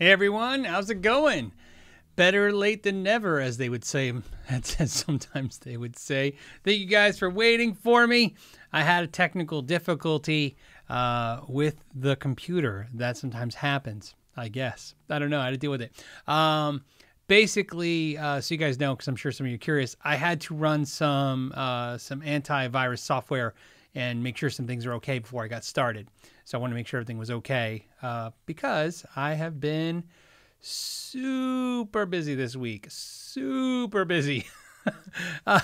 Hey everyone, how's it going? Better late than never, as they would say. As sometimes they would say. Thank you guys for waiting for me. I had a technical difficulty uh, with the computer. That sometimes happens, I guess. I don't know how to deal with it. Um, basically, uh, so you guys know, because I'm sure some of you are curious, I had to run some uh, some antivirus software and make sure some things are okay before I got started. So I wanted to make sure everything was okay uh, because I have been super busy this week. Super busy. uh,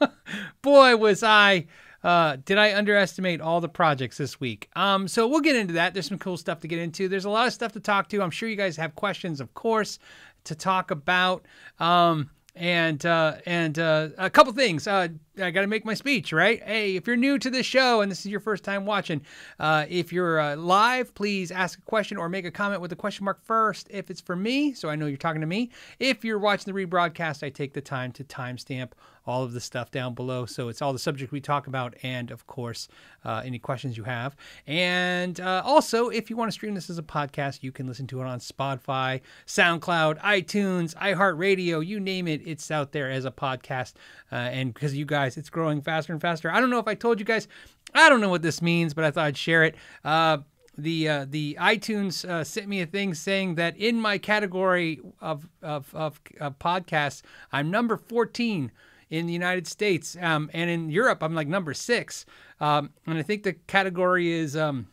boy, was I. Uh, did I underestimate all the projects this week? Um, so we'll get into that. There's some cool stuff to get into. There's a lot of stuff to talk to. I'm sure you guys have questions, of course, to talk about. Um, and uh, and uh, a couple things. Uh, I got to make my speech, right? Hey, if you're new to this show and this is your first time watching, uh, if you're uh, live, please ask a question or make a comment with a question mark first if it's for me, so I know you're talking to me. If you're watching the rebroadcast, I take the time to timestamp all of the stuff down below. So it's all the subject we talk about, and of course, uh, any questions you have. And uh, also, if you want to stream this as a podcast, you can listen to it on Spotify, SoundCloud, iTunes, iHeartRadio, you name it, it's out there as a podcast. Uh, and because you guys, it's growing faster and faster. I don't know if I told you guys, I don't know what this means, but I thought I'd share it uh, the uh, the iTunes uh, sent me a thing saying that in my category of of, of, of podcasts, I'm number 14 in the United States. Um, and in Europe, I'm like number six. Um, and I think the category is. Um,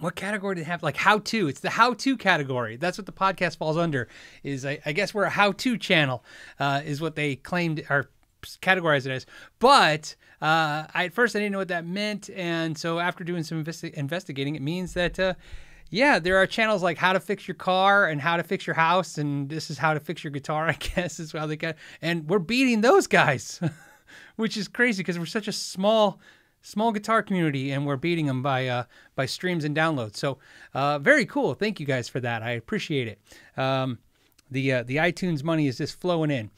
what category did it have? Like how to. It's the how to category. That's what the podcast falls under. Is I, I guess we're a how to channel. Uh, is what they claimed or categorized it as. But uh, I, at first I didn't know what that meant, and so after doing some investi- investigating, it means that uh, yeah, there are channels like how to fix your car and how to fix your house, and this is how to fix your guitar. I guess is how they get, and we're beating those guys, which is crazy because we're such a small small guitar community and we're beating them by uh, by streams and downloads. So uh, very cool. Thank you guys for that. I appreciate it. Um, the uh, the iTunes money is just flowing in.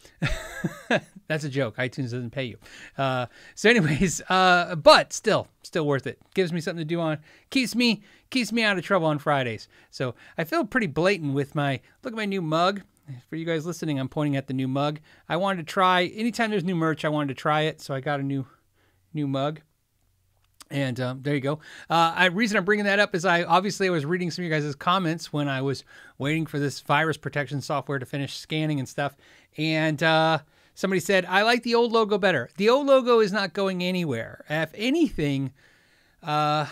That's a joke. iTunes doesn't pay you. Uh, so, anyways, uh, but still, still worth it. Gives me something to do on. Keeps me keeps me out of trouble on Fridays. So I feel pretty blatant with my look at my new mug. For you guys listening, I'm pointing at the new mug. I wanted to try anytime there's new merch. I wanted to try it, so I got a new new mug. And um, there you go. Uh, I reason I'm bringing that up is I obviously I was reading some of you guys' comments when I was waiting for this virus protection software to finish scanning and stuff, and uh, somebody said I like the old logo better. The old logo is not going anywhere. If anything, uh,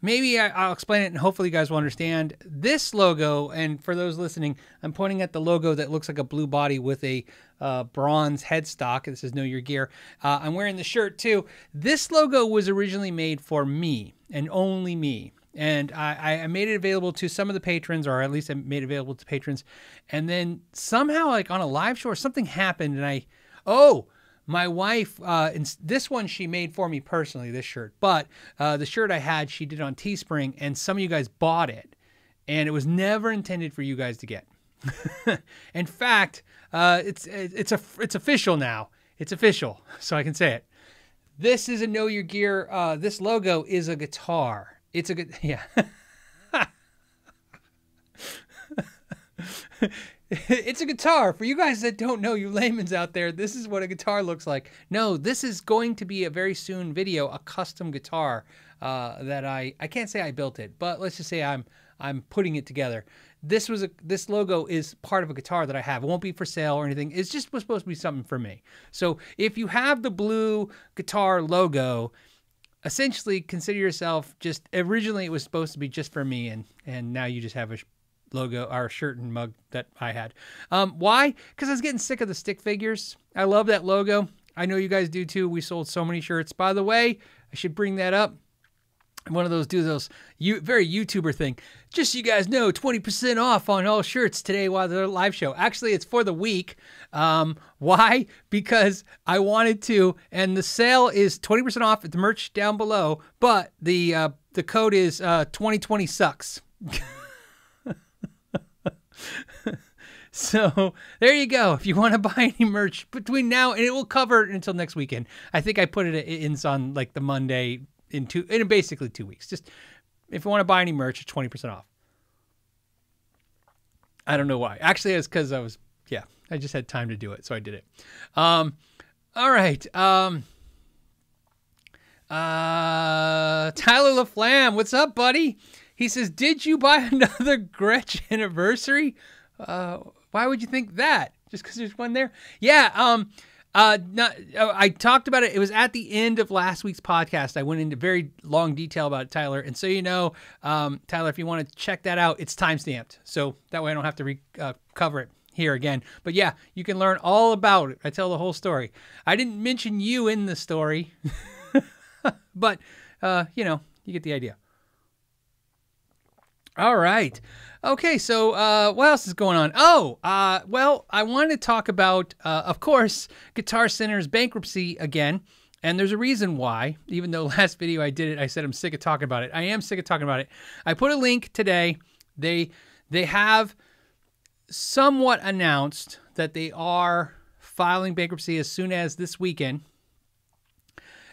maybe I, will explain it and hopefully you guys will understand. This logo, and for those listening, I'm pointing at the logo that looks like a blue body with a uh, bronze headstock. This is Know Your Gear. Uh, I'm wearing the shirt too. This logo was originally made for me and only me. And I, I made it available to some of the patrons, or at least I made it available to patrons. And then somehow, like on a live show or something happened, and I, oh, my wife, uh, this one she made for me personally, this shirt, but uh, the shirt I had, she did on Teespring, and some of you guys bought it, and it was never intended for you guys to get. In fact, uh, it's it's a it's official now. It's official, so I can say it. This is a Know Your Gear. Uh, this logo is a guitar. It's a good yeah. it's a guitar. For you guys that don't know, you layman's out there, this is what a guitar looks like. No, this is going to be a very soon video, a custom guitar uh, that I I can't say I built it, but let's just say I'm I'm putting it together. This was a this logo is part of a guitar that I have. It won't be for sale or anything. It's just was supposed to be something for me. So if you have the blue guitar logo, essentially consider yourself just originally it was supposed to be just for me and and now you just have a logo our shirt and mug that I had. Um, why? Because I was getting sick of the stick figures. I love that logo. I know you guys do too. We sold so many shirts. By the way, I should bring that up. One of those do those you very YouTuber thing. Just so you guys know, 20% off on all shirts today while they're live show. Actually, it's for the week. Um, why? Because I wanted to, and the sale is 20% off at the merch down below. But the uh, the code is uh, 2020 sucks. so there you go. If you want to buy any merch between now and it will cover until next weekend. I think I put it in on like the Monday in two in basically two weeks. Just if you want to buy any merch, it's twenty percent off. I don't know why. Actually, it's because I was, yeah, I just had time to do it, so I did it. Um, all right. Um, uh, Tyler LaFlamme, what's up, buddy? He says, "Did you buy another Gretsch anniversary? Uh, why would you think that? Just because there's one there? Yeah. Um, uh, not, uh, I talked about it. It was at the end of last week's podcast. I went into very long detail about it, Tyler. And so you know, um, Tyler, if you want to check that out, it's time stamped. So that way I don't have to re- uh, cover it here again. But yeah, you can learn all about it. I tell the whole story. I didn't mention you in the story, but uh, you know, you get the idea. All right. Okay, so uh, what else is going on? Oh, uh, well, I wanted to talk about, uh, of course, Guitar Center's bankruptcy again. And there's a reason why, even though last video I did it, I said I'm sick of talking about it. I am sick of talking about it. I put a link today. They they have somewhat announced that they are filing bankruptcy as soon as this weekend.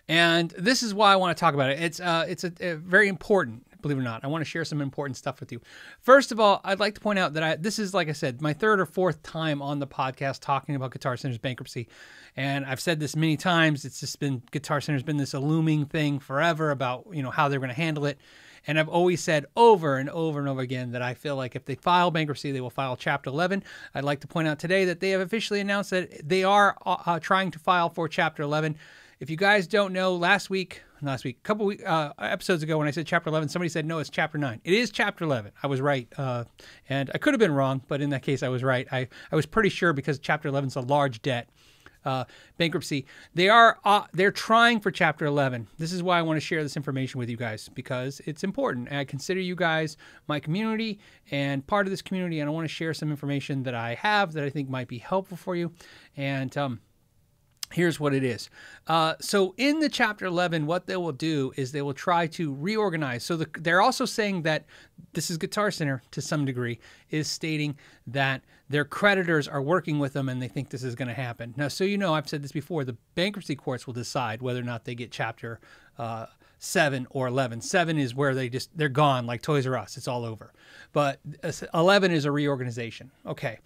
And this is why I want to talk about it. It's uh, it's a, a very important believe it or not. I want to share some important stuff with you. First of all, I'd like to point out that I this is like I said, my third or fourth time on the podcast talking about Guitar Center's bankruptcy. And I've said this many times. It's just been Guitar Center's been this looming thing forever about, you know, how they're going to handle it. And I've always said over and over and over again that I feel like if they file bankruptcy, they will file Chapter 11. I'd like to point out today that they have officially announced that they are uh, uh trying to file for Chapter 11. If you guys don't know, last week last week, a couple week, uh, episodes ago when I said chapter 11, somebody said, no, it's chapter 9. It is chapter 11. I was right. Uh, and I could have been wrong, but in that case, I was right. I, I was pretty sure because chapter 11 is a large debt. Uh, bankruptcy. They are uh, they're trying for Chapter 11. This is why I want to share this information with you guys because it's important. And I consider you guys my community and part of this community, and I want to share some information that I have that I think might be helpful for you. And um, Here's what it is. Uh, so in the chapter 11, what they will do is they will try to reorganize. So the, they're also saying that this is Guitar Center to some degree is stating that their creditors are working with them and they think this is going to happen. Now, so you know, I've said this before. The bankruptcy courts will decide whether or not they get chapter uh, seven or 11. Seven is where they just they're gone, like Toys R Us. It's all over. But uh, 11 is a reorganization. Okay.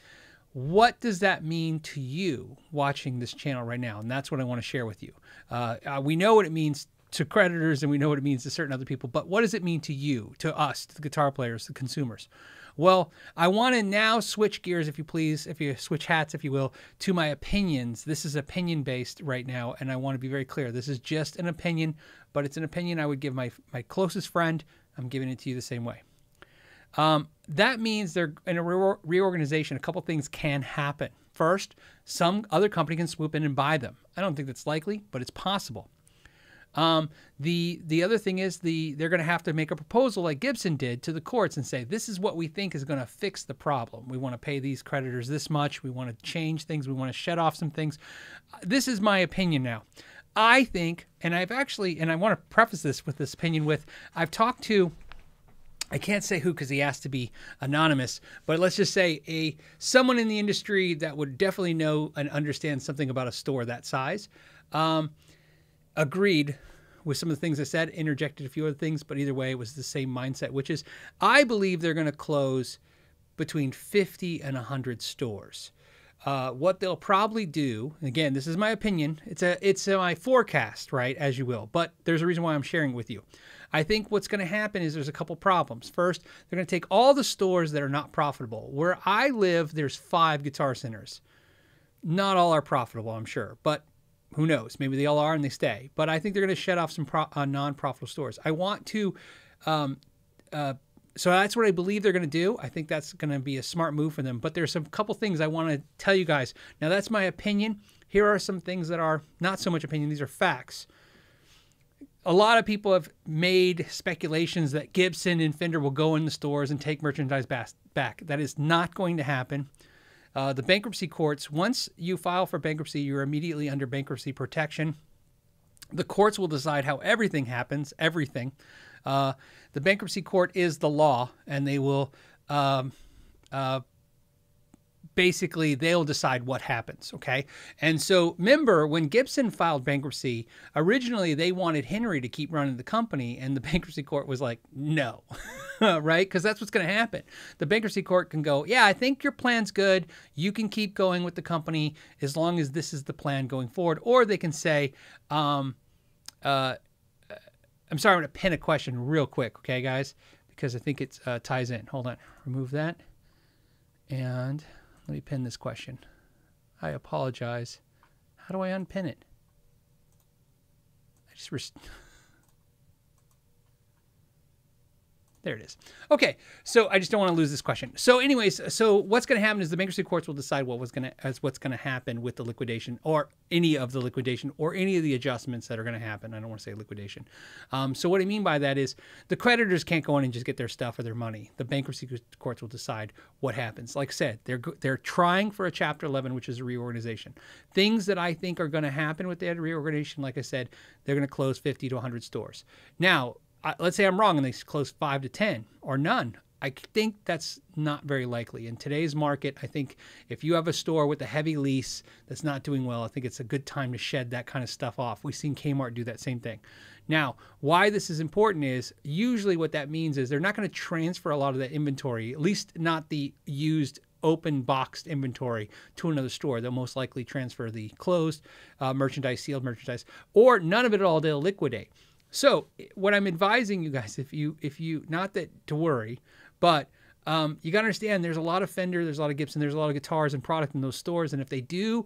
What does that mean to you watching this channel right now? And that's what I want to share with you. Uh, uh, we know what it means to creditors and we know what it means to certain other people, but what does it mean to you, to us, to the guitar players, the consumers? Well, I want to now switch gears, if you please, if you switch hats, if you will, to my opinions. This is opinion based right now, and I want to be very clear. This is just an opinion, but it's an opinion I would give my my closest friend. I'm giving it to you the same way. Um, that means they're in a re- reorganization. A couple things can happen. First, some other company can swoop in and buy them. I don't think that's likely, but it's possible. Um, the the other thing is the they're going to have to make a proposal like Gibson did to the courts and say this is what we think is going to fix the problem. We want to pay these creditors this much. We want to change things. We want to shed off some things. This is my opinion now. I think, and I've actually, and I want to preface this with this opinion with I've talked to I can't say who because he asked to be anonymous, but let's just say a someone in the industry that would definitely know and understand something about a store that size. Um, agreed with some of the things I said, interjected a few other things, but either way, it was the same mindset, which is I believe they're going to close between 50 and 100 stores. Uh, what they'll probably do, again, this is my opinion. It's a it's a, my forecast, right, as you will. But there's a reason why I'm sharing with you. I think what's going to happen is there's a couple problems. First, they're going to take all the stores that are not profitable. Where I live, there's five guitar centers. Not all are profitable, I'm sure, but who knows? Maybe they all are and they stay. But I think they're going to shut off some pro- uh, non-profitable stores. I want to. Um, uh, so that's what I believe they're going to do. I think that's going to be a smart move for them. But there's some couple things I want to tell you guys. Now that's my opinion. Here are some things that are not so much opinion; these are facts a lot of people have made speculations that Gibson and Fender will go in the stores and take merchandise back. That is not going to happen. Uh, the bankruptcy courts, once you file for bankruptcy, you're immediately under bankruptcy protection. The courts will decide how everything happens, everything. Uh, the bankruptcy court is the law, and they will um, uh, basically they'll decide what happens. Okay. And so remember when Gibson filed bankruptcy, originally they wanted Henry to keep running the company, and the bankruptcy court was like, no, right? Because that's what's going to happen. The bankruptcy court can go, yeah, I think your plan's good. You can keep going with the company as long as this is the plan going forward. Or they can say, um, uh, I'm sorry, I'm going to pin a question real quick, okay, guys, because I think it uh, ties in. Hold on, remove that. And let me pin this question. I apologize. How do I unpin it? I just. Rest- There it is. Okay, so I just don't want to lose this question. So, anyways, so what's going to happen is the bankruptcy courts will decide what was going to as what's going to happen with the liquidation or any of the liquidation or any of the adjustments that are going to happen. I don't want to say liquidation. Um, so, what I mean by that is the creditors can't go in and just get their stuff or their money. The bankruptcy courts will decide what happens. Like I said, they're they're trying for a Chapter 11, which is a reorganization. Things that I think are going to happen with that reorganization, like I said, they're going to close 50 to 100 stores. Now, let's say I'm wrong and they close five to 10 or none. I think that's not very likely. In today's market, I think if you have a store with a heavy lease that's not doing well, I think it's a good time to shed that kind of stuff off. We've seen Kmart do that same thing. Now, why this is important is usually what that means is they're not going to transfer a lot of that inventory, at least not the used open boxed inventory to another store. They'll most likely transfer the closed uh, merchandise, sealed merchandise, or none of it at all. They'll liquidate. So what I'm advising you guys, if you if you not that to worry, but um, you got to understand there's a lot of Fender, there's a lot of Gibson, there's a lot of guitars and product in those stores, and if they do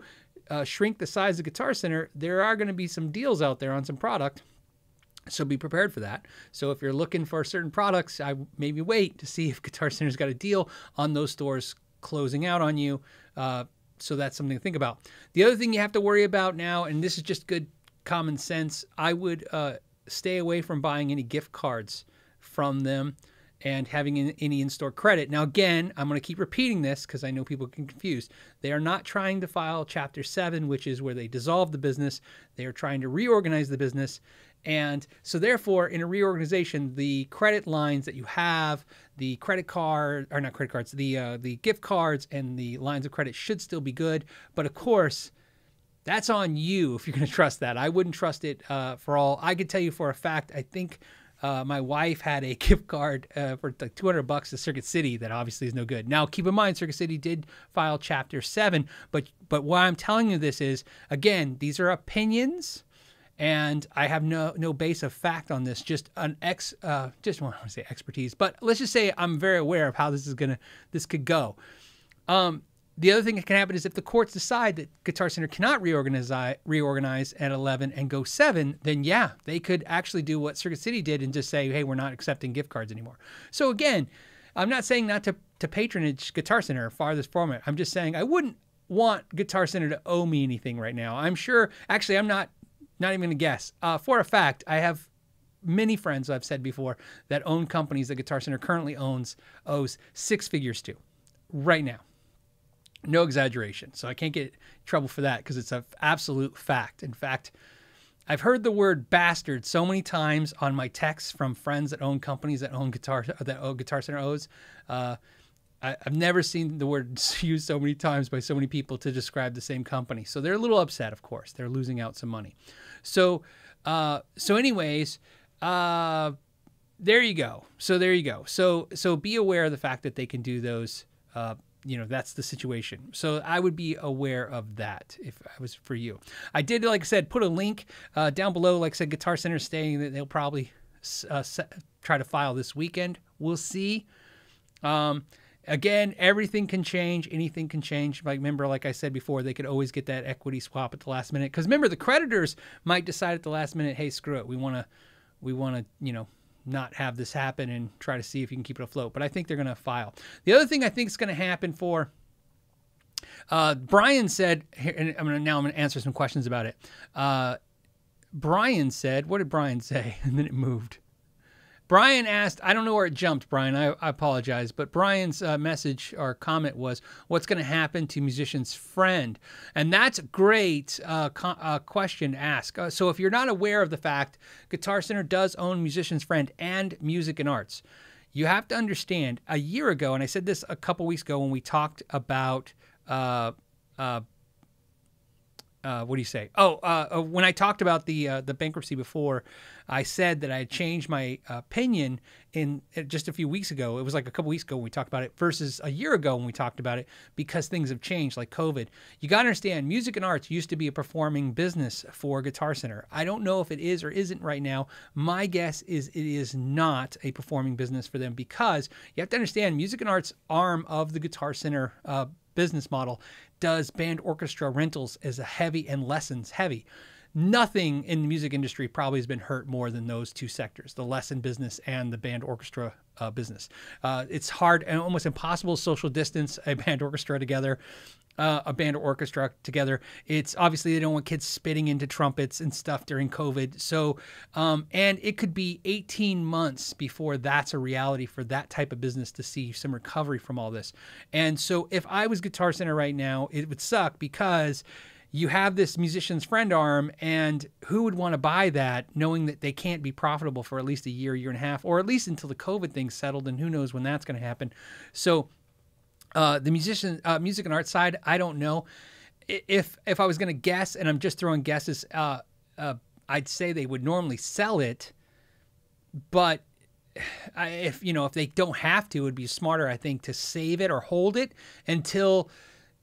uh, shrink the size of Guitar Center, there are going to be some deals out there on some product. So be prepared for that. So if you're looking for certain products, I maybe wait to see if Guitar Center's got a deal on those stores closing out on you. Uh, so that's something to think about. The other thing you have to worry about now, and this is just good common sense, I would uh, stay away from buying any gift cards from them and having any in-store credit. Now, again, I'm going to keep repeating this because I know people get confused. They are not trying to file Chapter 7, which is where they dissolve the business. They are trying to reorganize the business. And so, therefore, in a reorganization, the credit lines that you have, the credit card, or not credit cards, the uh, the gift cards and the lines of credit should still be good. But of course, that's on you if you're going to trust that. I wouldn't trust it uh, for all. I could tell you for a fact. I think uh, my wife had a gift card uh, for like 200 bucks to Circuit City that obviously is no good. Now, keep in mind, Circuit City did file Chapter Seven, but but why I'm telling you this is again, these are opinions, and I have no no base of fact on this. Just an ex, uh, just want to say expertise, but let's just say I'm very aware of how this is gonna this could go. Um, the other thing that can happen is if the courts decide that Guitar Center cannot reorganize reorganize at 11 and go 7, then yeah, they could actually do what Circuit City did and just say, "Hey, we're not accepting gift cards anymore." So again, I'm not saying not to to patronage Guitar Center farthest from it. I'm just saying I wouldn't want Guitar Center to owe me anything right now. I'm sure actually I'm not not even going to guess. Uh, for a fact, I have many friends I've said before that own companies that Guitar Center currently owns owes six figures to right now. No exaggeration. So I can't get trouble for that because it's an absolute fact. In fact, I've heard the word bastard so many times on my texts from friends that own companies that own guitar that own Guitar Center owes. Uh, I, have never seen the word used so many times by so many people to describe the same company. So they're a little upset, of course. They're losing out some money. So, uh, so anyways, uh, there you go. So there you go. So so be aware of the fact that they can do those uh, you know that's the situation. So i would be aware of that if i was for you. I did like i said put a link uh, down below like i said guitar center staying that they'll probably uh, try to file this weekend. We'll see. Um, again everything can change. Anything can change. Like remember like i said before they could always get that equity swap at the last minute. Because remember the creditors might decide at the last minute hey screw it. We want to we want to you know not have this happen and try to see if you can keep it afloat. But I think they're going to file. The other thing I think is going to happen for uh, Brian said, and I'm gonna, now I'm going to answer some questions about it. Uh, Brian said, what did Brian say? And then it moved. Brian asked, I don't know where it jumped, Brian. I, I apologize. But Brian's uh, message or comment was, What's going to happen to Musician's Friend? And that's a great uh, uh, question to ask. Uh, so if you're not aware of the fact, Guitar Center does own Musician's Friend and Music and Arts. You have to understand, a year ago, and I said this a couple weeks ago when we talked about uh, uh, uh, what do you say? Oh, uh, uh, when I talked about the uh, the bankruptcy before, I said that I had changed my opinion in uh, just a few weeks ago. It was like a couple weeks ago when we talked about it versus a year ago when we talked about it because things have changed, like COVID. You got to understand, music and arts used to be a performing business for Guitar Center. I don't know if it is or isn't right now. My guess is it is not a performing business for them because you have to understand, music and arts arm of the Guitar Center uh, business model does band orchestra rentals as a heavy and lessons heavy. Nothing in the music industry probably has been hurt more than those two sectors the lesson business and the band orchestra uh, business. Uh, it's hard and almost impossible to social distance a band orchestra together uh, a band or orchestra together. It's obviously they don't want kids spitting into trumpets and stuff during COVID. So, um, and it could be 18 months before that's a reality for that type of business to see some recovery from all this. And so, if I was Guitar Center right now, it would suck because you have this musician's friend arm, and who would want to buy that knowing that they can't be profitable for at least a year, year and a half, or at least until the COVID thing's settled, and who knows when that's going to happen. So, uh, the musician, uh, music and art side, I don't know. If if I was going to guess, and I'm just throwing guesses, uh, uh, I'd say they would normally sell it, but if you know if they don't have to, it'd be smarter, I think, to save it or hold it until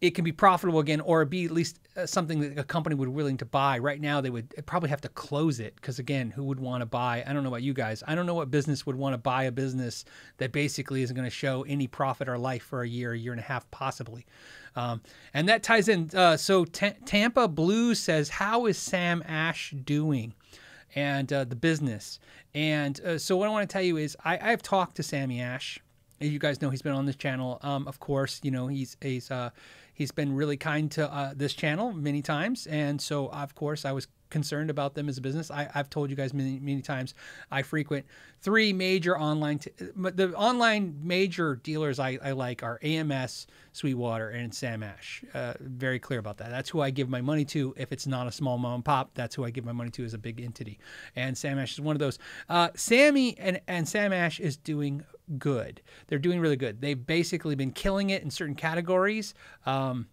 it can be profitable again or be at least something that a company would willing to buy. Right now they would probably have to close it because again who would want to buy? I don't know about you guys. I don't know what business would want to buy a business that basically isn't going to show any profit or life for a year a year and a half possibly. Um, and that ties in uh, so T- tampa blues says how is sam ash doing? And uh, the business. And uh, so what i want to tell you is I, i've talked to sammy ash. You guys know he's been on this channel. Um, of course, you know he's he's uh, He's been really kind to uh, this channel many times, and so of course I was concerned about them as a business. I, have told you guys many many times. I frequent three major online. T- the online major dealers I, I, like are AMS, Sweetwater, and Sam Ash. Uh, very clear about that. That's who I give my money to. If it's not a small mom and pop, that's who I give my money to as a big entity. And Sam Ash is one of those. Uh, Sammy and and Sam Ash is doing good. They're doing really good. They've basically been killing it in certain categories. Um,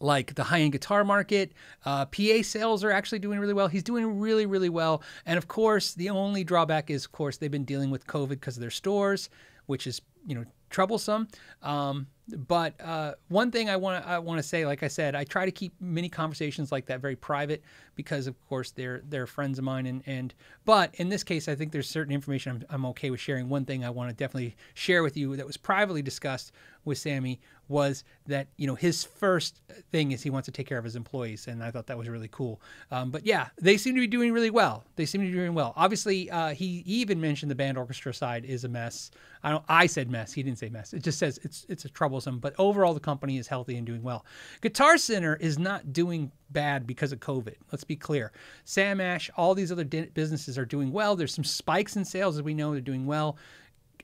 like the high end guitar market. Uh, PA sales are actually doing really well. He's doing really, really well. And of course, the only drawback is, of course, they've been dealing with COVID because of their stores, which is, you know, troublesome. Um, but uh, one thing I want I want to say, like I said, I try to keep many conversations like that very private because, of course, they're they're friends of mine. And and but in this case, I think there's certain information I'm, I'm okay with sharing. One thing I want to definitely share with you that was privately discussed with Sammy was that you know his first thing is he wants to take care of his employees, and I thought that was really cool. Um, but yeah, they seem to be doing really well. They seem to be doing well. Obviously, uh, he, he even mentioned the band orchestra side is a mess. I don't. I said mess. He didn't say mess. It just says it's it's a troublesome. But overall, the company is healthy and doing well. Guitar Center is not doing bad because of COVID. Let's be clear. Sam Ash, all these other businesses are doing well. There's some spikes in sales, as we know, they're doing well.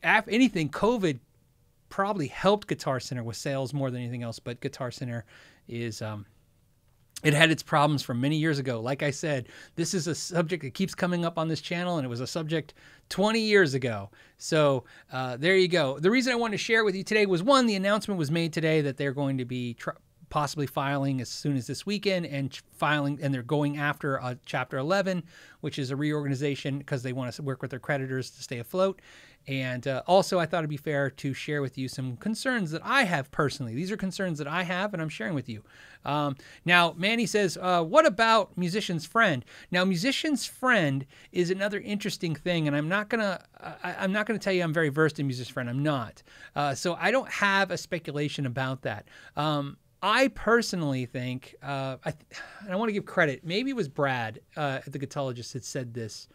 If anything, COVID probably helped Guitar Center with sales more than anything else. But Guitar Center is um, it had its problems from many years ago. Like I said, this is a subject that keeps coming up on this channel, and it was a subject 20 years ago. So uh, there you go. The reason I wanted to share with you today was one, the announcement was made today that they're going to be possibly filing as soon as this weekend and filing and they're going after a chapter 11 which is a reorganization because they want to work with their creditors to stay afloat and uh, also, I thought it'd be fair to share with you some concerns that I have personally. These are concerns that I have, and I'm sharing with you. Um, now, Manny says, uh, "What about musician's friend?" Now, musician's friend is another interesting thing, and I'm not gonna I, am not gonna tell you I'm very versed in musician's friend. I'm not, uh, so I don't have a speculation about that. Um, I personally think, uh, I, I want to give credit. Maybe it was Brad uh, the Guitologist had said this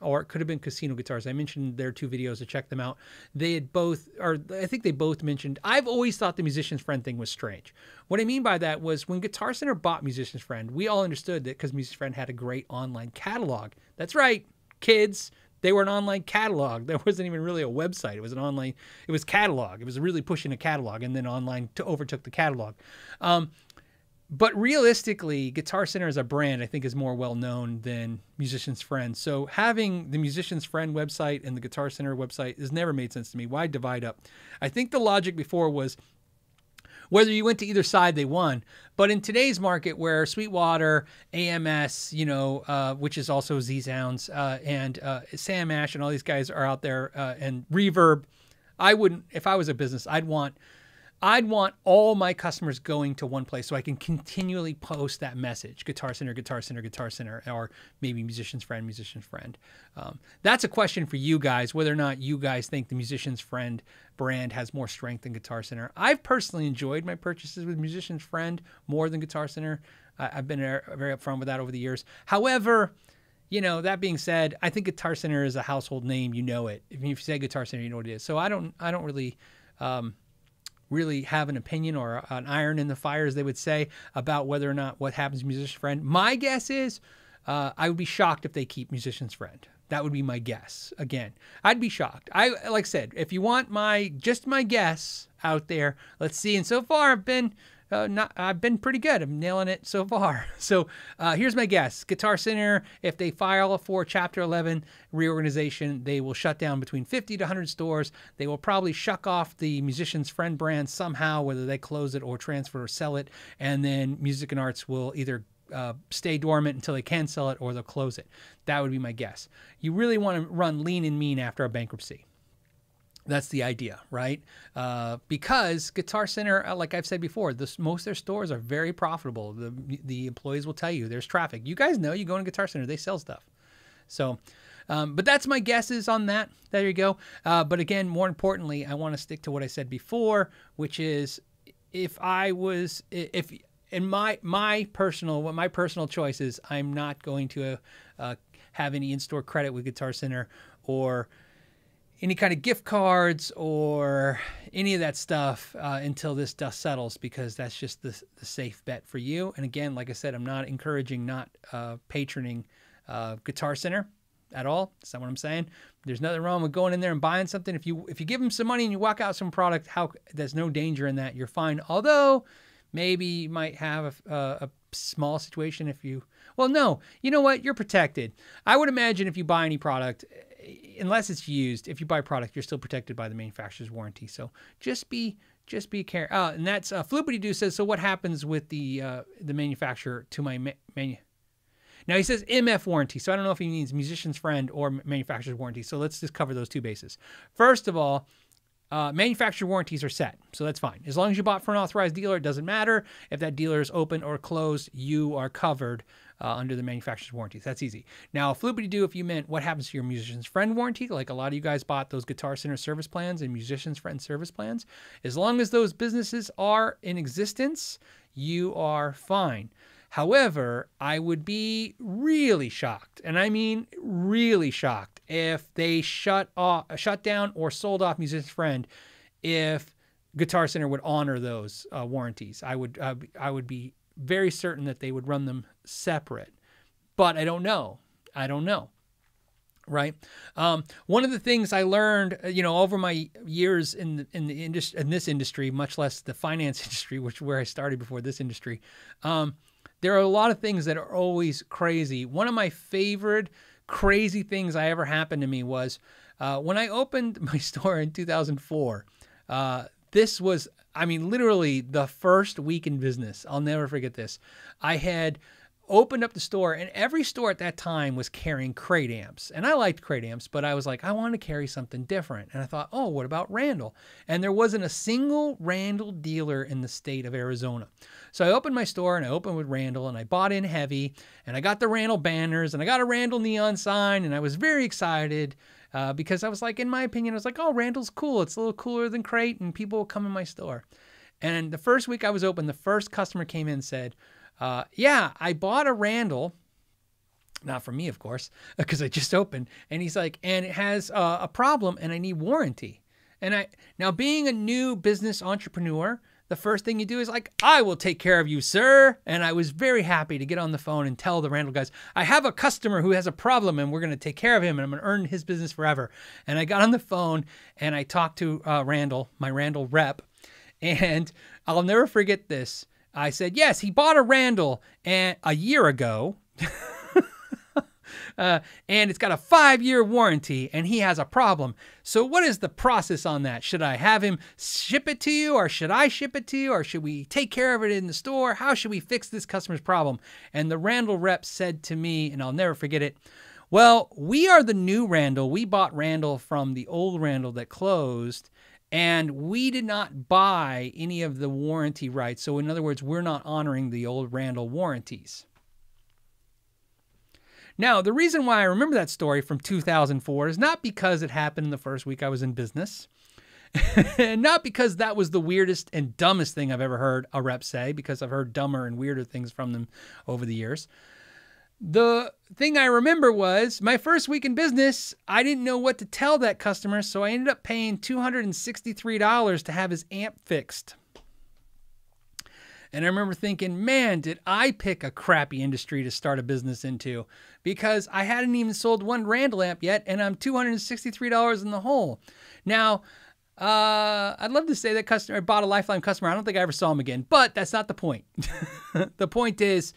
or it could have been Casino Guitars. I mentioned their two videos to check them out. They had both, or I think they both mentioned. I've always thought the Musician's Friend thing was strange. What I mean by that was when Guitar Center bought Musician's Friend, we all understood that because Musician's Friend had a great online catalog. That's right, kids. They were an online catalog. There wasn't even really a website. It was an online. It was catalog. It was really pushing a catalog, and then online to overtook the catalog. Um, but realistically, Guitar Center as a brand, I think, is more well known than Musician's Friend. So having the Musician's Friend website and the Guitar Center website has never made sense to me. Why divide up? I think the logic before was Whether you went to either side, they won. But in today's market, where Sweetwater, AMS, you know, uh, which is also Z Sounds, uh, and uh, Sam Ash, and all these guys are out there, uh, and Reverb, I wouldn't. If I was a business, I'd want I'd want all my customers going to one place so I can continually post that message Guitar Center, Guitar Center, Guitar Center, or maybe Musician's Friend, Musician's Friend. Um, that's a question for you guys whether or not you guys think the Musician's Friend brand has more strength than Guitar Center. I've personally enjoyed my purchases with Musician's Friend more than Guitar Center. I, have been very upfront with that over the years. However, you know, that being said, I think Guitar Center is a household name. You know it. If you say Guitar Center, you know what it is. So I don't, I don't really. Um, really have an opinion or an iron in the fire, as they would say, about whether or not what happens to Musician's Friend. My guess is uh, I would be shocked if they keep Musician's Friend. That would be my guess. Again, I'd be shocked. I like I said, if you want my just my guess out there, let's see. And so far, I've been uh, not, I've been pretty good. I'm nailing it so far. So uh, here's my guess: Guitar Center, if they file for Chapter 11 reorganization, they will shut down between 50 to 100 stores. They will probably shuck off the Musician's Friend brand somehow, whether they close it or transfer or sell it, and then Music and Arts will either uh, stay dormant until they can sell it or they'll close it. That would be my guess. You really want to run lean and mean after a bankruptcy. That's the idea, right? Uh, because Guitar Center, uh, like I've said before, this, most of their stores are very profitable. The the employees will tell you there's traffic. You guys know you go to Guitar Center, they sell stuff. So, um, but that's my guesses on that. There you go. Uh, but again, more importantly, I want to stick to what I said before, which is if I was if in my my personal what my personal choice is, I'm not going to uh, have any in-store credit with Guitar Center or any kind of gift cards or any of that stuff uh, until this dust settles because that's just the, the, safe bet for you. And again, like I said, I'm not encouraging not uh, patroning uh, Guitar Center at all. That's not what I'm saying. There's nothing wrong with going in there and buying something. If you if you give them some money and you walk out some product, how there's no danger in that. You're fine. Although maybe you might have a, a, a small situation if you well no you know what you're protected i would imagine if you buy any product unless it's used, if you buy product, you're still protected by the manufacturer's warranty. So just be just be careful. Uh, and that's uh, Floopity Doo says. So what happens with the uh, the manufacturer to my ma-? Now he says MF warranty. So I don't know if he means musician's friend or manufacturer's warranty. So let's just cover those two bases. First of all, uh, manufacturer warranties are set, so that's fine. As long as you bought from an authorized dealer, it doesn't matter if that dealer is open or closed. You are covered uh, under the manufacturer's warranties. That's easy. Now, floopity do if you meant what happens to your musician's friend warranty, like a lot of you guys bought those Guitar Center service plans and musician's friend service plans. As long as those businesses are in existence, you are fine. However, I would be really shocked, and I mean really shocked if they shut off, shut down or sold off Musician's Friend, if Guitar Center would honor those uh, warranties. I would uh, I would be very certain that they would run them separate, but I don't know. I don't know. Right. Um, one of the things I learned, uh, you know, over my years in the, in the industry, in this industry, much less the finance industry, which where I started before this industry, um, there are a lot of things that are always crazy. One of my favorite crazy things I ever happened to me was uh, when I opened my store in 2004. Uh, this was, I mean, literally the first week in business. I'll never forget this. I had opened up the store, and every store at that time was carrying crate amps. And I liked crate amps, but I was like, I want to carry something different. And I thought, oh, what about Randall? And there wasn't a single Randall dealer in the state of Arizona. So I opened my store and I opened with Randall and I bought in heavy and I got the Randall banners and I got a Randall neon sign and I was very excited uh, because I was like, in my opinion, I was like, oh, Randall's cool. It's a little cooler than Crate and people will come in my store. And the first week I was open, the first customer came in and said, uh, yeah, I bought a Randall not from me, of course, because I just opened. And he's like, and it has uh, a problem, and I need warranty. And I now being a new business entrepreneur, the first thing you do is like, I will take care of you, sir. And I was very happy to get on the phone and tell the Randall guys, I have a customer who has a problem and we're going to take care of him and I'm going to earn his business forever. And I got on the phone and I talked to uh, Randall, my Randall rep, and I'll never forget this. I said, yes, he bought a Randall and a year ago. uh, and it's got a five year warranty, and he has a problem. So, what is the process on that? Should I have him ship it to you, or should I ship it to you, or should we take care of it in the store? How should we fix this customer's problem? And the Randall rep said to me, and I'll never forget it. Well, we are the new Randall. We bought Randall from the old Randall that closed, and we did not buy any of the warranty rights. So, in other words, we're not honoring the old Randall warranties. Now, the reason why I remember that story from 2004 is not because it happened in the first week I was in business, and not because that was the weirdest and dumbest thing I've ever heard a rep say, because I've heard dumber and weirder things from them over the years. The thing I remember was my first week in business, I didn't know what to tell that customer, so I ended up paying $263 to have his amp fixed. And I remember thinking, man, did I pick a crappy industry to start a business into? Because I hadn't even sold one Randall amp yet, and I'm $263 in the hole. Now, uh, I'd love to say that customer bought a Lifeline customer. I don't think I ever saw him again, but that's not the point. the point is,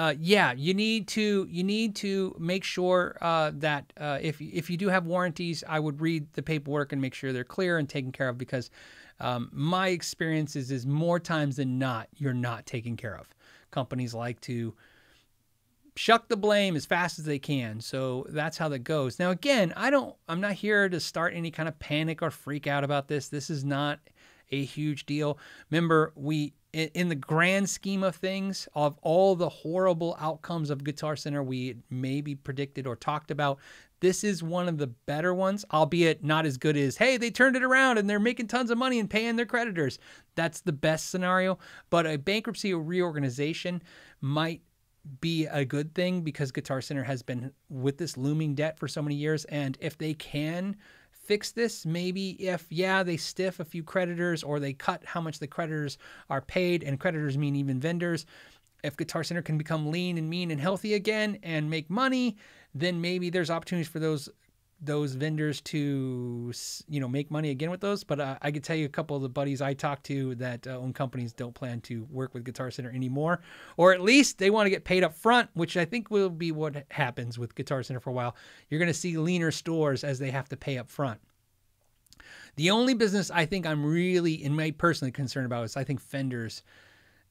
uh, yeah, you need to you need to make sure uh, that uh, if if you do have warranties, I would read the paperwork and make sure they're clear and taken care of because um, my experience is, is more times than not you're not taken care of. Companies like to shuck the blame as fast as they can. So that's how that goes. Now again, I don't I'm not here to start any kind of panic or freak out about this. This is not a huge deal. Remember, we in the grand scheme of things, of all the horrible outcomes of Guitar Center we maybe predicted or talked about, this is one of the better ones, albeit not as good as, hey, they turned it around and they're making tons of money and paying their creditors. That's the best scenario. But a bankruptcy or reorganization might be a good thing because Guitar Center has been with this looming debt for so many years. And if they can fix this maybe if yeah they stiff a few creditors or they cut how much the creditors are paid and creditors mean even vendors. If guitar center can become lean and mean and healthy again and make money then maybe there's opportunities for those those vendors to you know make money again with those but uh, i could tell you a couple of the buddies i talked to that uh, own companies don't plan to work with guitar center anymore or at least they want to get paid up front which i think will be what happens with guitar center for a while. You're going to see leaner stores as they have to pay up front the only business i think i'm really in my personally concerned about is i think fenders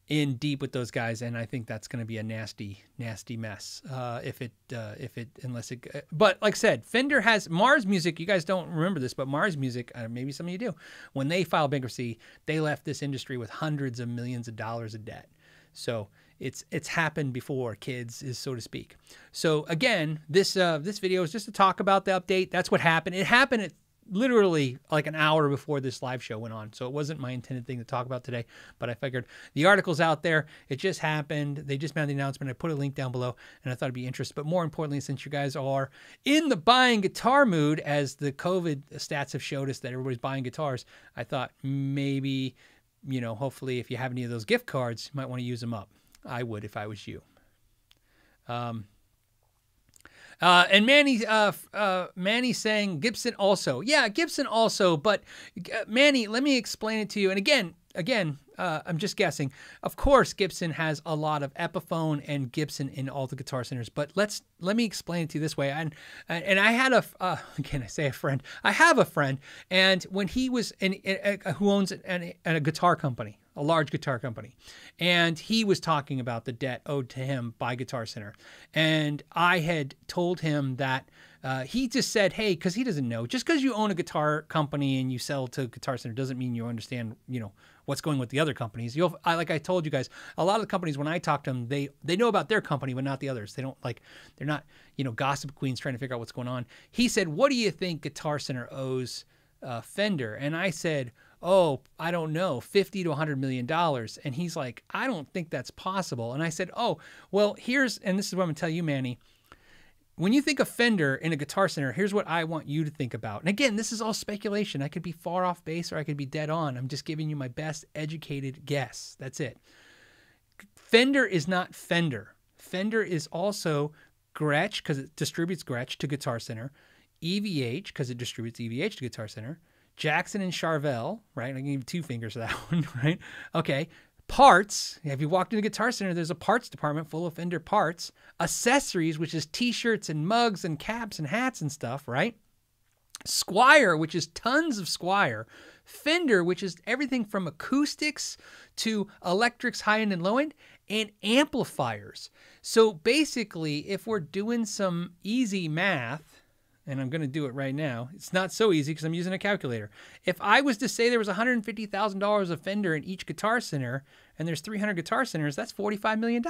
in deep with those guys, and I think that's going to be a nasty, nasty mess. Uh, if it, uh, if it, unless it, uh, but like I said, Fender has Mars Music. You guys don't remember this, but Mars Music, uh, maybe some of you do. When they filed bankruptcy, they left this industry with hundreds of millions of dollars of debt. So it's it's happened before, kids, is so to speak. So again, this uh, this video is just to talk about the update. That's what happened. It happened at literally like an hour before this live show went on. So it wasn't my intended thing to talk about today, but I figured the article's out there. It just happened. They just made the announcement. I put a link down below and I thought it'd be interesting. But more importantly, since you guys are in the buying guitar mood, as the COVID stats have showed us that everybody's buying guitars, I thought maybe, you know, hopefully if you have any of those gift cards, you might want to use them up. I would if I was you. Um, uh, and Manny, uh, uh, Manny saying Gibson also. Yeah, Gibson also. But uh, Manny, let me explain it to you. And again, again, uh, I'm just guessing. Of course, Gibson has a lot of Epiphone and Gibson in all the guitar centers. But let's let me explain it to you this way. And and I had a uh, again, I say a friend. I have a friend, and when he was in, in, in who owns an, a guitar company, a large guitar company. And he was talking about the debt owed to him by Guitar Center. And I had told him that uh, he just said, hey, because he doesn't know, just because you own a guitar company and you sell to Guitar Center doesn't mean you understand, you know, what's going with the other companies. You'll, I, like I told you guys, a lot of the companies when I talk to them, they they know about their company, but not the others. They don't like, they're not, you know, gossip queens trying to figure out what's going on. He said, what do you think Guitar Center owes uh, Fender? And I said, oh, I don't know, 50 to 100 million dollars. And he's like, I don't think that's possible. And I said, oh, well, here's, and this is what I'm gonna tell you, Manny. When you think of Fender in a guitar center, here's what I want you to think about. And again, this is all speculation. I could be far off base or I could be dead on. I'm just giving you my best educated guess. That's it. Fender is not Fender. Fender is also Gretsch because it distributes Gretsch to Guitar Center, EVH because it distributes EVH to Guitar Center, Jackson and Charvel, right? I can give two fingers to that one, right? Okay. Parts, if you walked into Guitar Center, there's a parts department full of Fender parts. Accessories, which is t shirts and mugs and caps and hats and stuff, right? Squier, which is tons of Squier. Fender, which is everything from acoustics to electrics, high end and low end, and amplifiers. So basically, if we're doing some easy math, and I'm going to do it right now, it's not so easy because I'm using a calculator. If I was to say there was $150,000 of Fender in each guitar center, and there's 300 guitar centers, that's $45 million.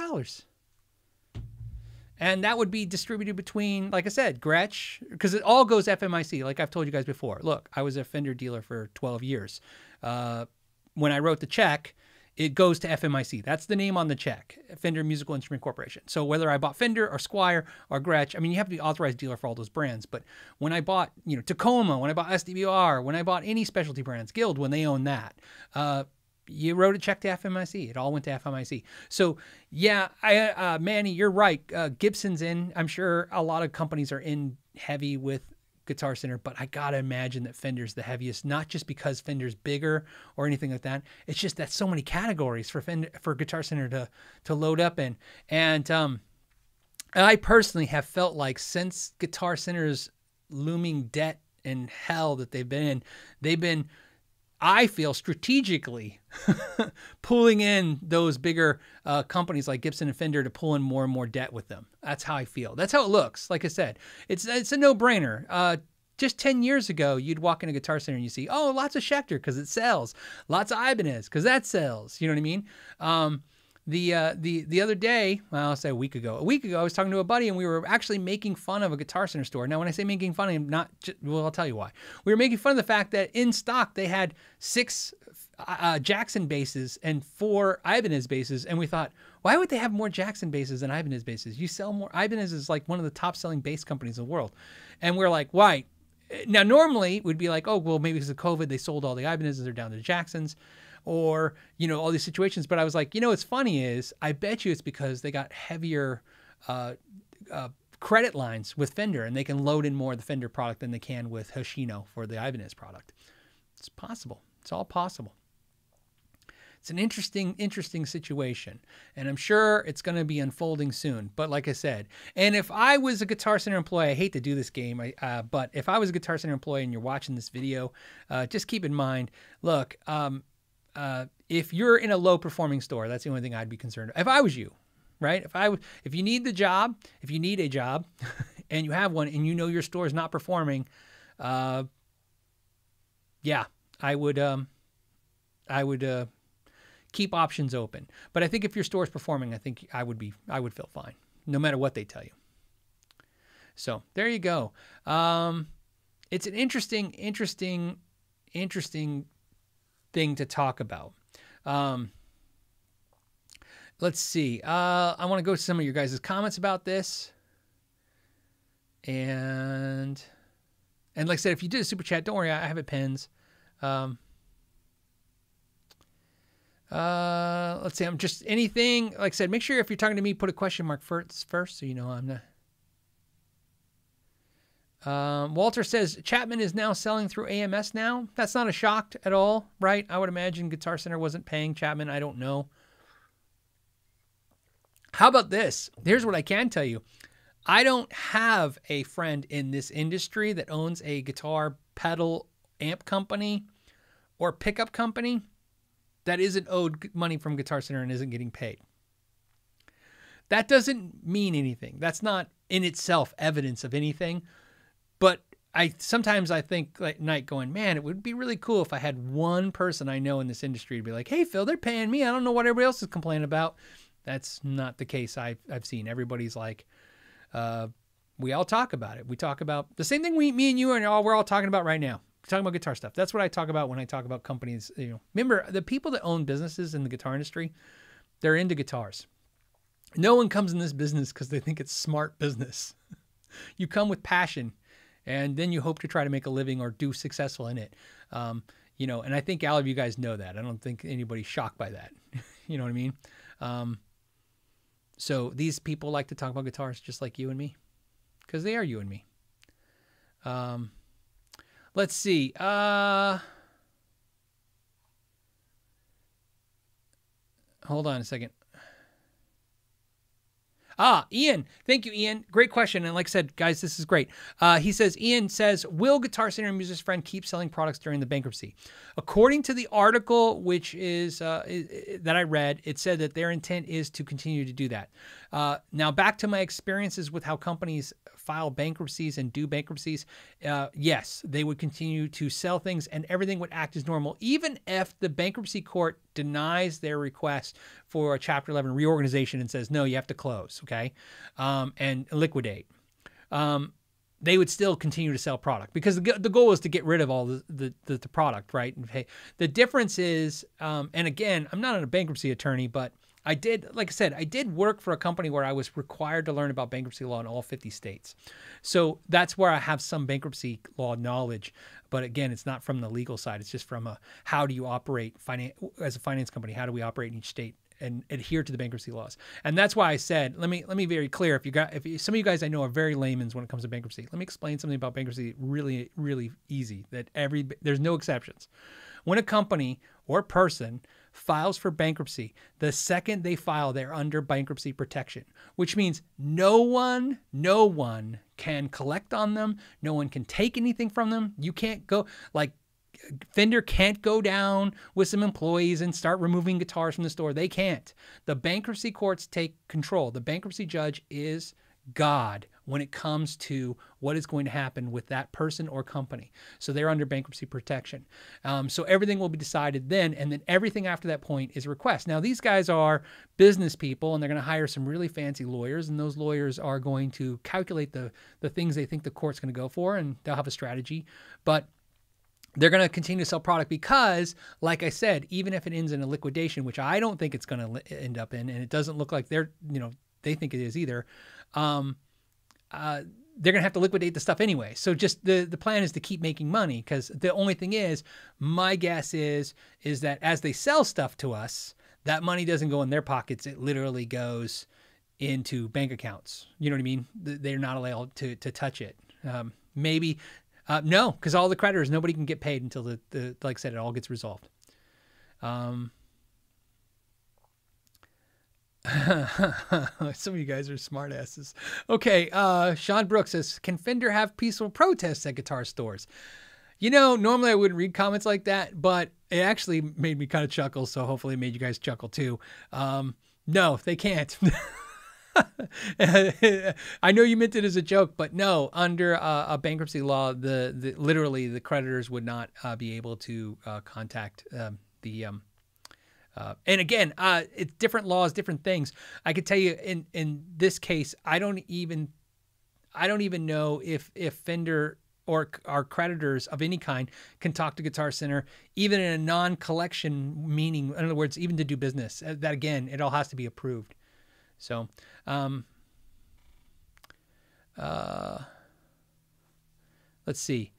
And that would be distributed between, like I said, Gretsch, because it all goes FMIC, like I've told you guys before. Look, I was a Fender dealer for 12 years. Uh, when I wrote the check, it goes to FMIC. That's the name on the check, Fender Musical Instrument Corporation. So whether I bought Fender or Squier or Gretsch, I mean, you have to be authorized dealer for all those brands. But when I bought, you know, Tacoma, when I bought SWR, when I bought any specialty brands, Guild, when they own that, uh, you wrote a check to FMIC. It all went to FMIC. So yeah, I, uh, Manny, you're right. Uh, Gibson's in. I'm sure a lot of companies are in heavy with Guitar Center, but I gotta imagine that Fender's the heaviest, not just because Fender's bigger or anything like that. It's just that so many categories for Fender for Guitar Center to to load up in. And um, I personally have felt like since Guitar Center's looming debt and hell that they've been in, they've been I feel strategically pulling in those bigger uh, companies like Gibson and Fender to pull in more and more debt with them. That's how I feel. That's how it looks. Like I said, it's it's a no brainer. Uh, just 10 years ago, you'd walk in a guitar center and you see, oh, lots of Schecter because it sells, lots of Ibanez because that sells. You know what I mean? Um, the uh, the the other day, well, I'll say a week ago. A week ago, I was talking to a buddy, and we were actually making fun of a Guitar Center store. Now, when I say making fun, I'm not. Just, well, I'll tell you why. We were making fun of the fact that in stock they had six uh, uh, Jackson basses and four Ibanez basses, and we thought, why would they have more Jackson basses than Ibanez basses? You sell more. Ibanez is like one of the top selling bass companies in the world, and we're like, why? Now, normally we'd be like, oh, well, maybe because of COVID, they sold all the Ibanez's, they're down to the Jacksons or you know all these situations. But I was like, you know, what's funny is I bet you it's because they got heavier uh, uh, credit lines with Fender, and they can load in more of the Fender product than they can with Hoshino for the Ibanez product. It's possible. It's all possible. It's an interesting, interesting situation, and I'm sure it's going to be unfolding soon. But like I said, and if I was a Guitar Center employee, I hate to do this game, uh, but if I was a Guitar Center employee and you're watching this video, uh, just keep in mind, look, um, uh, if you're in a low performing store, that's the only thing I'd be concerned. If I was you, right? If I if you need the job, if you need a job, and you have one, and you know your store is not performing, uh, yeah, I would um, I would uh, keep options open. But I think if your store is performing, I think I would be I would feel fine, no matter what they tell you. So there you go. Um, it's an interesting, interesting, interesting thing to talk about. Um, let's see. Uh, I want to go to some of your guys' comments about this. And and like I said, if you did a super chat, don't worry, I have it pins. Um, uh, let's see. I'm just anything. Like I said, make sure if you're talking to me, put a question mark first, first, so you know I'm not. Um, Walter says Chapman is now selling through AMS now. That's not a shock at all, right? I would imagine Guitar Center wasn't paying Chapman. I don't know. How about this? Here's what I can tell you. I don't have a friend in this industry that owns a guitar pedal amp company or pickup company that isn't owed money from Guitar Center and isn't getting paid. That doesn't mean anything. That's not in itself evidence of anything. But I sometimes I think at night going, man, it would be really cool if I had one person I know in this industry to be like, hey, Phil, they're paying me. I don't know what everybody else is complaining about. That's not the case I've, I've seen. Everybody's like, uh, we all talk about it. We talk about the same thing we, me and you and all we're all talking about right now. We're talking about guitar stuff. That's what I talk about when I talk about companies. You know, remember the people that own businesses in the guitar industry, they're into guitars. No one comes in this business because they think it's smart business. you come with passion and then you hope to try to make a living or do successful in it. Um, you know, and I think all of you guys know that. I don't think anybody's shocked by that. you know what I mean? Um, so these people like to talk about guitars just like you and me, because they are you and me. Um, let's see. Uh, hold on a second. Ah, Ian. Thank you, Ian. Great question. And like I said, guys, this is great. Uh, he says, Ian says, Will Guitar Center and Musician's Friend keep selling products during the bankruptcy? According to the article, which is uh, that I read, it said that their intent is to continue to do that. Uh, now, back to my experiences with how companies file bankruptcies and do bankruptcies, uh, yes, they would continue to sell things and everything would act as normal, even if the bankruptcy court denies their request for a Chapter 11 reorganization and says, no, you have to close, okay, um, and liquidate. Um, they would still continue to sell product because the, the goal is to get rid of all the, the, the, the product, right? And the difference is, um, and again, I'm not a bankruptcy attorney, but I did, like I said, I did work for a company where I was required to learn about bankruptcy law in all 50 states. So that's where I have some bankruptcy law knowledge. But again, it's not from the legal side. It's just from a how do you operate as a finance company? How do we operate in each state? and adhere to the bankruptcy laws. And that's why I said, let me let me be very clear. If you got if you, some of you guys I know are very layman's when it comes to bankruptcy, let me explain something about bankruptcy really really easy that every there's no exceptions. When a company or person files for bankruptcy, the second they file, they're under bankruptcy protection, which means no one, no one can collect on them. No one can take anything from them. You can't go, like, Fender can't go down with some employees and start removing guitars from the store. They can't. The bankruptcy courts take control. The bankruptcy judge is God when it comes to what is going to happen with that person or company. So they're under bankruptcy protection. Um, so everything will be decided then, and then everything after that point is request. Now, these guys are business people, and they're going to hire some really fancy lawyers, and those lawyers are going to calculate the the things they think the court's going to go for, and they'll have a strategy. But they're going to continue to sell product because, like I said, even if it ends in a liquidation, which I don't think it's going to end up in, and it doesn't look like they're, you know, they think it is either. Um, uh, they're gonna have to liquidate the stuff anyway. So just the the plan is to keep making money because the only thing is, my guess is is that as they sell stuff to us, that money doesn't go in their pockets. It literally goes into bank accounts. You know what I mean? They're not allowed to to touch it. Um, maybe uh, no, because all the creditors, nobody can get paid until the, the like I said, it all gets resolved. Um, Some of you guys are smartasses. Okay, uh, Sean Brooks says, "Can Fender have peaceful protests at guitar stores?" You know, normally I wouldn't read comments like that, but it actually made me kind of chuckle. So hopefully, it made you guys chuckle too. Um, no, they can't. I know you meant it as a joke, but no, under uh, a bankruptcy law, the, the literally the creditors would not uh, be able to uh, contact um, the um, uh, and again, uh, it's different laws, different things. I could tell you in in this case, I don't even I don't even know if if Fender or our creditors of any kind can talk to Guitar Center, even in a non-collection meaning. In other words, even to do business. Uh, that again, it all has to be approved. So, um, uh, let's see.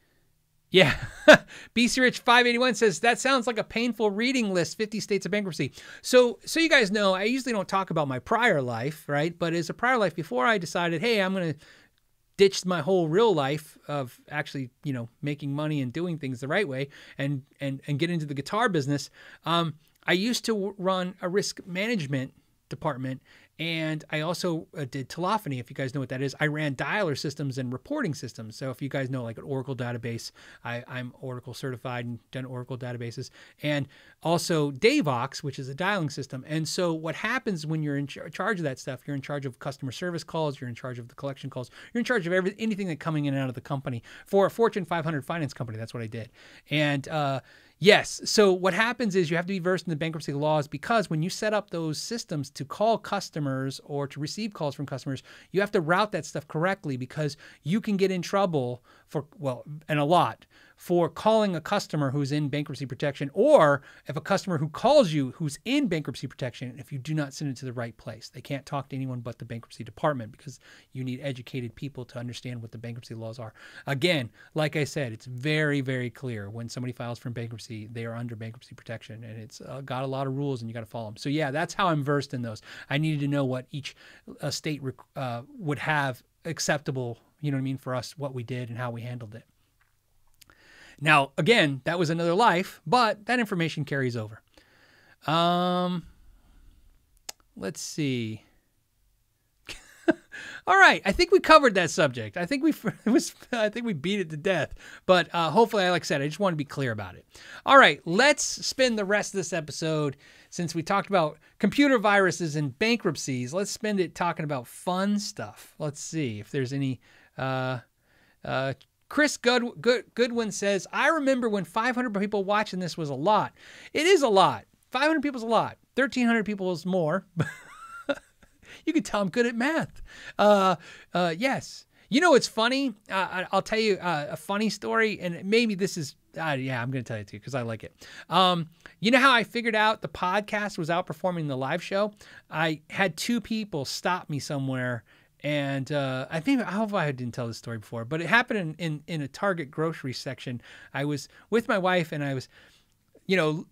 Yeah. BC Rich 581 says that sounds like a painful reading list 50 states of bankruptcy. So so you guys know I usually don't talk about my prior life, right? But as a prior life before I decided, "Hey, I'm going to ditch my whole real life of actually, you know, making money and doing things the right way and and and get into the guitar business." Um, I used to run a risk management department and I also uh, did telephony, if you guys know what that is. I ran dialer systems and reporting systems. So if you guys know like an Oracle database, I, am Oracle certified and done Oracle databases. And also Davox, which is a dialing system. And so what happens when you're in charge of that stuff, you're in charge of customer service calls, you're in charge of the collection calls, you're in charge of every, anything that coming in and out of the company. For a Fortune 500 finance company, that's what I did. And, uh, Yes. So what happens is you have to be versed in the bankruptcy laws because when you set up those systems to call customers or to receive calls from customers, you have to route that stuff correctly because you can get in trouble for well, and a lot for calling a customer who's in bankruptcy protection, or if a customer who calls you who's in bankruptcy protection, if you do not send it to the right place, they can't talk to anyone but the bankruptcy department because you need educated people to understand what the bankruptcy laws are. Again, like I said, it's very, very clear when somebody files for bankruptcy, they are under bankruptcy protection, and it's uh, got a lot of rules, and you got to follow them. So yeah, that's how I'm versed in those. I needed to know what each uh, state uh, would have acceptable. You know what I mean for us, what we did and how we handled it. Now, again, that was another life, but that information carries over. Um, let's see. All right, I think we covered that subject. I think we it was I think we beat it to death. But uh, hopefully, like I said, I just want to be clear about it. All right, let's spend the rest of this episode since we talked about computer viruses and bankruptcies. Let's spend it talking about fun stuff. Let's see if there's any. Uh, uh, Chris Good, Good, Goodwin says, I remember when 500 people watching this was a lot. It is a lot. 500 people is a lot. 1,300 people is more. You can tell I'm good at math. Uh, uh, yes. You know, it's funny. Uh, I'll tell you uh, a funny story, and maybe this is, uh, yeah, I'm going to tell you too because I like it. Um, you know how I figured out the podcast was outperforming the live show? I had two people stop me somewhere and uh, I think I hope I didn't tell this story before, but it happened in, in in a Target grocery section. I was with my wife and I was you know,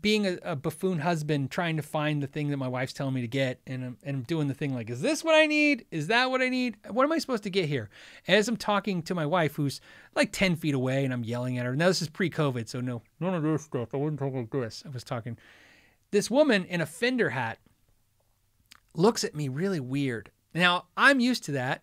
being a, a, buffoon husband, trying to find the thing that my wife's telling me to get, and I'm, and I'm doing the thing like, is this what I need? Is that what I need? What am I supposed to get here? As I'm talking to my wife, who's like 10 feet away, and I'm yelling at her. Now, this is pre COVID, so no, none of this stuff. I wouldn't talk like this. I was talking. This woman in a fender hat looks at me really weird. Now, I'm used to that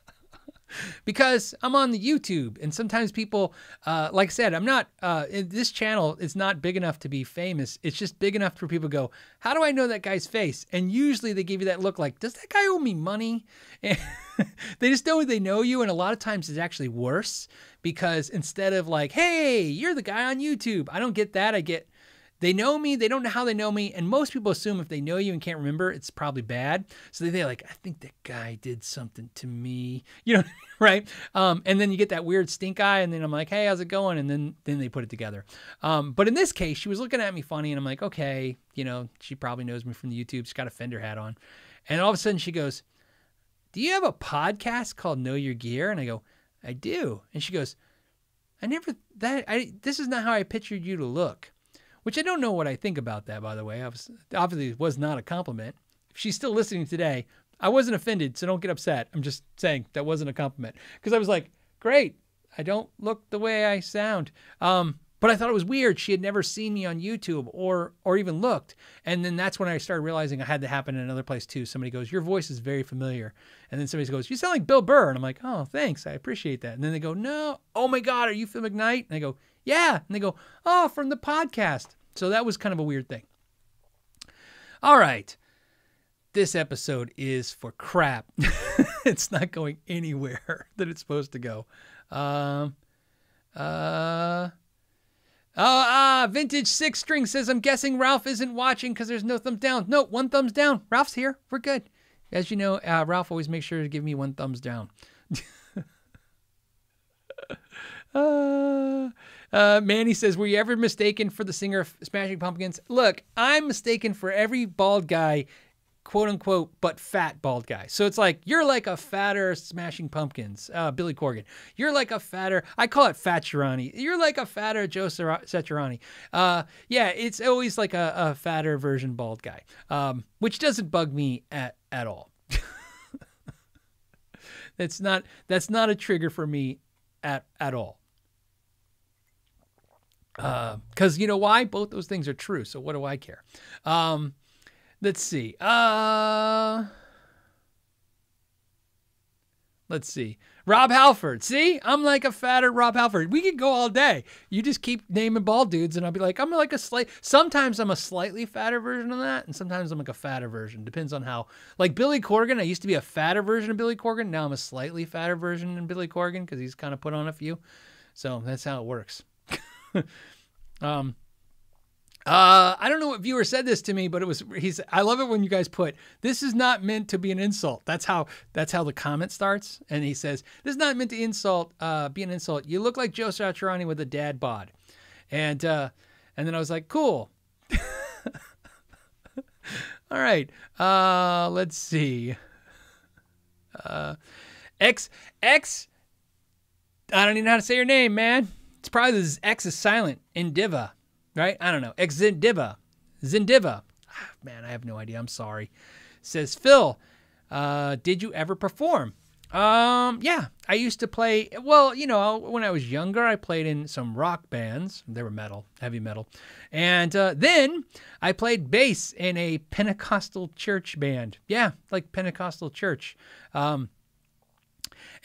because I'm on the YouTube, and sometimes people, uh, like I said, I'm not. Uh, this channel is not big enough to be famous. It's just big enough for people to go, "How do I know that guy's face?" And usually they give you that look, like, "Does that guy owe me money?" And they just know they know you, and a lot of times it's actually worse because instead of like, "Hey, you're the guy on YouTube," I don't get that. I get they know me, they don't know how they know me, and most people assume if they know you and can't remember, it's probably bad. So they think like, I think that guy did something to me, you know, right? Um, and then you get that weird stink eye, and then I'm like, hey, how's it going? And then then they put it together. Um, but in this case, she was looking at me funny, and I'm like, okay, you know, she probably knows me from the YouTube. She's got a fender hat on, and all of a sudden she goes, "Do you have a podcast called Know Your Gear?" And I go, "I do," and she goes, "I never that I this is not how I pictured you to look." Which I don't know what I think about that, by the way. I was, obviously, was not a compliment. If she's still listening today, I wasn't offended, so don't get upset. I'm just saying that wasn't a compliment because I was like, great, I don't look the way I sound. Um, but I thought it was weird. She had never seen me on YouTube or or even looked. And then that's when I started realizing I had to happen in another place too. Somebody goes, "Your voice is very familiar," and then somebody goes, "You sound like Bill Burr," and I'm like, "Oh, thanks, I appreciate that." And then they go, "No, oh my God, are you Phil McKnight?" And I go, "Yeah," and they go, "Oh, from the podcast." So that was kind of a weird thing. All right. This episode is for crap. it's not going anywhere that it's supposed to go. Um, uh, Oh, ah, Vintage Six String says, I'm guessing Ralph isn't watching because there's no thumbs down. No, one thumbs down. Ralph's here. We're good. As you know, uh, Ralph always makes sure to give me one thumbs down. uh, uh, Manny says, "Were you ever mistaken for the singer of Smashing Pumpkins?" Look, I'm mistaken for every bald guy, quote unquote, but fat bald guy. So it's like you're like a fatter Smashing Pumpkins, uh, Billy Corgan. You're like a fatter. I call it Fat Fatcherani. You're like a fatter Joe Satriani. Uh, yeah, it's always like a, a fatter version bald guy, um, which doesn't bug me at at all. that's not that's not a trigger for me at at all. Because uh, you know why? Both those things are true. So what do I care? Um, let's see. Uh, let's see. Rob Halford. See, I'm like a fatter Rob Halford. We could go all day. You just keep naming bald dudes, and I'll be like, I'm like a slight. Sometimes I'm a slightly fatter version of that, and sometimes I'm like a fatter version. Depends on how. Like Billy Corgan, I used to be a fatter version of Billy Corgan. Now I'm a slightly fatter version of Billy Corgan because he's kind of put on a few. So that's how it works. um, uh, I don't know what viewer said this to me, but it was he's. I love it when you guys put this is not meant to be an insult. That's how that's how the comment starts, and he says this is not meant to insult, uh, be an insult. You look like Joe Satriani with a dad bod, and uh, and then I was like, cool. All right, uh, let's see. Uh, X X. I don't even know how to say your name, man. It's probably this X is silent in Diva, right? I don't know. X Zindiva. Zindiva. man, I have no idea. I'm sorry. Says Phil, uh, did you ever perform? Um, yeah, I used to play. Well, you know, when I was younger, I played in some rock bands. They were metal, heavy metal, and uh, then I played bass in a Pentecostal church band. Yeah, like Pentecostal church. Um,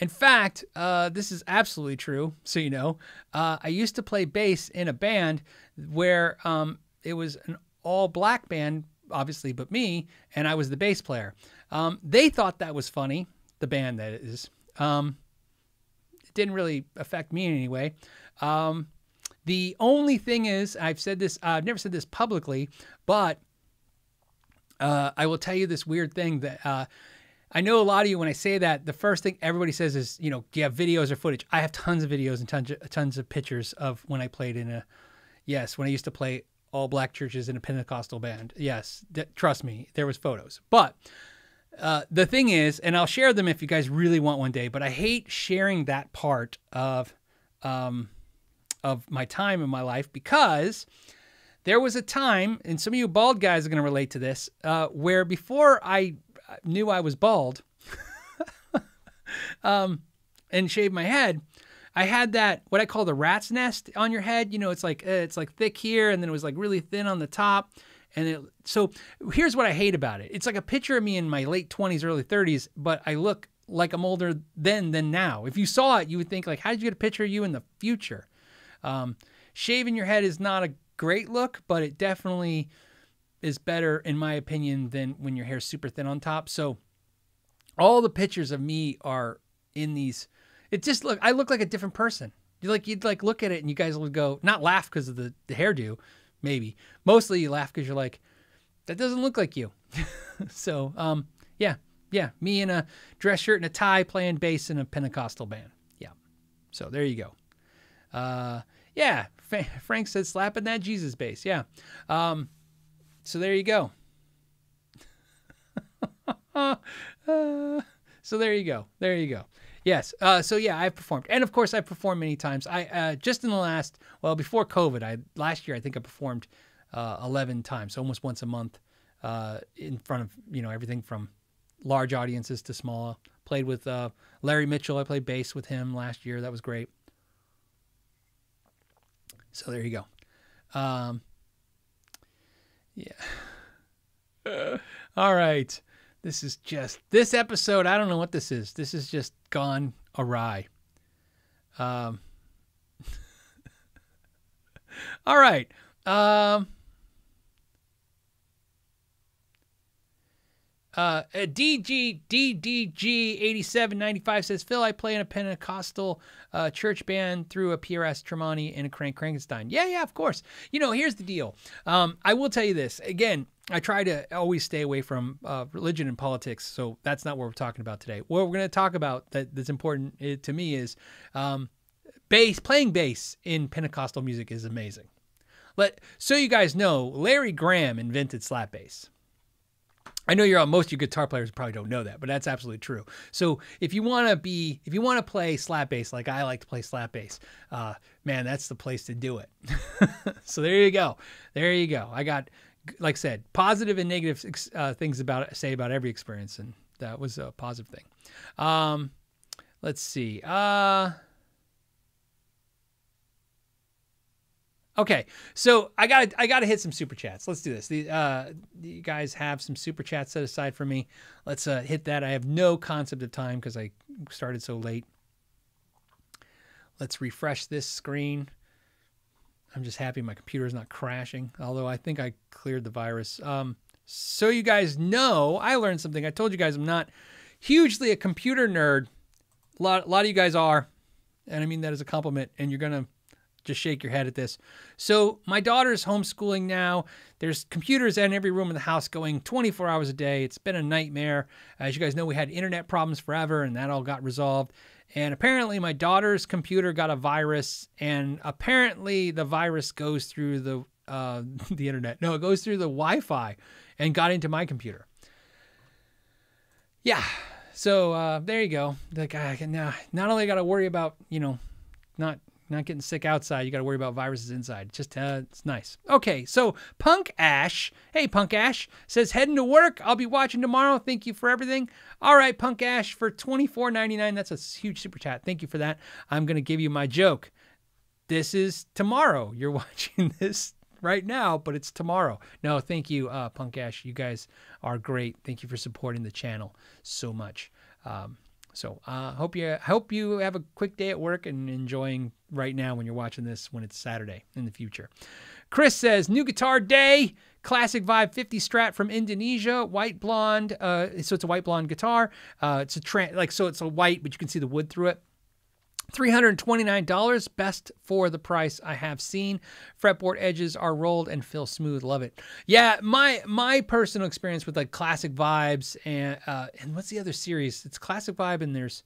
in fact, uh, this is absolutely true. So you know, uh, I used to play bass in a band where um, it was an all black band, obviously, but me, and I was the bass player. Um, they thought that was funny the band that is. Um, it didn't really affect me in any way. Um, the only thing is, I've said this, uh, I've never said this publicly, but uh, I will tell you this weird thing that uh, I know a lot of you, when I say that, the first thing everybody says is, you know, do you have videos or footage? I have tons of videos and tons of, tons of pictures of when I played in a, yes, when I used to play all black churches in a Pentecostal band. Yes, trust me, there was photos. But uh, the thing is, and I'll share them if you guys really want one day, but I hate sharing that part of um, of my time in my life because there was a time, and some of you bald guys are going to relate to this, uh, where before I knew I was bald um, and shaved my head, I had that what I call the rat's nest on your head. You know, it's like uh, it's like thick here, and then it was like really thin on the top. And it, so here's what I hate about it. It's like a picture of me in my late 20s, early 30s, but I look like I'm older then than now. If you saw it, you would think like, how did you get a picture of you in the future? Um, shaving your head is not a great look, but it definitely is better in my opinion than when your hair's super thin on top. So all the pictures of me are in these. It just look. I look like a different person. You like you'd like look at it and you guys would go not laugh because of the, the hairdo, maybe. Mostly you laugh because you're like, that doesn't look like you. so, um, yeah, yeah, me in a dress shirt and a tie playing bass in a Pentecostal band. Yeah. So there you go. Uh, yeah, Frank said slapping that Jesus bass. Yeah. Um, so there you go. uh, so there you go. There you go. Yes. Uh, so yeah, I've performed, and of course I've performed many times. I uh, just in the last, well, before COVID, I last year I think I performed uh, 11 times, almost once a month, uh, in front of you know everything from large audiences to small. Played with uh, Larry Mitchell. I played bass with him last year. That was great. So there you go. Um, yeah. all right. This is just this episode. I don't know what this is. This is just gone awry. Um. all right. Um. Uh, DG DDG eighty seven ninety five says Phil, I play in a Pentecostal uh, church band through a PRS Tremonti and a Krank Frankenstein. Yeah, yeah, of course. You know, here's the deal. Um, I will tell you this again. I try to always stay away from uh, religion and politics, so that's not what we're talking about today. What we're going to talk about that, that's important eh, to me is um, bass. Playing bass in Pentecostal music is amazing. Let so you guys know, Larry Graham invented slap bass. I know you're on most of you guitar players probably don't know that, but that's absolutely true. So if you want to be, if you want to play slap bass like I like to play slap bass, uh, man, that's the place to do it. so there you go, there you go. I got, like I said, positive and negative uh, things about say about every experience, and that was a positive thing. Um, let's see. Uh, Okay, so I got I got to hit some super chats. Let's do this. The, uh, you guys have some super chats set aside for me. Let's uh, hit that. I have no concept of time because I started so late. Let's refresh this screen. I'm just happy my computer is not crashing, although I think I cleared the virus. Um, so you guys know, I learned something. I told you guys I'm not hugely a computer nerd. A lot, a lot of you guys are, and I mean that as a compliment. And you're gonna just shake your head at this. So my daughter's homeschooling now. There's computers in every room in the house going 24 hours a day. It's been a nightmare. As you guys know, we had internet problems forever, and that all got resolved. And apparently, my daughter's computer got a virus, and apparently, the virus goes through the uh, the internet. No, it goes through the Wi-Fi, and got into my computer. Yeah. So uh, there you go. Like I can now, not only got to worry about you know not not getting sick outside. You got to worry about viruses inside. Just uh, it's nice. Okay, so Punk Ash, hey Punk Ash says heading to work. I'll be watching tomorrow. Thank you for everything. All right, Punk Ash for twenty four ninety nine. That's a huge super chat. Thank you for that. I'm gonna give you my joke. This is tomorrow. You're watching this right now, but it's tomorrow. No, thank you, uh, Punk Ash. You guys are great. Thank you for supporting the channel so much. Um, so I uh, hope you hope you have a quick day at work and enjoying right now when you're watching this when it's Saturday in the future. Chris says new guitar day, classic vibe 50 Strat from Indonesia, white blonde. Uh, so it's a white blonde guitar. Uh, it's a tra- like so it's a white, but you can see the wood through it. $329, best for the price I have seen. Fretboard edges are rolled and feel smooth. Love it. Yeah, my my personal experience with like classic vibes and uh, and what's the other series? It's classic vibe and there's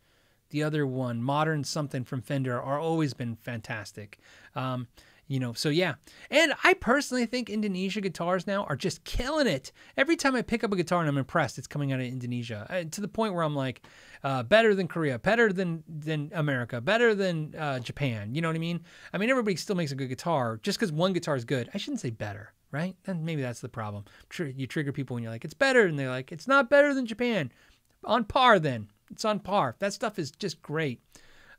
the other one, modern something from Fender, are always been fantastic. Um, you know, so yeah. And I personally think Indonesia guitars now are just killing it. Every time I pick up a guitar and I'm impressed, it's coming out of Indonesia uh, to the point where I'm like, uh, better than Korea, better than than America, better than uh, Japan. You know what I mean? I mean, everybody still makes a good guitar. Just because one guitar is good, I shouldn't say better, right? Then maybe that's the problem. You trigger people when you're like, it's better, and they're like, it's not better than Japan. On par, then it's on par. That stuff is just great.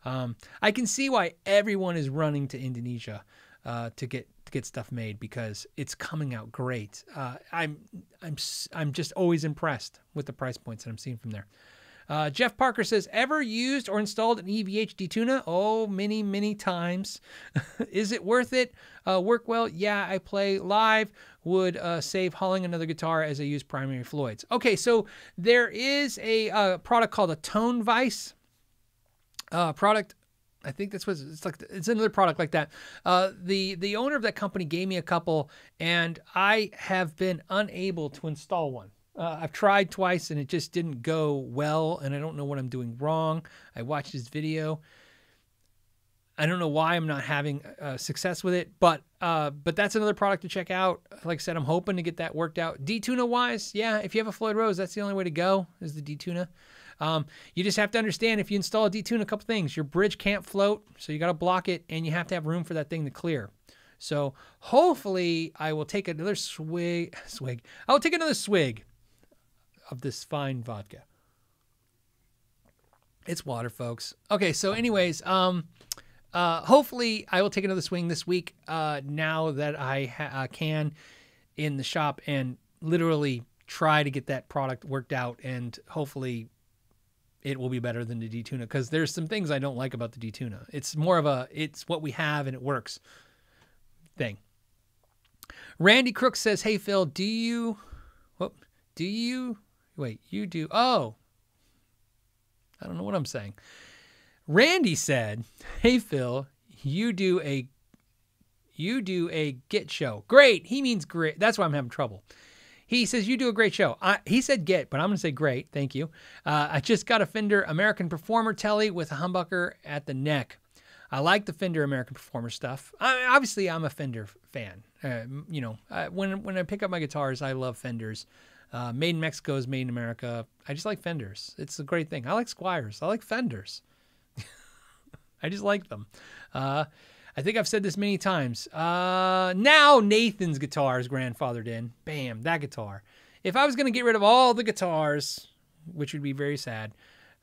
Um, I can see why everyone is running to Indonesia uh, to get to get stuff made because it's coming out great. Uh, I'm I'm I'm just always impressed with the price points that I'm seeing from there. Uh, Jeff Parker says, ever used or installed an EVH D-tuna? Oh, many, many times. Is it worth it? Uh, work well? Yeah, I play live. Would uh, save hauling another guitar as I use primary Floyds. Okay, so there is a uh, product called a Tone Vice uh, product. I think that's what it's like. It's another product like that. Uh, the the owner of that company gave me a couple, and I have been unable to install one. Uh, I've tried twice and it just didn't go well, and I don't know what I'm doing wrong. I watched his video. I don't know why I'm not having uh, success with it, but uh, but that's another product to check out. Like I said, I'm hoping to get that worked out. D-tuna wise, yeah, if you have a Floyd Rose, that's the only way to go is the D-tuna. Um, you just have to understand if you install a detune, a couple things. Your bridge can't float, so you got to block it, and you have to have room for that thing to clear. So hopefully, I will take another swig. Swig. I will take another swig of this fine vodka. It's water, folks. Okay, so anyways, um, uh, hopefully I will take another swing this week. Uh, now that I uh, can in the shop and literally try to get that product worked out, and hopefully it will be better than the D-tuna because there's some things I don't like about the D-tuna. It's more of a it's what we have and it works thing. Randy Crook says, "Hey Phil, do you, whoop, do you Wait, you do. Oh, I don't know what I'm saying. Randy said, "Hey Phil, you do a you do a Git show. Great. He means great. That's why I'm having trouble. He says you do a great show. I, he said get, but I'm going to say great. Thank you. Uh, I just got a Fender American Performer Tele with a humbucker at the neck. I like the Fender American Performer stuff. I, obviously, I'm a Fender fan. Uh, you know, uh, when when I pick up my guitars, I love Fenders. Uh, made in Mexico is made in America. I just like Fenders. It's a great thing. I like Squiers. I like Fenders. I just like them. Uh, I think I've said this many times. Uh, now Nathan's guitar is grandfathered in. Bam, that guitar. If I was going to get rid of all the guitars, which would be very sad,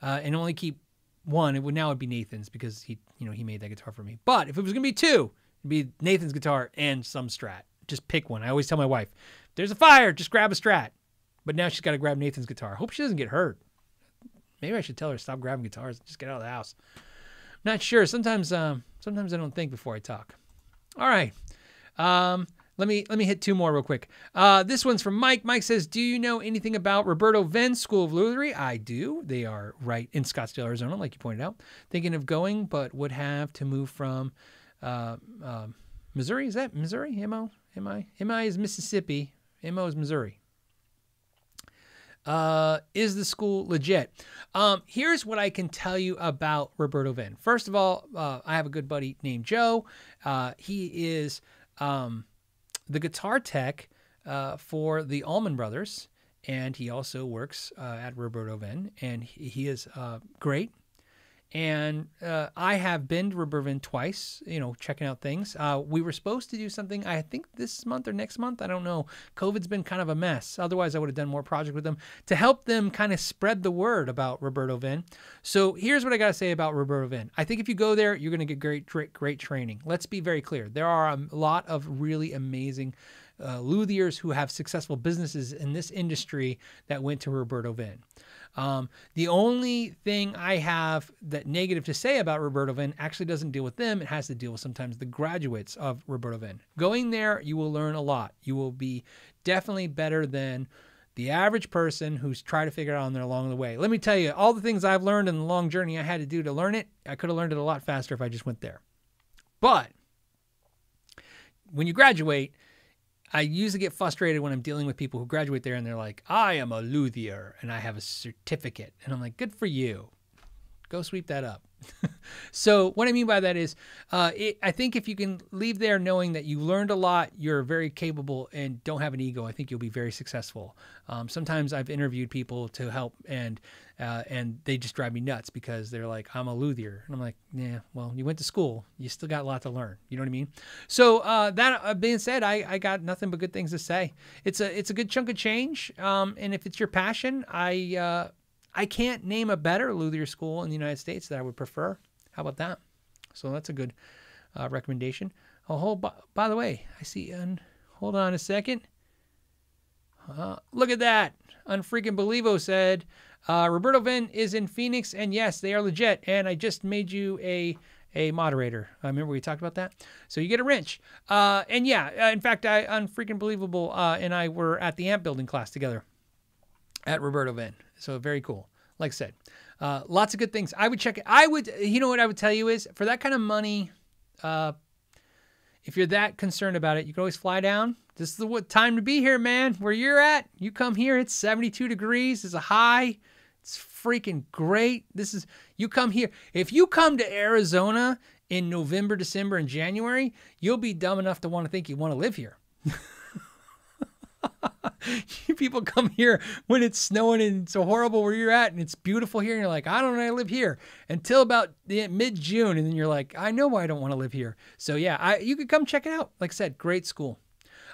uh, and only keep one, it would now it'd be Nathan's because he, you know, he made that guitar for me. But if it was going to be two, it'd be Nathan's guitar and some Strat. Just pick one. I always tell my wife, "There's a fire, just grab a Strat." But now she's got to grab Nathan's guitar. Hope she doesn't get hurt. Maybe I should tell her stop grabbing guitars. Just get out of the house. Not sure. Sometimes, um, sometimes I don't think before I talk. All right. Um, let me let me hit two more real quick. Uh, this one's from Mike. Mike says, "Do you know anything about Roberto Venn School of Luthiery?" I do. They are right in Scottsdale, Arizona, like you pointed out. Thinking of going, but would have to move from uh, uh, Missouri. Is that Missouri? Mo? Am I? Is Mississippi. Mo is Missouri. Uh, is the school legit? Um, here's what I can tell you about Roberto Venn. First of all, uh, I have a good buddy named Joe. Uh, he is um, the guitar tech uh, for the Allman Brothers, and he also works uh, at Roberto Venn, and he, he is uh, great. And uh, I have been to Roberto twice, you know, checking out things. Uh, we were supposed to do something, I think this month or next month. I don't know. COVID's been kind of a mess. Otherwise, I would have done more project with them to help them kind of spread the word about Roberto Venn. So here's what I got to say about Roberto Venn. I think if you go there, you're going to get great, great, great training. Let's be very clear. There are a lot of really amazing uh, luthiers who have successful businesses in this industry that went to Roberto Venn. Um, the only thing I have that negative to say about Roberto Venn actually doesn't deal with them. It has to deal with sometimes the graduates of Roberto Venn. Going there, you will learn a lot. You will be definitely better than the average person who's trying to figure it out on there along the way. Let me tell you, all the things I've learned in the long journey I had to do to learn it, I could have learned it a lot faster if I just went there. But when you graduate, I usually get frustrated when I'm dealing with people who graduate there and they're like, I am a luthier and I have a certificate. And I'm like, good for you. Go sweep that up. so what I mean by that is, uh, it, I think if you can leave there knowing that you learned a lot, you're very capable, and don't have an ego, I think you'll be very successful. Um, sometimes I've interviewed people to help, and uh, and they just drive me nuts because they're like, I'm a luthier, and I'm like, yeah, well, you went to school, you still got a lot to learn. You know what I mean? So uh, that uh, being said, I, I got nothing but good things to say. It's a it's a good chunk of change, um, and if it's your passion, I uh, I can't name a better luthier school in the United States that I would prefer. How about that? So that's a good uh, recommendation. Oh, hold, by, by, the way, I see. And hold on a second. Uh, look at that. Unfreaking Believo said uh, Roberto Venn is in Phoenix, and yes, they are legit. And I just made you a a moderator. I remember we talked about that. So you get a wrench. Uh, and yeah, uh, in fact, I unfreaking believable. Uh, and I were at the amp building class together at Roberto Venn. So very cool. Like I said, uh, lots of good things. I would check it. I would, you know what I would tell you is for that kind of money, uh, if you're that concerned about it, you can always fly down. This is the what time to be here, man. Where you're at, you come here. It's 72 degrees. It's a high. It's freaking great. This is you come here. If you come to Arizona in November, December, and January, you'll be dumb enough to want to think you want to live here. people come here when it's snowing and it's so horrible where you're at and it's beautiful here and you're like i don't want to live here until about mid-june and then you're like i know why i don't want to live here. So yeah I, you could come check it out. Like i said great school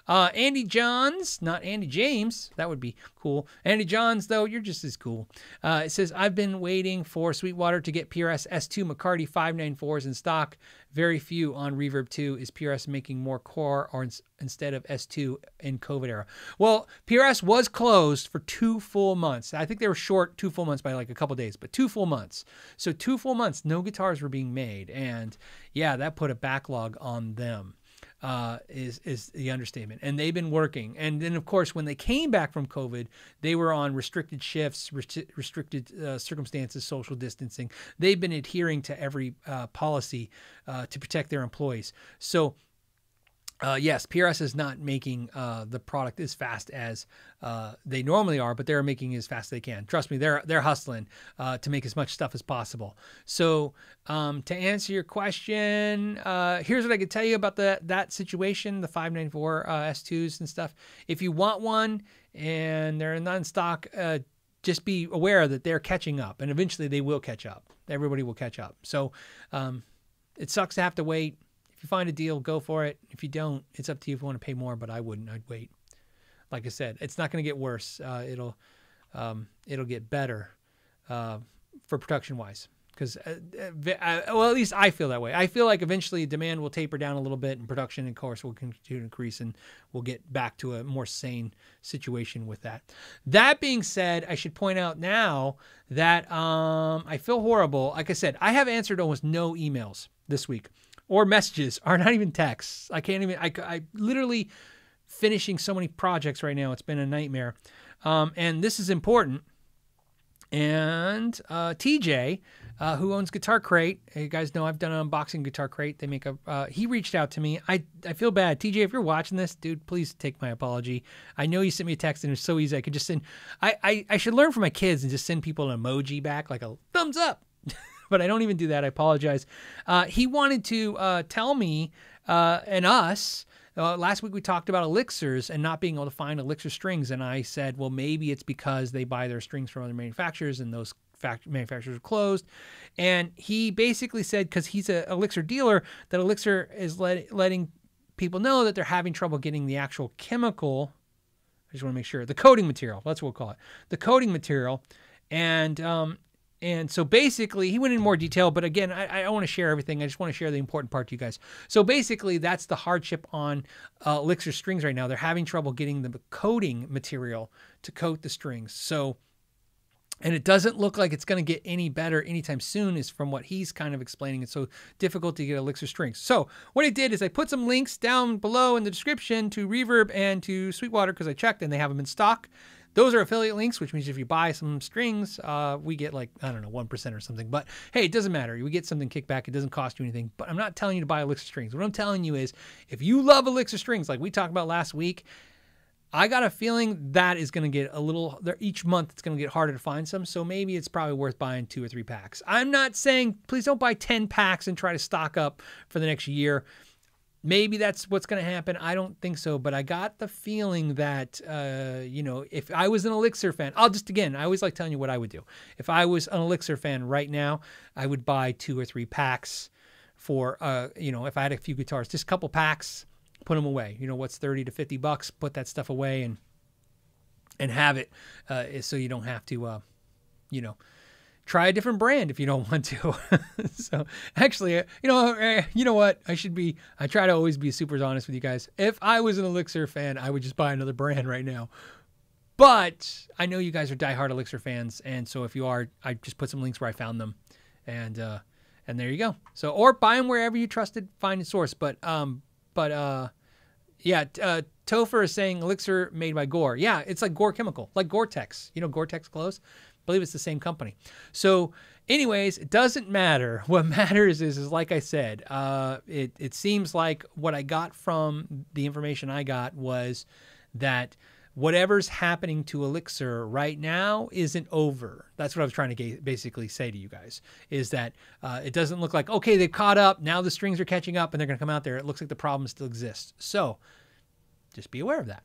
uh, Andy Johns, not Andy James. That would be cool. Andy Johns, though, you're just as cool. Uh, it says, I've been waiting for Sweetwater to get PRS S2 McCarty 594s in stock. Very few on Reverb 2. Is PRS making more core or instead of S2 in COVID era? Well, PRS was closed for two full months. I think they were short two full months by like a couple days, but two full months. So two full months, no guitars were being made. And yeah, that put a backlog on them uh, is is the understatement. And they've been working. And then, of course, when they came back from COVID, they were on restricted shifts, restricted uh, circumstances, social distancing. They've been adhering to every uh, policy uh, to protect their employees. So uh, yes, PRS is not making uh, the product as fast as uh, they normally are, but they're making as fast as they can. Trust me, they're they're hustling uh, to make as much stuff as possible. So um, to answer your question, uh, here's what I could tell you about the that situation: the 594 uh, S2s and stuff. If you want one and they're not in stock, just be aware that they're catching up, and eventually they will catch up. Everybody will catch up. So um, it sucks to have to wait you find a deal, go for it. If you don't, it's up to you if you want to pay more, but I wouldn't. I'd wait. Like I said, it's not going to get worse. Uh, it'll um, it'll get better uh, for production wise. Because, uh, uh, well, at least I feel that way. I feel like eventually demand will taper down a little bit, and production, of course, will continue to increase, and we'll get back to a more sane situation with that. That being said, I should point out now that um, I feel horrible. Like I said, I have answered almost no emails this week or messages are not even texts. I can't even, I, I literally finishing so many projects right now. It's been a nightmare. Um, and this is important. And uh, TJ, uh, who owns Guitar Crate, you guys know I've done an unboxing Guitar Crate. They make a, uh, he reached out to me. I, I feel bad. TJ, if you're watching this, dude, please take my apology. I know you sent me a text and it was so easy. I could just send, I, I, I should learn from my kids and just send people an emoji back, like a thumbs up. But I don't even do that. I apologize. Uh, he wanted to uh, tell me uh, and us uh, last week we talked about elixirs and not being able to find elixir strings, and I said, well, maybe it's because they buy their strings from other manufacturers and those fact- manufacturers are closed. And he basically said, because he's an elixir dealer, that elixir is let, letting people know that they're having trouble getting the actual chemical. I just want to make sure the coating material. That's what we'll call it. The coating material, and um, and so basically, he went in more detail, but again, I, I want to share everything. I just want to share the important part to you guys. So basically, that's the hardship on uh, Elixir strings right now. They're having trouble getting the coating material to coat the strings. So, and it doesn't look like it's going to get any better anytime soon, is from what he's kind of explaining. It's so difficult to get Elixir strings. So, what I did is I put some links down below in the description to Reverb and to Sweetwater because I checked and they have them in stock. Those are affiliate links, which means if you buy some strings, uh, we get like, I don't know, 1% or something. But hey, it doesn't matter. We get something kickback. It doesn't cost you anything. But I'm not telling you to buy Elixir strings. What I'm telling you is if you love Elixir strings, like we talked about last week, I got a feeling that is going to get a little each month. It's going to get harder to find some, so maybe it's probably worth buying two or three packs. I'm not saying please don't buy ten packs and try to stock up for the next year. Maybe that's what's going to happen. I don't think so, but I got the feeling that, uh, you know, if I was an Elixir fan, I'll just again, I always like telling you what I would do. If I was an Elixir fan right now, I would buy two or three packs for, uh, you know, if I had a few guitars, just a couple packs, put them away. You know, what's 30 to 50 bucks, put that stuff away and, and have it uh, so you don't have to, uh, you know, try a different brand if you don't want to. so actually, uh, you know, uh, you know what? I should be. I try to always be super honest with you guys. If I was an Elixir fan, I would just buy another brand right now. But I know you guys are diehard Elixir fans, and so if you are, I just put some links where I found them, and uh, and there you go. So or buy them wherever you trusted find a source. But um, but uh, yeah. Uh, Topher is saying Elixir made by Gore. Yeah, it's like Gore Chemical, like Gore-Tex. You know Gore-Tex clothes believe it's the same company. So, anyways, it doesn't matter. What matters is, is like I said, uh, it it seems like what I got from the information I got was that whatever's happening to Elixir right now isn't over. That's what I was trying to basically say to you guys is that uh, it doesn't look like okay they've caught up now the strings are catching up and they're going to come out there. It looks like the problem still exists. So, just be aware of that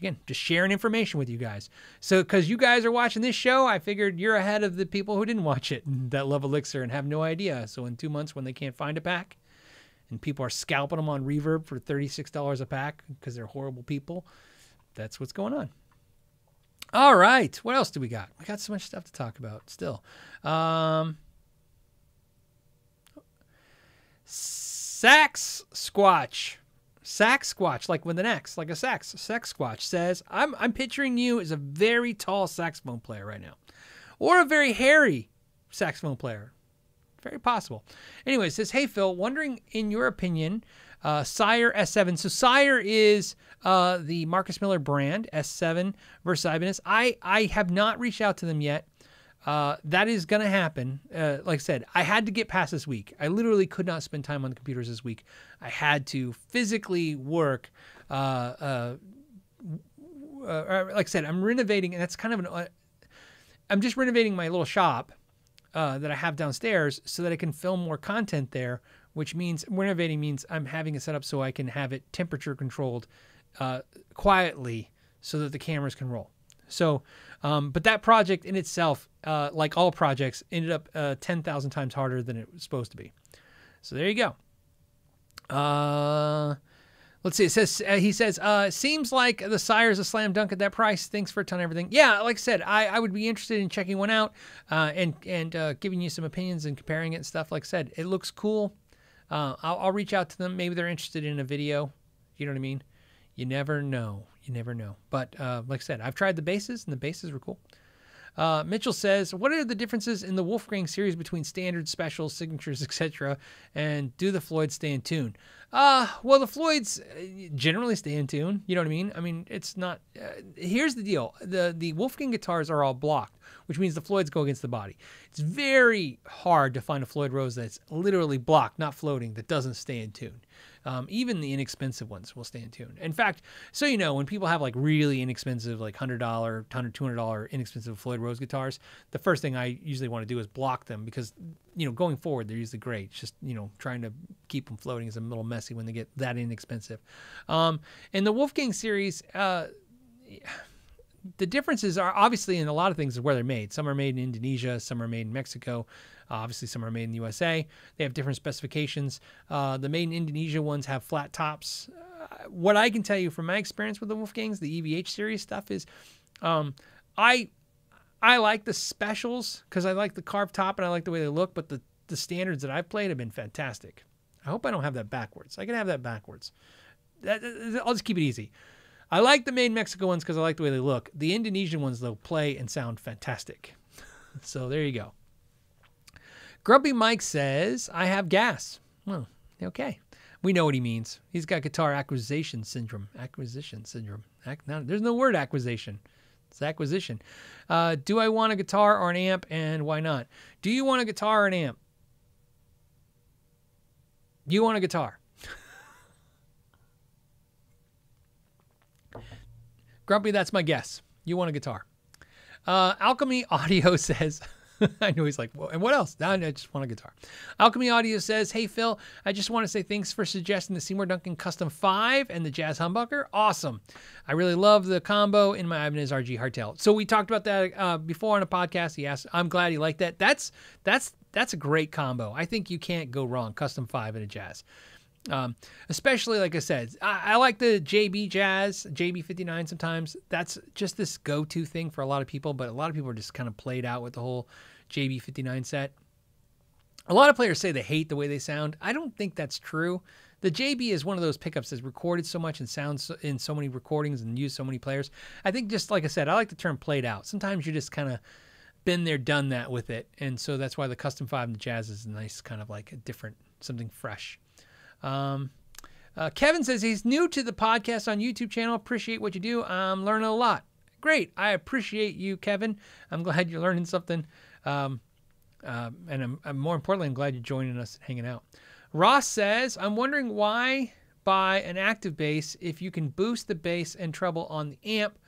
again, just sharing information with you guys. So, because you guys are watching this show, I figured you're ahead of the people who didn't watch it that love Elixir and have no idea. So, in two months, when they can't find a pack and people are scalping them on Reverb for $36 a pack because they're horrible people, that's what's going on. All right. What else do we got? We got so much stuff to talk about still. Um, Sax Squatch Sax Squatch, like with an X, like a sax, Sax Squatch says, I'm, I'm picturing you as a very tall saxophone player right now, or a very hairy saxophone player. Very possible. Anyway, says, Hey, Phil, wondering in your opinion, uh, Sire S7. So Sire is uh, the Marcus Miller brand, S7 versus Ibanez. I, I have not reached out to them yet. Uh, that is going to happen. Uh, like I said, I had to get past this week. I literally could not spend time on the computers this week. I had to physically work. Uh, uh, uh like I said, I'm renovating, and that's kind of an. I'm just renovating my little shop that I have downstairs so that I can film more content there. Which means renovating means I'm having it set up so I can have it temperature controlled quietly so that the cameras can roll. So, um, but that project in itself, uh, like all projects, ended up uh, 10,000 times harder than it was supposed to be. So there you go. Uh, let's see. It says uh, he says uh, seems like the Sire's a slam dunk at that price. Thanks for a ton of everything. Yeah, like I said, I, I would be interested in checking one out uh, and and giving you some opinions and comparing it and stuff. Like I said, it looks cool. I'll, I'll reach out to them. Maybe they're interested in a video. You know what I mean? You never know. You never know. But uh, like I said, I've tried the bases, and the bases were cool. Uh, Mitchell says, "What are the differences in the Wolfgang series between standard, specials, signatures, etc., and do the Floyds stay in tune?" Uh, well, the Floyds uh, generally stay in tune. You know what I mean? I mean, it's not. Uh, here's the deal: the the Wolfgang guitars are all blocked, which means the Floyds go against the body. It's very hard to find a Floyd Rose that's literally blocked, not floating, that doesn't stay in tune. Um, even the inexpensive ones will stay in tune. In fact, so you know, when people have like really inexpensive, like $100, $100, $200 inexpensive Floyd Rose guitars, the first thing I usually want to do is block them because, you know, going forward, they're usually great. It's just, you know, trying to keep them floating is a little messy when they get that inexpensive. Um, and the Wolfgang series, uh, the differences are obviously in a lot of things where they're made. Some are made in Indonesia, some are made in Mexico. Obviously, some are made in the USA. They have different specifications. Uh, the made in Indonesia ones have flat tops. Uh, what I can tell you from my experience with the Wolfgangs, the EVH series stuff is, um, I I like the specials because I like the carved top and I like the way they look. But the the standards that I've played have been fantastic. I hope I don't have that backwards. I can have that backwards. That, I'll just keep it easy. I like the made Mexico ones because I like the way they look. The Indonesian ones, though, play and sound fantastic. so there you go. Grumpy Mike says, I have gas. Well, okay. We know what he means. He's got guitar acquisition syndrome. Acquisition syndrome. Ac- there's no word acquisition. It's acquisition. Uh, do I want a guitar or an amp, and why not? Do you want a guitar or an amp? You want a guitar. Grumpy, that's my guess. You want a guitar. Uh, Alchemy Audio says, I know he's like, well, and what else? I just want a guitar. Alchemy Audio says, Hey Phil, I just want to say thanks for suggesting the Seymour Duncan Custom 5 and the Jazz Humbucker. Awesome. I really love the combo in my Ibanez RG hardtail. So we talked about that uh, before on a podcast. He asked, I'm glad he liked that. That's that's that's a great combo. I think you can't go wrong. Custom 5 and a Jazz. Um, especially like I said, I, I, like the JB Jazz, JB59 sometimes. That's just this go to thing for a lot of people, but a lot of people are just kind of played out with the whole JB59 set. A lot of players say they hate the way they sound. I don't think that's true. The JB is one of those pickups that's recorded so much and sounds in so many recordings and used so many players. I think just like I said, I like the term played out. Sometimes you just kind of been there, done that with it. And so that's why the Custom 5 and the Jazz is a nice, kind of like a different, something fresh. Um, uh, Kevin says he's new to the podcast on YouTube channel. Appreciate what you do. I'm learning a lot. Great. I appreciate you, Kevin. I'm glad you're learning something. Um, uh, and I'm, I'm, more importantly, I'm glad you're joining us and hanging out. Ross says, I'm wondering why buy an active bass if you can boost the bass and treble on the amp.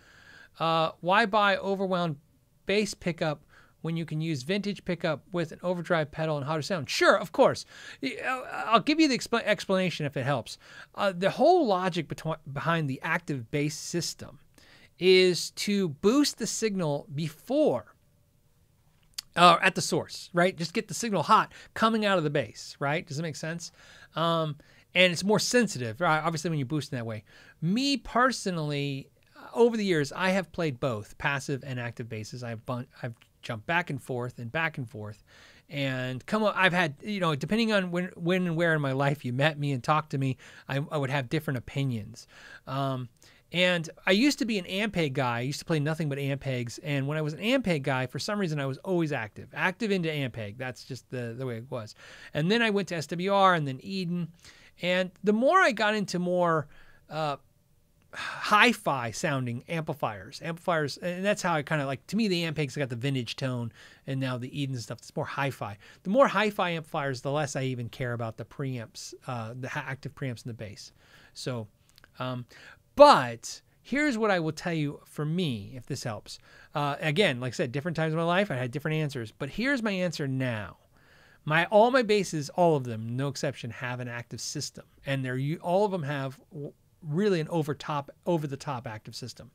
Uh, why buy overwound bass pickup when you can use vintage pickup with an overdrive pedal and hotter sound? Sure, of course. I'll give you the expl- explanation if it helps. Uh, the whole logic behind the active bass system is to boost the signal before uh, at the source, right? Just get the signal hot coming out of the bass, right? Does it make sense? Um, and it's more sensitive, right? Obviously, when you boost in that way. Me personally, over the years, I have played both passive and active basses. I've bun- I've jumped back and forth and back and forth, and come up. I've had you know, depending on when when and where in my life you met me and talked to me, I, I would have different opinions. Um, and I used to be an Ampeg guy. I used to play nothing but Ampegs. And when I was an Ampeg guy, for some reason, I was always active, active into Ampeg. That's just the, the way it was. And then I went to SWR and then Eden. And the more I got into more uh, hi-fi sounding amplifiers, amplifiers, and that's how I kind of like. To me, the Ampegs got the vintage tone, and now the Eden stuff. It's more hi-fi. The more hi-fi amplifiers, the less I even care about the preamps, uh, the active preamps in the bass. So, um, but here's what I will tell you for me, if this helps. Uh, again, like I said, different times in my life, I had different answers, but here's my answer now. My all my bases, all of them, no exception, have an active system, and they're all of them have really an over top, over the top active system.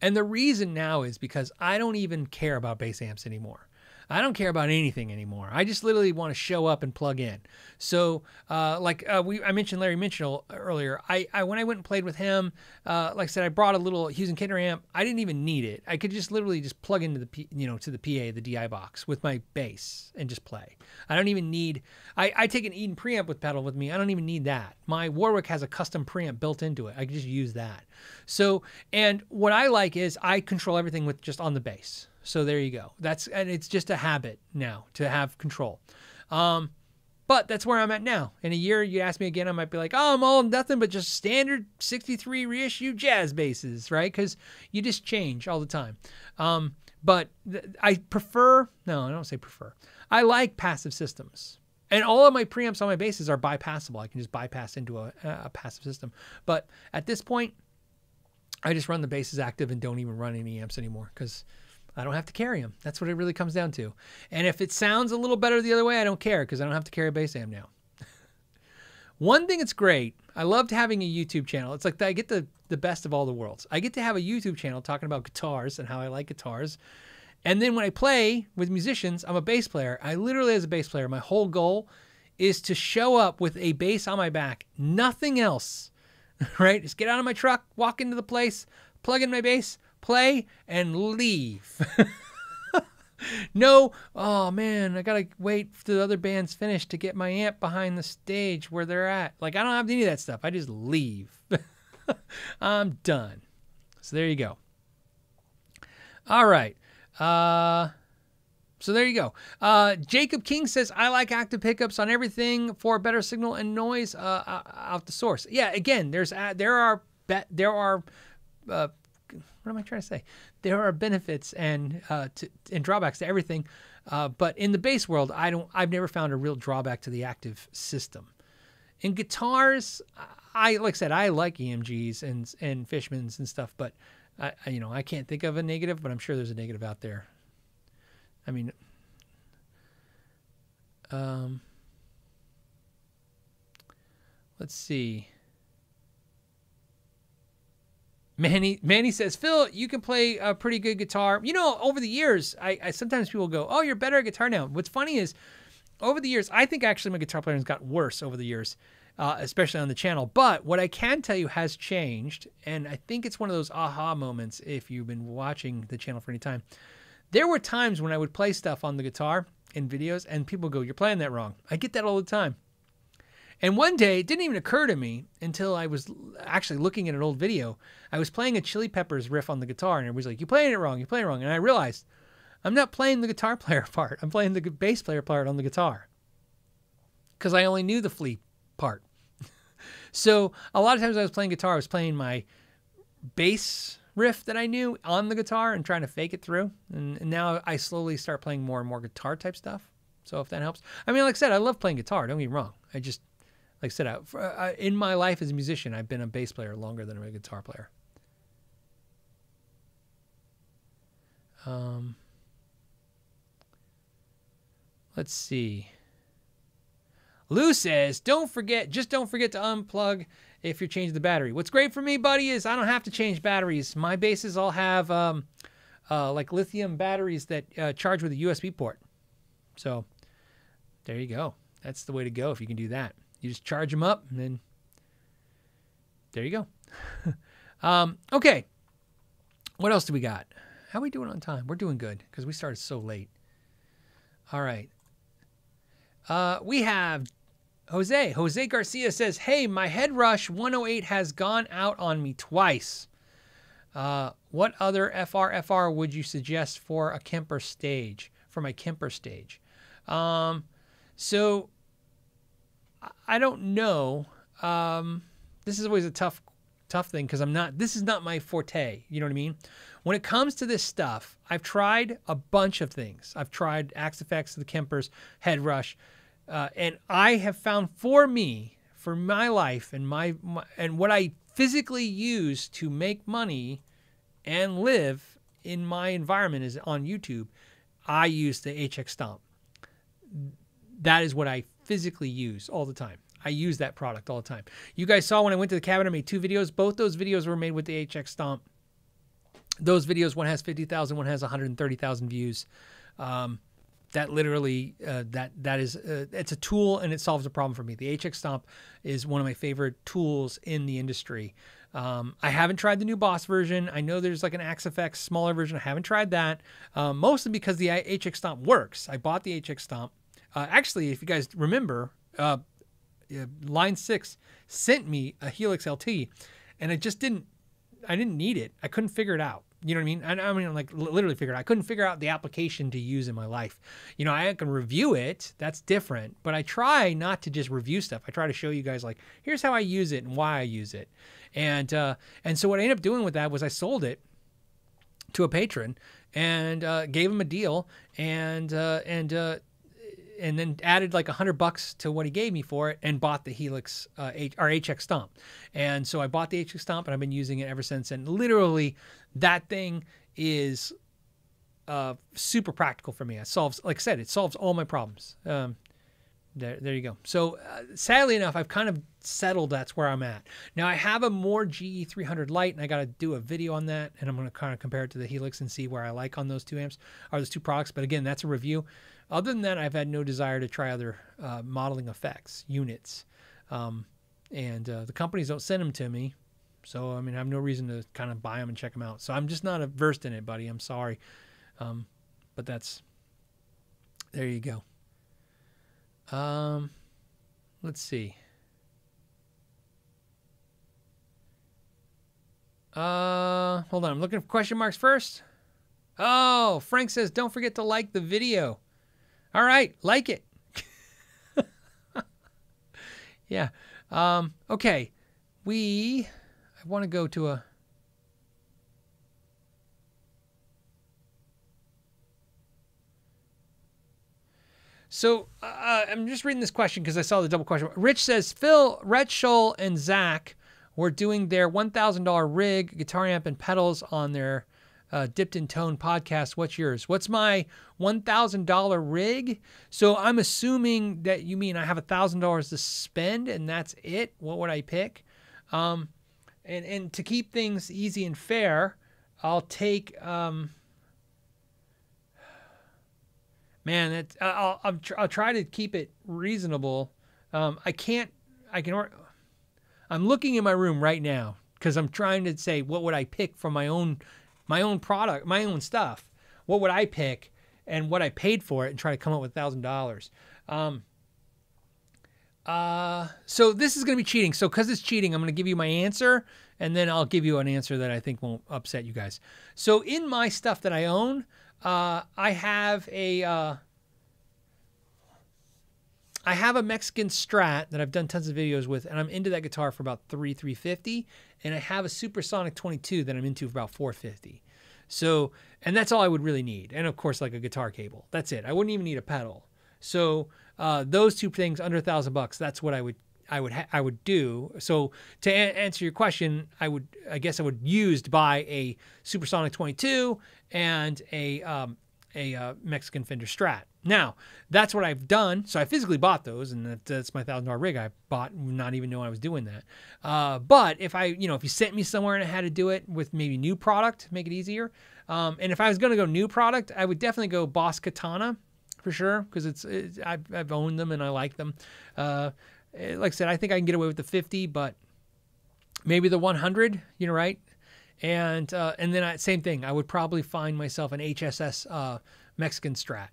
And the reason now is because I don't even care about bass amps anymore. I don't care about anything anymore. I just literally want to show up and plug in. So, uh, like uh, we, I mentioned Larry Mitchell earlier. I, I when I went and played with him, uh, like I said, I brought a little Hughes and Kettner amp. I didn't even need it. I could just literally just plug into the P, you know to the PA, the DI box with my bass and just play. I don't even need. I, I take an Eden preamp with pedal with me. I don't even need that. My Warwick has a custom preamp built into it. I can just use that. So, and what I like is I control everything with just on the bass. So there you go. That's and it's just a habit now to have control. Um, but that's where I'm at now. In a year, you ask me again, I might be like, oh, I'm all nothing but just standard 63 reissue jazz basses, right? Because you just change all the time. Um, but I prefer, no, I don't say prefer. I like passive systems. And all of my preamps on my basses are bypassable. I can just bypass into a, a passive system. But at this point, I just run the basses active and don't even run any amps anymore because I don't have to carry them. That's what it really comes down to. And if it sounds a little better the other way, I don't care because I don't have to carry a bass amp now. One thing that's great, I loved having a YouTube channel. It's like I get the, the best of all the worlds. I get to have a YouTube channel talking about guitars and how I like guitars. And then when I play with musicians, I'm a bass player. I literally, as a bass player, my whole goal is to show up with a bass on my back, nothing else, right? Just get out of my truck, walk into the place, plug in my bass, play, and leave. no, oh man, I gotta wait for the other band's finished to get my amp behind the stage where they're at. Like, I don't have any of that stuff. I just leave. I'm done. So there you go. All right. Uh, so there you go. Uh, Jacob King says, I like active pickups on everything for better signal and noise uh, out the source. Yeah, again, there's there are there are uh, what am I trying to say? There are benefits and uh, to, and drawbacks to everything, uh, but in the bass world, I don't. I've never found a real drawback to the active system. In guitars, I like I said, I like EMGs and and Fishmans and stuff, but I, you know I can't think of a negative, but I'm sure there's a negative out there. I mean, um, let's see. Manny Manny says, Phil, you can play a pretty good guitar. You know, over the years, I, I sometimes people go, Oh, you're better at guitar now. What's funny is over the years, I think actually my guitar playing has got worse over the years, uh, especially on the channel. But what I can tell you has changed, and I think it's one of those aha moments if you've been watching the channel for any time. There were times when I would play stuff on the guitar in videos, and people go, You're playing that wrong. I get that all the time. And one day, it didn't even occur to me until I was actually looking at an old video. I was playing a Chili Peppers riff on the guitar, and everybody's like, "You're playing it wrong. You're playing it wrong." And I realized I'm not playing the guitar player part. I'm playing the bass player part on the guitar because I only knew the Flea part. so a lot of times I was playing guitar, I was playing my bass riff that I knew on the guitar and trying to fake it through. And, and now I slowly start playing more and more guitar type stuff. So if that helps, I mean, like I said, I love playing guitar. Don't get me wrong. I just like I said, I, for, in my life as a musician, I've been a bass player longer than a guitar player. Um, let's see. Lou says, don't forget, just don't forget to unplug if you're changing the battery. What's great for me, buddy, is I don't have to change batteries. My basses all have um, uh, like lithium batteries that uh, charge with a USB port. So there you go. That's the way to go if you can do that. You just charge them up, and then there you go. um, okay. What else do we got? How are we doing on time? We're doing good because we started so late. All right. Uh, we have Jose. Jose Garcia says, Hey, my Head Rush 108 has gone out on me twice. Uh, what other FR would you suggest for a Kemper stage? For my Kemper stage? Um, so I don't know. Um, this is always a tough, tough thing because I'm not. This is not my forte. You know what I mean? When it comes to this stuff, I've tried a bunch of things. I've tried Axe-Fx, the Kempers, Head Rush, uh, and I have found for me, for my life and my, my and what I physically use to make money and live in my environment is on YouTube. I use the HX Stomp. That is what I physically use all the time. I use that product all the time. You guys saw when I went to the cabin, I made two videos. Both those videos were made with the HX Stomp. Those videos, one has 50,000, one has 130,000 views. Um, that literally, uh, that that is, uh, it's a tool and it solves a problem for me. The HX Stomp is one of my favorite tools in the industry. Um, I haven't tried the new Boss version. I know there's like an Axe-Fx smaller version. I haven't tried that, um, mostly because the HX Stomp works. I bought the HX Stomp uh, actually, if you guys remember, uh, Line Six sent me a Helix LT, and I just didn't. I didn't need it. I couldn't figure it out. You know what I mean? I, I mean, like literally figure it out. I couldn't figure out the application to use in my life. You know, I can review it. That's different. But I try not to just review stuff. I try to show you guys like, here's how I use it and why I use it. And uh, and so what I ended up doing with that was I sold it to a patron and uh, gave him a deal and uh, and uh, and then added like a hundred bucks to what he gave me for it, and bought the Helix uh, H, or HX Stomp. And so I bought the HX Stomp, and I've been using it ever since. And literally, that thing is uh, super practical for me. It solves, like I said, it solves all my problems. Um, there, there you go. So uh, sadly enough, I've kind of settled. That's where I'm at now. I have a Mooer GE 300 Lite, and I got to do a video on that, and I'm going to kind of compare it to the Helix and see where I like on those two amps or those two products. But again, that's a review. Other than that, I've had no desire to try other uh, modeling effects units, um, and uh, the companies don't send them to me. So I mean, I have no reason to kind of buy them and check them out. So I'm just not versed in it, buddy. I'm sorry, um, but that's there you go. Um, let's see. Uh, hold on. I'm looking for question marks first. Oh, Frank says, don't forget to like the video. All right, like it. yeah. Um, okay. We, I want to go to a, So uh, I'm just reading this question because I saw the double question. Rich says Phil, Rhett Shull, and Zach were doing their $1,000 rig, guitar amp, and pedals on their uh, Dipped in Tone podcast. What's yours? What's my $1,000 rig? So I'm assuming that you mean I have $1,000 to spend and that's it. What would I pick? Um, and, and to keep things easy and fair, I'll take. Um, man, it's, I'll, I'll, I'll try to keep it reasonable. Um, I can't, I can, I'm looking in my room right now because I'm trying to say, what would I pick from my own, my own product, my own stuff? What would I pick and what I paid for it and try to come up with thousand dollars. Um, uh, so this is going to be cheating. So because it's cheating, I'm going to give you my answer and then I'll give you an answer that I think won't upset you guys. So in my stuff that I own, uh, I have a uh, I have a Mexican Strat that I've done tons of videos with, and I'm into that guitar for about three 350, and I have a Supersonic 22 that I'm into for about 450. So, and that's all I would really need, and of course, like a guitar cable. That's it. I wouldn't even need a pedal. So, uh, those two things under a thousand bucks. That's what I would I would I would do. So to answer your question, I would I guess I would used buy a Supersonic 22 and a um, a uh, Mexican Fender Strat. Now that's what I've done. So I physically bought those, and that's my thousand dollar rig I bought, not even knowing I was doing that. Uh, but if I you know if you sent me somewhere and I had to do it with maybe new product, make it easier. Um, and if I was going to go new product, I would definitely go Boss Katana for sure because it's, it's I've, I've, owned them and I like them. Uh, Eh, like I said, I think I can get away with the 50, but maybe the 100, you know, right? And uh, and then I, same thing, I would probably find myself an HSS uh, Mexican Strat,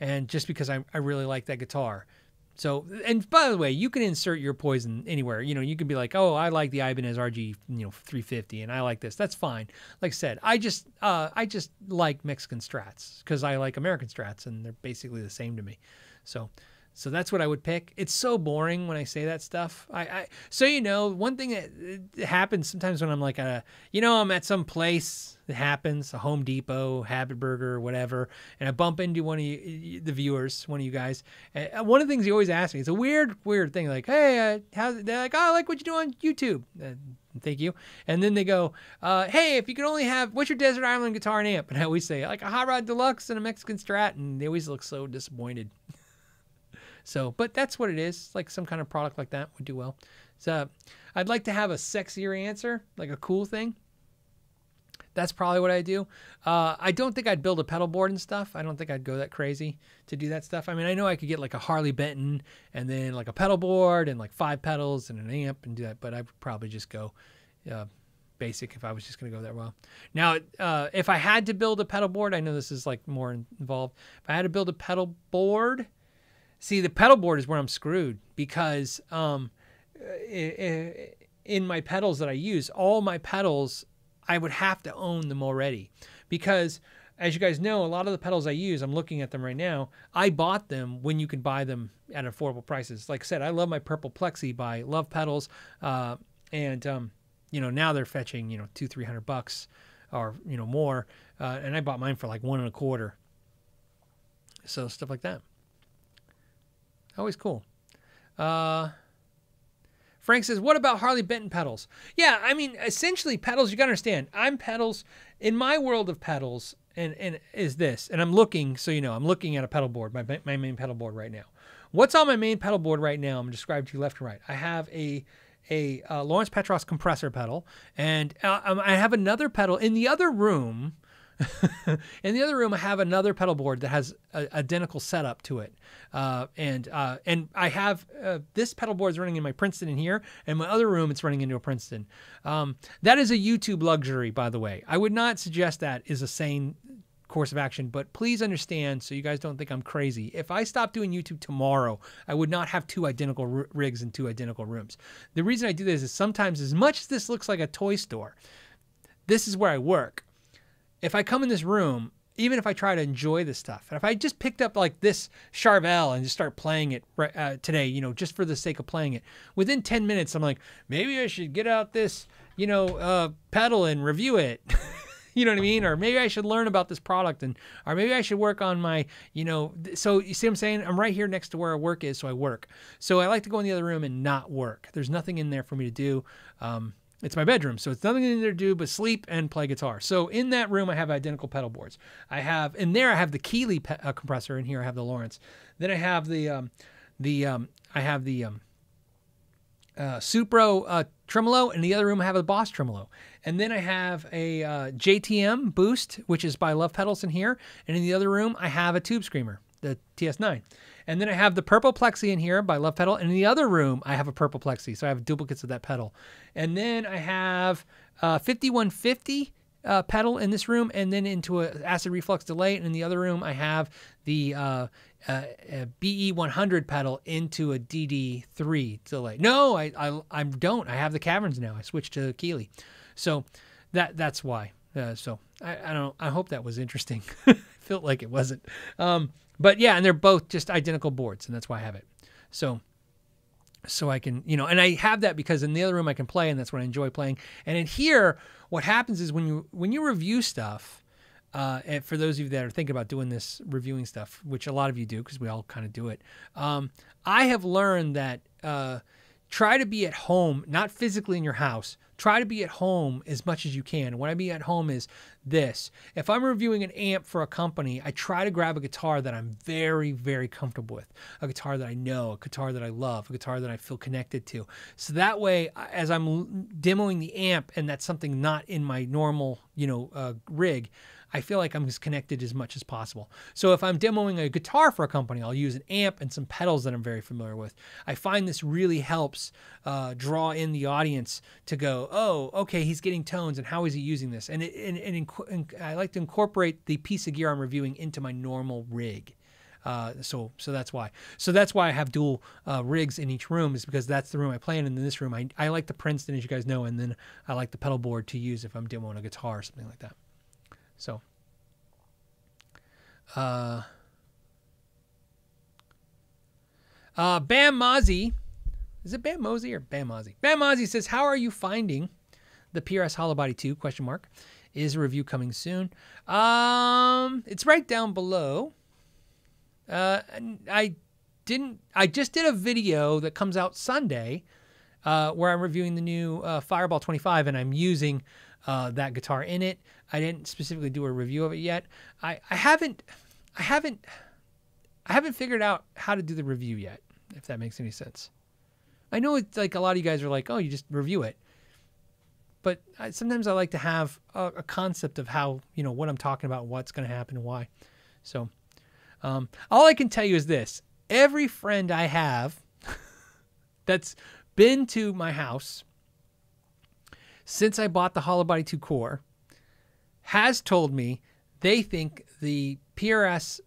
and just because I, I really like that guitar. So, and by the way, you can insert your poison anywhere. You know, you can be like, oh, I like the Ibanez RG, you know, 350, and I like this. That's fine. Like I said, I just, uh, I just like Mexican Strats because I like American Strats, and they're basically the same to me. So, so that's what I would pick. It's so boring when I say that stuff. I, I so you know one thing that happens sometimes when I'm like a you know I'm at some place that happens a Home Depot, Habit Burger, whatever, and I bump into one of you, the viewers, one of you guys. And one of the things you always ask me, it's a weird weird thing like hey uh, how's they're like oh I like what you do on YouTube. Uh, thank you. And then they go, uh, hey, if you could only have, what's your Desert Island guitar and amp? And I always say, like a Hot Rod Deluxe and a Mexican Strat. And they always look so disappointed. So, but that's what it is. Like some kind of product like that would do well. So, I'd like to have a sexier answer, like a cool thing. That's probably what I do. Uh, I don't think I'd build a pedal board and stuff. I don't think I'd go that crazy to do that stuff. I mean, I know I could get like a Harley Benton and then like a pedal board and like five pedals and an amp and do that, but I would probably just go uh, basic if I was just going to go that well. Now, uh, if I had to build a pedal board, I know this is like more involved. If I had to build a pedal board, See, the pedal board is where I'm screwed because um, in my pedals that I use, all my pedals, I would have to own them already because as you guys know, a lot of the pedals I use, I'm looking at them right now. I bought them when you could buy them at affordable prices. Like I said, I love my purple plexi by Love Pedals, uh, and um, you know now they're fetching you know two three hundred bucks or you know more, uh, and I bought mine for like one and a quarter. So stuff like that. Always cool. Uh, Frank says, "What about Harley Benton pedals?" Yeah, I mean, essentially pedals. You got to understand. I'm pedals in my world of pedals, and and is this, and I'm looking. So you know, I'm looking at a pedal board, my my main pedal board right now. What's on my main pedal board right now? I'm to to you left and right. I have a a uh, Lawrence Petros compressor pedal, and uh, um, I have another pedal in the other room. in the other room, I have another pedal board that has an identical setup to it, uh, and uh, and I have uh, this pedal board is running in my Princeton in here, and my other room it's running into a Princeton. Um, that is a YouTube luxury, by the way. I would not suggest that is a sane course of action. But please understand, so you guys don't think I'm crazy. If I stopped doing YouTube tomorrow, I would not have two identical r- rigs in two identical rooms. The reason I do this is sometimes, as much as this looks like a toy store, this is where I work. If I come in this room, even if I try to enjoy this stuff, and if I just picked up like this Charvel and just start playing it uh, today, you know, just for the sake of playing it, within 10 minutes, I'm like, maybe I should get out this, you know, uh, pedal and review it. you know what I mean? Or maybe I should learn about this product and, or maybe I should work on my, you know, so you see what I'm saying? I'm right here next to where I work is, so I work. So I like to go in the other room and not work. There's nothing in there for me to do. Um, it's my bedroom, so it's nothing to do but sleep and play guitar. So in that room, I have identical pedal boards. I have in there, I have the Keeley pe- uh, compressor. In here, I have the Lawrence. Then I have the um, the um, I have the um, uh, Supro uh, tremolo, and the other room I have a Boss tremolo. And then I have a uh, JTM Boost, which is by Love Pedals in here. And in the other room, I have a Tube Screamer, the TS9. And then I have the Purple Plexi in here by Love Pedal. And in the other room, I have a Purple Plexi. So I have duplicates of that pedal. And then I have uh, 5150 uh, pedal in this room and then into a acid reflux delay. And in the other room, I have the uh, uh, BE100 pedal into a DD3 delay. No, I, I, I don't. I have the caverns now. I switched to Keeley. So that that's why. Uh, so I, I don't I hope that was interesting. Felt like it wasn't. Um, but yeah, and they're both just identical boards, and that's why I have it. So so I can, you know, and I have that because in the other room I can play, and that's what I enjoy playing. And in here, what happens is when you when you review stuff, uh, and for those of you that are thinking about doing this reviewing stuff, which a lot of you do because we all kind of do it, um, I have learned that uh, try to be at home, not physically in your house. Try to be at home as much as you can. What I mean at home is this. If I'm reviewing an amp for a company, I try to grab a guitar that I'm very, very comfortable with. A guitar that I know, a guitar that I love, a guitar that I feel connected to. So that way, as I'm demoing the amp and that's something not in my normal, you know, uh, rig, I feel like I'm as connected as much as possible. So if I'm demoing a guitar for a company, I'll use an amp and some pedals that I'm very familiar with. I find this really helps uh, draw in the audience to go, oh, okay, he's getting tones, and how is he using this? And, it, and, and, I like to incorporate the piece of gear I'm reviewing into my normal rig. Uh, so so that's why. So that's why I have dual uh, rigs in each room is because that's the room I play in. And in this room, I, I like the Princeton, as you guys know, and then I like the pedal board to use if I'm demoing a guitar or something like that. So, uh, uh, Bam Mozzie, is it Bam Mosey or Bam Mozzie? Bam Mozzie says, "How are you finding the PRS Hollow Body 2?" Question mark. Is a review coming soon? Um, it's right down below. Uh, I didn't. I just did a video that comes out Sunday, uh, where I'm reviewing the new uh, Fireball 25, and I'm using uh, that guitar in it. I didn't specifically do a review of it yet. I, I haven't I haven't I haven't figured out how to do the review yet, if that makes any sense. I know it's like a lot of you guys are like, oh, you just review it. But I, sometimes I like to have a, a, concept of how, you know, what I'm talking about, what's going to happen, and why. So, um, all I can tell you is this every friend I have that's been to my house since I bought the Hollow Body 2 Core has told me they think the PRS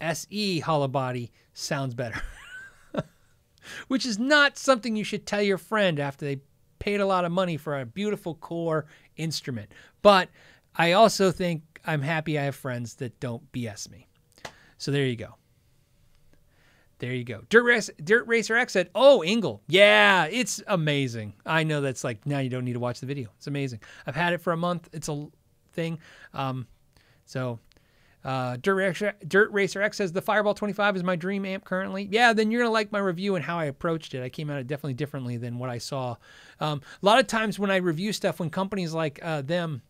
SE Hollow Body sounds better. Which is not something you should tell your friend after they paid a lot of money for a beautiful core instrument. But I also think I'm happy I have friends that don't BS me. So there you go. There you go. Dirt, Race, Dirt Racer X said, "Oh, Engl, yeah, it's amazing. I know that's like now you don't need to watch the video. It's amazing. I've had it for a month. It's a thing. Um, so Uh, Dirt, Racer, Dirt Racer X says the Fireball 25 is my dream amp currently. Yeah, then you're gonna like my review and how I approached it. I came at it definitely differently than what I saw. Um, a lot of times when I review stuff, when companies like uh, them,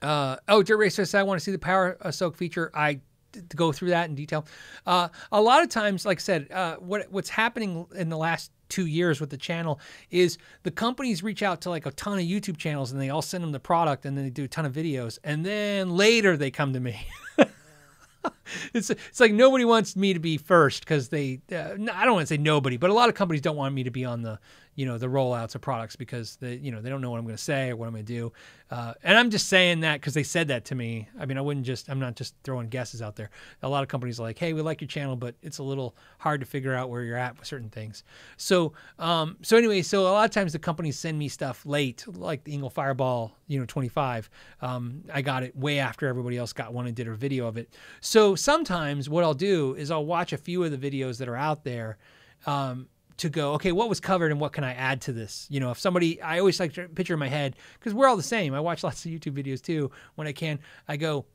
uh, oh, Dirt Racer says I want to see the Power Soak feature. I to go through that in detail. Uh, a lot of times, like I said, uh, what what's happening in the last two years with the channel is the companies reach out to like a ton of YouTube channels and they all send them the product and then they do a ton of videos and then later they come to me. it's it's like nobody wants me to be first because they uh, I don't want to say nobody, but a lot of companies don't want me to be on the you know the rollouts of products because they you know they don't know what I'm going to say or what I'm going to do. Uh, and I'm just saying that because they said that to me. I mean, I wouldn't just I'm not just throwing guesses out there. A lot of companies are like, hey, we like your channel, but it's a little hard to figure out where you're at with certain things. So um, so anyway, so a lot of times the companies send me stuff late, like the Engl Fireball, you know, 25. Um, I got it way after everybody else got one and did a video of it. So sometimes what I'll do is I'll watch a few of the videos that are out there. Um, to go, okay, what was covered and what can I add to this? You know, if somebody, I always like to picture in my head, because we're all the same. I watch lots of YouTube videos too when I can. I go,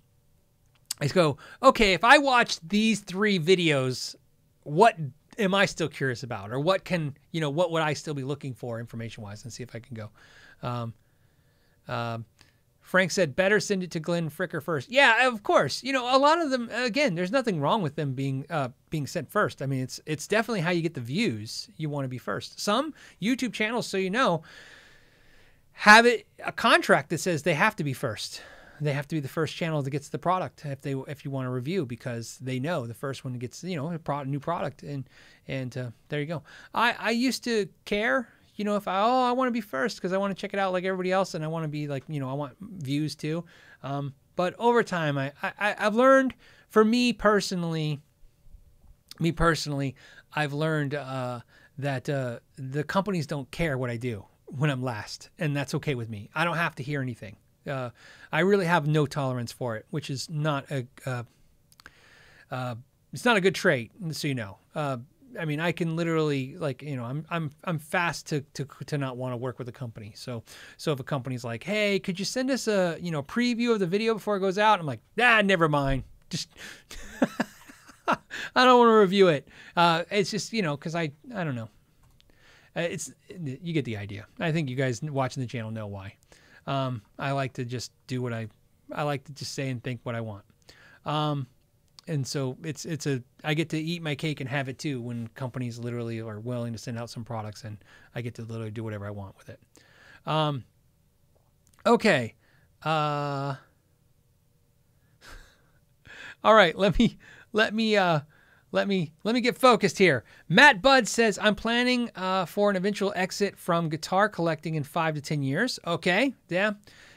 I go, okay, if I watch these three videos, what am I still curious about? Or what can, you know, what would I still be looking for information wise and see if I can go. Um, um, Frank said, better send it to Glenn Fricker first. Yeah, of course. You know, a lot of them, again, there's nothing wrong with them being uh, being sent first. I mean, it's it's definitely how you get the views. You want to be first. Some YouTube channels, so you know, have it a contract that says they have to be first. They have to be the first channel that gets the product if they if you want to review because they know the first one gets you know a new product and and uh, there you go. I I used to care you know, if I oh I want to be first because I want to check it out like everybody else, and I want to be like you know I want views too. Um, but over time, I, I I've learned for me personally, me personally, I've learned uh, that uh, the companies don't care what I do when I'm last, and that's okay with me. I don't have to hear anything. Uh, I really have no tolerance for it, which is not a uh, uh, it's not a good trait, so you know. I mean, I can literally like you know I'm I'm I'm fast to to to not want to work with a company. So so if a company's like, hey, could you send us a you know preview of the video before it goes out? I'm like, ah, never mind. Just I don't want to review it. Uh, it's just you know because I I don't know. Uh, it's you get the idea. I think you guys watching the channel know why. Um, I like to just do what I I like to just say and think what I want. Um, and so it's it's a I get to eat my cake and have it too when companies literally are willing to send out some products and I get to literally do whatever I want with it. Um, okay. Uh, all right, let me let me uh, let me let me get focused here. Matt Budd says I'm planning uh, for an eventual exit from guitar collecting in five to ten years. Okay, yeah,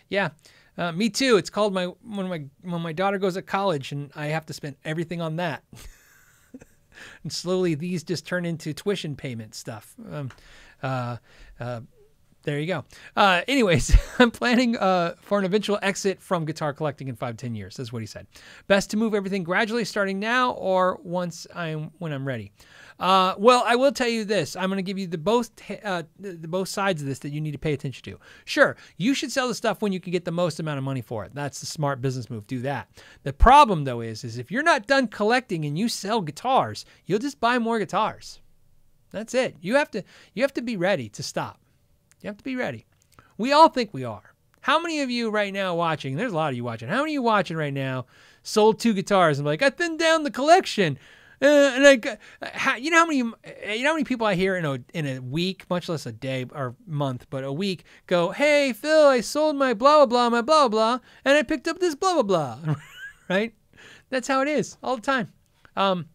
yeah. Uh, me too. It's called my when my when my daughter goes to college and I have to spend everything on that. and slowly these just turn into tuition payment stuff. Um, uh, uh, there you go. Uh, anyways, I'm planning uh, for an eventual exit from guitar collecting in five ten years. That's what he said. Best to move everything gradually, starting now or once I'm when I'm ready. Uh, well, I will tell you this. I'm going to give you the both uh, the both sides of this that you need to pay attention to. Sure, you should sell the stuff when you can get the most amount of money for it. That's the smart business move. Do that. The problem though is, is if you're not done collecting and you sell guitars, you'll just buy more guitars. That's it. You have to you have to be ready to stop. You have to be ready. We all think we are. How many of you right now watching? There's a lot of you watching. How many of you watching right now sold two guitars and like I thinned down the collection? Uh, like, uh, you know how many, uh, you know how many people I hear in a in a week, much less a day or month, but a week, go, "Hey Phil, I sold my blah blah blah, my blah blah, and I picked up this blah blah blah," right? That's how it is all the time. Um,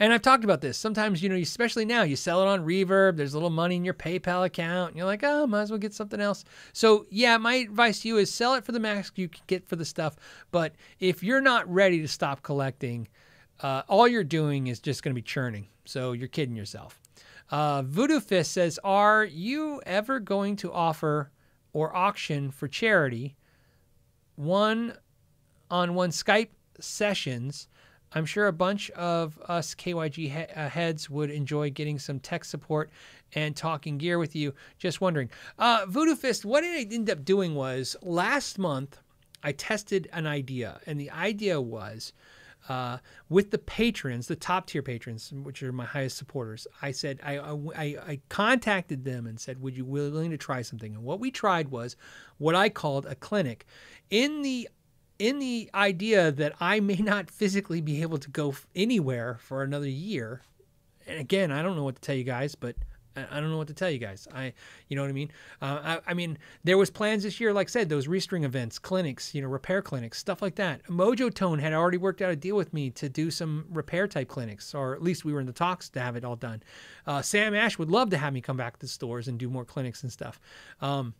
and I've talked about this. Sometimes, you know, especially now, you sell it on Reverb. There's a little money in your PayPal account. And you're like, oh, might as well get something else. So, yeah, my advice to you is sell it for the max you can get for the stuff. But if you're not ready to stop collecting, uh, all you're doing is just going to be churning. So you're kidding yourself. Uh, Voodoo Fist says, Are you ever going to offer or auction for charity one on one Skype sessions? I'm sure a bunch of us KYG he- uh, heads would enjoy getting some tech support and talking gear with you. Just wondering. Uh, Voodoo Fist, what I ended up doing was last month I tested an idea, and the idea was uh, with the patrons, the top tier patrons, which are my highest supporters. I said I, I I contacted them and said, "Would you willing to try something?" And what we tried was what I called a clinic. In the in the idea that I may not physically be able to go anywhere for another year, and again, I don't know what to tell you guys, but I don't know what to tell you guys. I, you know what I mean? Uh, I, I, mean, there was plans this year, like I said, those restring events, clinics, you know, repair clinics, stuff like that. Mojotone had already worked out a deal with me to do some repair type clinics, or at least we were in the talks to have it all done. Uh, Sam Ash would love to have me come back to the stores and do more clinics and stuff. Um,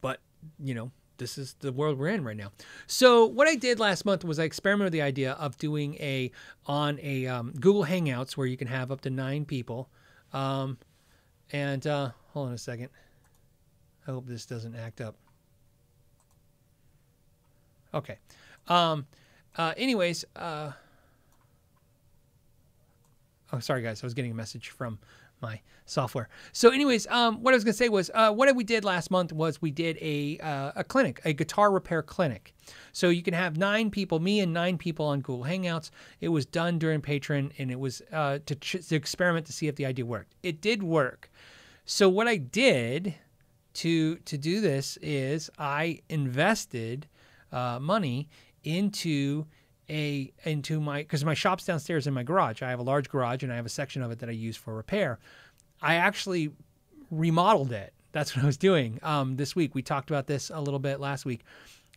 but you know, this is the world we're in right now. So what I did last month was I experimented with the idea of doing a on a um, Google Hangouts where you can have up to nine people. Um, and uh, hold on a second. I hope this doesn't act up. Okay. Um, uh, anyways, uh, oh, sorry guys, I was getting a message from my software. So, anyways, um, what I was gonna say was, uh, what we did last month was we did a uh, a clinic, a guitar repair clinic. So you can have nine people, me and nine people on Google Hangouts. It was done during Patreon, and it was uh, to, to experiment to see if the idea worked. It did work. So what I did to to do this is I invested uh, money into a into my because my shop's downstairs in my garage. I have a large garage and I have a section of it that I use for repair. I actually remodeled it. That's what I was doing um, this week. We talked about this a little bit last week.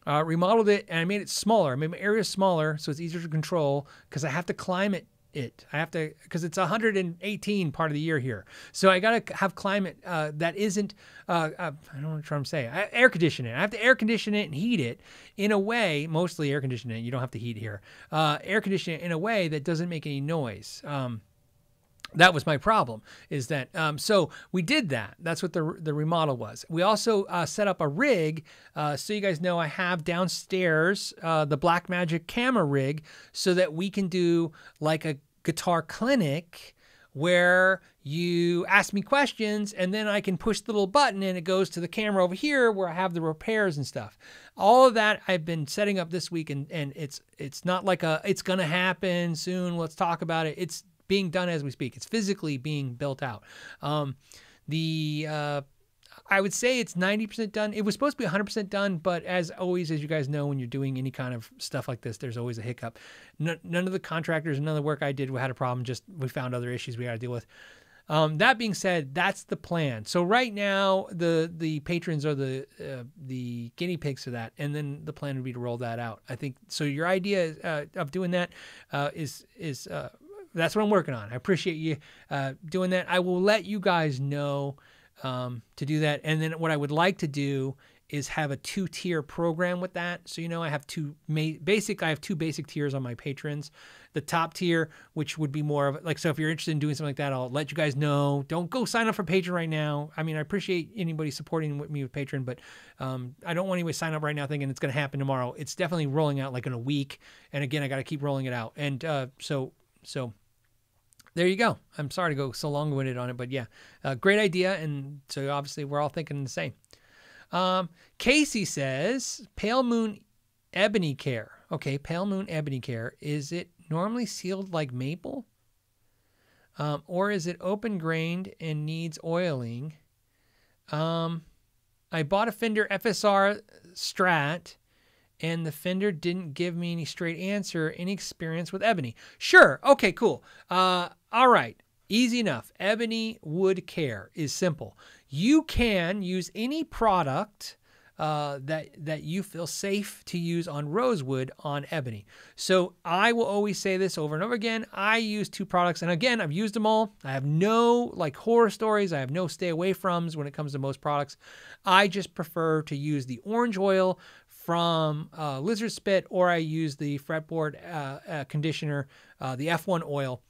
Uh, remodeled it and I made it smaller. I made my area smaller so it's easier to control because I have to climb it it. I have to because it's 118 part of the year here, so I got to have climate uh, that isn't. Uh, uh, I don't know what I'm saying. I, air condition it. I have to air condition it and heat it in a way. Mostly air condition it. You don't have to heat here. Uh, air condition it in a way that doesn't make any noise. Um, that was my problem is that um, so we did that that's what the, the remodel was we also uh, set up a rig uh, so you guys know i have downstairs uh, the Blackmagic camera rig so that we can do like a guitar clinic where you ask me questions and then I can push the little button and it goes to the camera over here where I have the repairs and stuff. All of that I've been setting up this week and, and it's it's not like a it's gonna happen soon. Let's talk about it. It's being done as we speak. It's physically being built out. Um, the uh, I would say it's 90% done. It was supposed to be 100% done, but as always, as you guys know, when you're doing any kind of stuff like this, there's always a hiccup. none of the contractors, none of the work I did had a problem. Just we found other issues we got to deal with. Um, that being said, that's the plan. So right now, the the patrons are the uh, the guinea pigs for that, and then the plan would be to roll that out. I think so. Your idea uh, of doing that uh, is is uh, that's what I'm working on. I appreciate you uh, doing that. I will let you guys know um, to do that. And then what I would like to do is have a two tier program with that. So, you know, I have two ma- basic, I have two basic tiers on my patrons. The top tier, which would be more of like, so if you're interested in doing something like that, I'll let you guys know. Don't go sign up for Patreon right now. I mean, I appreciate anybody supporting me with Patreon, but um, I don't want anybody to sign up right now thinking it's going to happen tomorrow. It's definitely rolling out like in a week. And again, I got to keep rolling it out. And uh, so, so there you go. I'm sorry to go so long winded on it, but yeah, uh, great idea. And so obviously we're all thinking the same. Um, Casey says Pale Moon Ebony Care. Okay, Pale Moon Ebony Care. Is it normally sealed like maple? Um, or is it open grained and needs oiling? Um, I bought a Fender FSR Strat and the Fender didn't give me any straight answer. Any experience with ebony? Sure. Okay, cool. Uh, all right. Easy enough. Ebony wood care is simple. You can use any product uh, that that you feel safe to use on rosewood on ebony. So I will always say this over and over again. I use two products, and again, I've used them all. I have no like horror stories. I have no stay away froms when it comes to most products. I just prefer to use the orange oil from uh, Lizard Spit, or I use the fretboard uh, uh, conditioner, uh, the F1 oil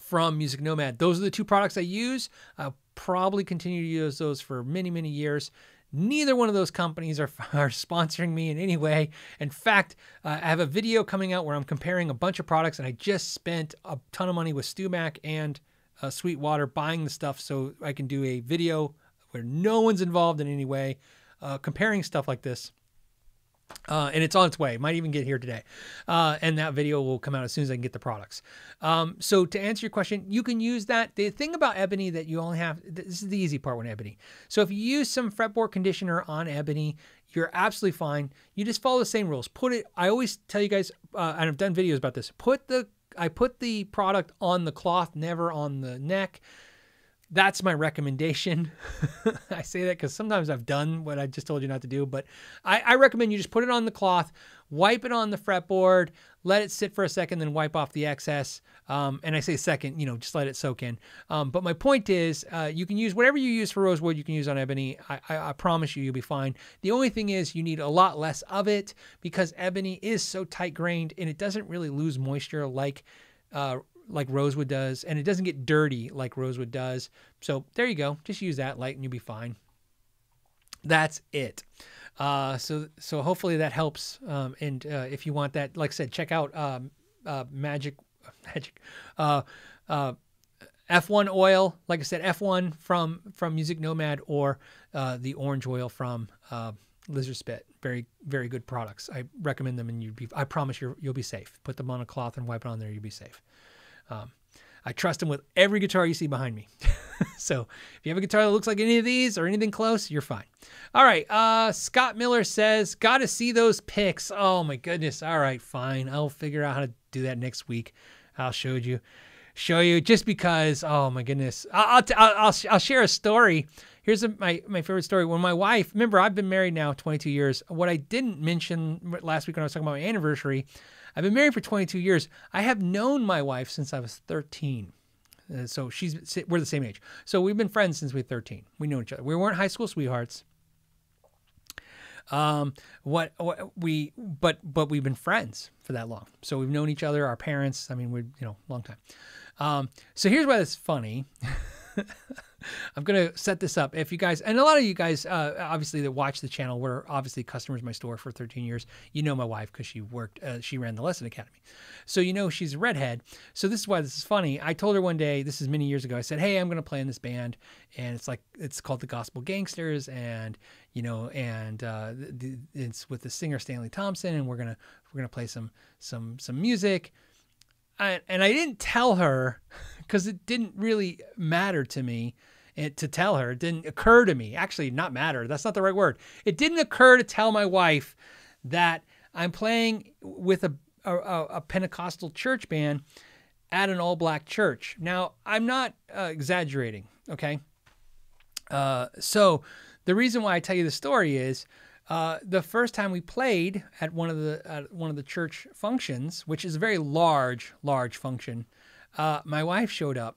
from Music Nomad. Those are the two products I use. I'll probably continue to use those for many, many years. Neither one of those companies are, are sponsoring me in any way. In fact, uh, I have a video coming out where I'm comparing a bunch of products, and I just spent a ton of money with StewMac and uh, Sweetwater buying the stuff so I can do a video where no one's involved in any way, uh, comparing stuff like this Uh, and it's on its way. It might even get here today. Uh, and that video will come out as soon as I can get the products. Um, so to answer your question, you can use that. The thing about ebony that you only have, this is the easy part with ebony. So if you use some fretboard conditioner on ebony, you're absolutely fine. You just follow the same rules. Put it, I always tell you guys, uh, and I've done videos about this, put the, I put the product on the cloth, never on the neck that's my recommendation. I say that because sometimes I've done what I just told you not to do, but I, I, recommend you just put it on the cloth, wipe it on the fretboard, let it sit for a second, then wipe off the excess. Um, and I say second, you know, just let it soak in. Um, but my point is, uh, you can use whatever you use for rosewood, you can use on ebony. I, I, I promise you, you'll be fine. The only thing is, you need a lot less of it because ebony is so tight grained and it doesn't really lose moisture like uh, like rosewood does, and it doesn't get dirty like rosewood does. So there you go. Just use that light and you'll be fine. That's it. Uh, so so hopefully that helps. Um, and uh, if you want that, like I said, check out um, uh, Magic Magic uh, uh, F1 oil. Like I said, F1 from from Music Nomad or uh, the orange oil from Lizard Spit. Very very good products. I recommend them, and you'd be. I promise you you'll be safe. Put them on a cloth and wipe it on there. You'll be safe. Um, I trust him with every guitar you see behind me. so if you have a guitar that looks like any of these or anything close, you're fine. All right. Uh, Scott Miller says, got to see those pics. Oh my goodness. All right, fine. I'll figure out how to do that next week. I'll show you, show you just because. Oh my goodness. I'll I'll, I'll, I'll share a story. Here's a, my my favorite story. When my wife, remember, I've been married now 22 years. What I didn't mention last week when I was talking about my anniversary I've been married for 22 years. I have known my wife since I was 13. Uh, so she's we're the same age. So we've been friends since we were 13. We know each other. We weren't high school sweethearts. Um, what, what we but but we've been friends for that long. So we've known each other, our parents. I mean, we're you know long time. Um, so here's why it's funny. I'm going to set this up. If you guys, and a lot of you guys, uh, obviously that watch the channel, were obviously customers my store for 13 years. You know my wife because she worked, uh, she ran the Lesson Academy. So you know she's a redhead. So this is why this is funny. I told her one day, this is many years ago, I said, hey, I'm going to play in this band. And it's like, it's called the Gospel Gangsters. And, you know, and uh, it's with the singer Stanley Thompson. And we're going to, we're going to play some, some, some music. I, and I didn't tell her because it didn't really matter to me it, to tell her. It didn't occur to me. Actually, not matter. That's not the right word. It didn't occur to tell my wife that I'm playing with a, a, a Pentecostal church band at an all black church. Now, I'm not uh, exaggerating, okay? Uh, so, the reason why I tell you the story is uh, the first time we played at one of the one of the church functions, which is a very large, large function, uh, my wife showed up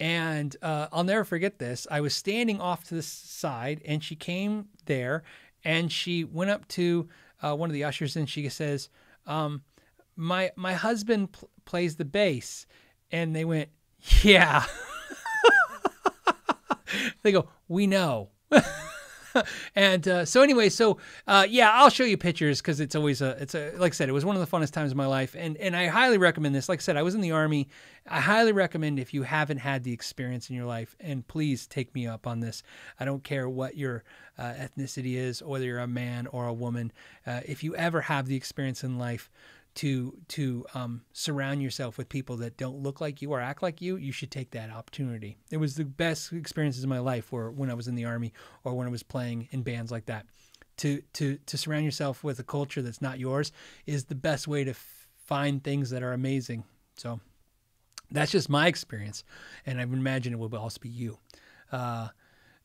and uh, I'll never forget this. I was standing off to the side, and she came there, and she went up to uh, one of the ushers, and she says, um, "My my husband pl- plays the bass," and they went, "Yeah." they go, "We know." and uh, so anyway, so uh, yeah, I'll show you pictures because it's always a it's a like I said, it was one of the funnest times of my life, and and I highly recommend this. Like I said, I was in the army. I highly recommend if you haven't had the experience in your life, and please take me up on this. I don't care what your uh, ethnicity is, whether you're a man or a woman. Uh, if you ever have the experience in life to to um, surround yourself with people that don't look like you or act like you, you should take that opportunity. It was the best experiences of my life, or when I was in the army, or when I was playing in bands like that. To to to surround yourself with a culture that's not yours is the best way to f- find things that are amazing. So that's just my experience, and I imagine it will also be you. Uh,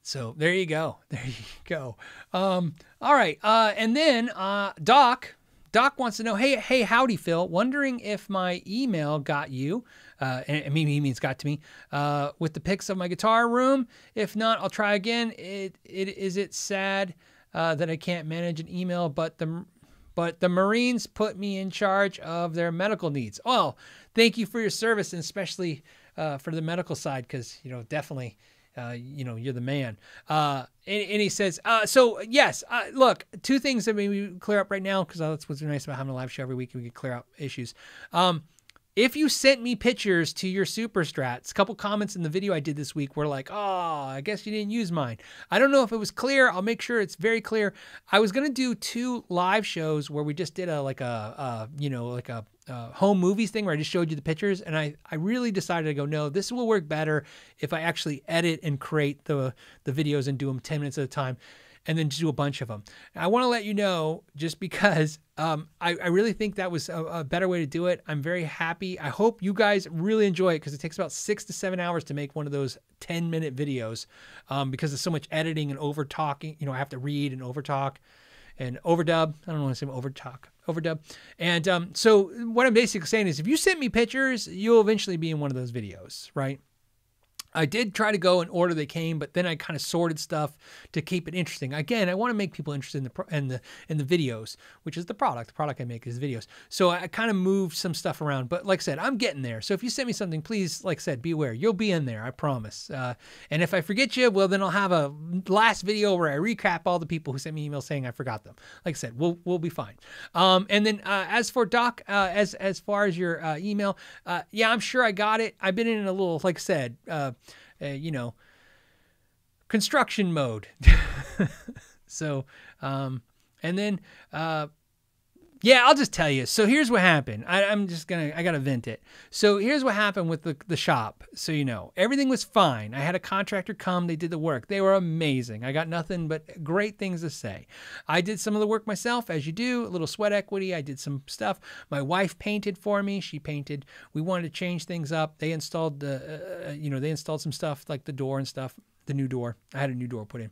so there you go. There you go. Um, all right. Uh, and then uh, Doc Doc wants to know, hey, hey, howdy, Phil. Wondering if my email got you. Uh, and mean, he means got to me uh, with the pics of my guitar room. If not, I'll try again. It, it is it sad uh, that I can't manage an email, but the but the Marines put me in charge of their medical needs. Oh, thank you for your service, and especially uh, for the medical side, because you know definitely uh, you know, you're the man. Uh, and, and, he says, uh, so yes, uh, look, two things that maybe we clear up right now, because that's what's nice about having a live show every week. We can clear out issues. Um, if you sent me pictures to your super strats, a couple comments in the video I did this week were like, oh, I guess you didn't use mine. I don't know if it was clear. I'll make sure it's very clear. I was going to do two live shows where we just did a, like a, you know, like a, a home movies thing where I just showed you the pictures. And I, I really decided to go, no, this will work better if I actually edit and create the, the videos and do them 10 minutes at a time and then just do a bunch of them. I want to let you know just because um, I, I, really think that was a, a, better way to do it. I'm very happy. I hope you guys really enjoy it because it takes about six to seven hours to make one of those 10 minute videos um, because there's so much editing and over talking. You know, I have to read and over talk and overdub. I don't want to say over talk, overdub. And um, so what I'm basically saying is if you send me pictures, you'll eventually be in one of those videos, right? I did try to go in order they came, but then I kind of sorted stuff to keep it interesting. Again, I want to make people interested in the in the in the videos, which is the product. The product I make is videos. So I kind of moved some stuff around, but like I said, I'm getting there. So if you send me something, please, like I said, be aware. You'll be in there, I promise. Uh, and if I forget you, well, then I'll have a last video where I recap all the people who sent me emails saying I forgot them. Like I said, we'll we'll be fine. Um, and then uh, as for Doc, uh, as as far as your uh, email, uh, yeah, I'm sure I got it. I've been in a little, like I said uh, you know, construction mode. so, um, and then, uh, yeah, I'll just tell you. So here's what happened. I, am just gonna, I gotta vent it. So here's what happened with the, the shop. So you know, everything was fine. I had a contractor come. They did the work. They were amazing. I got nothing but great things to say. I did some of the work myself, as you do. A little sweat equity. I did some stuff. My wife painted for me. She painted. We wanted to change things up. They installed the, uh, you know, they installed some stuff like the door and stuff. The new door. I had a new door put in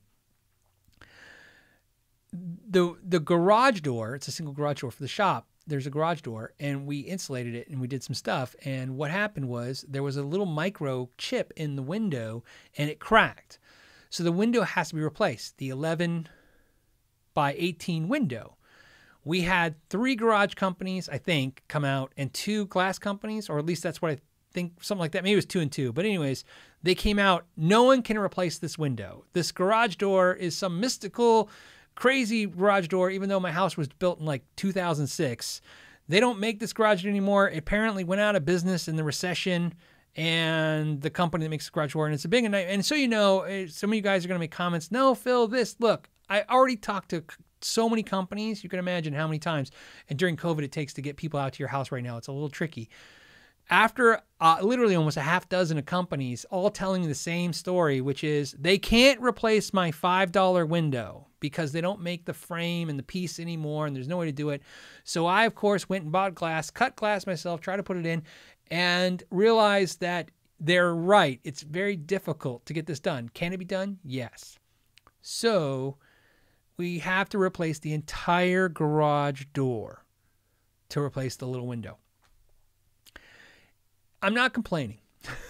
the the garage door it's a single garage door for the shop. There's a garage door and we insulated it and we did some stuff. And what happened was there was a little micro chip in the window and it cracked. So the window has to be replaced the 11 by 18 window. We had three garage companies i think come out and two glass companies or at least that's what i think something like that. Maybe it was two and two. But anyways they came out. No one can replace this window. This garage door is some mystical crazy garage door, even though my house was built in like 2006. They don't make this garage anymore. It apparently went out of business in the recession and the company that makes the garage door. And it's a big night. And so, you know, eh, some of you guys are going to make comments. No, Phil, this, look, I already talked to so many companies. You can imagine how many times. And during COVID, it takes to get people out to your house right now. It's a little tricky after uh, literally almost a half dozen of companies all telling the same story, which is they can't replace my $5 window because they don't make the frame and the piece anymore and there's no way to do it. So I, of course, went and bought glass, cut glass myself, tried to put it in, and realized that they're right. It's very difficult to get this done. Can it be done? Yes. So we have to replace the entire garage door to replace the little window. I'm not complaining.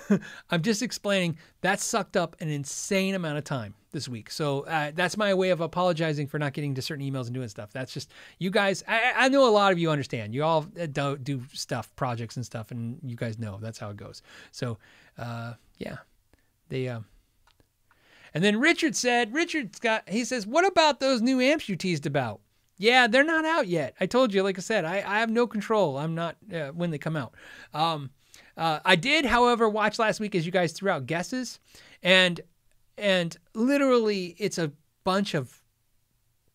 I'm just explaining that sucked up an insane amount of time this week. So uh, that's my way of apologizing for not getting to certain emails and doing stuff. That's just you guys. I, I know a lot of you understand. You all uh, do, do, stuff, projects and stuff, and you guys know that's how it goes. So uh, yeah, they. Uh, and then Richard said, Richard's got. He says, "What about those new amps you teased about?" Yeah, they're not out yet. I told you, like I said, I, I have no control. I'm not uh, when they come out. Um, uh, I did, however, watch last week as you guys threw out guesses, and and literally it's a bunch of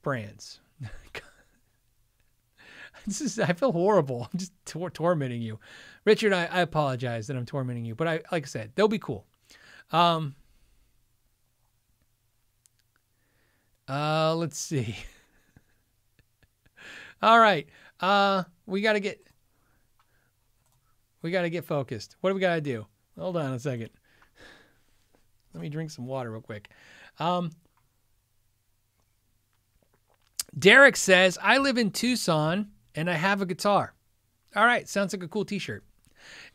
brands. this is I feel horrible. I'm just tor- tormenting you, Richard. I, I apologize that I'm tormenting you, but I like I said they'll be cool. Um, uh, let's see. All right. Uh, we got to get we got to get focused. What do we got to do? Hold on a second. Let me drink some water real quick. Um, Derek says, I live in Tucson and I have a guitar. All right, sounds like a cool t shirt.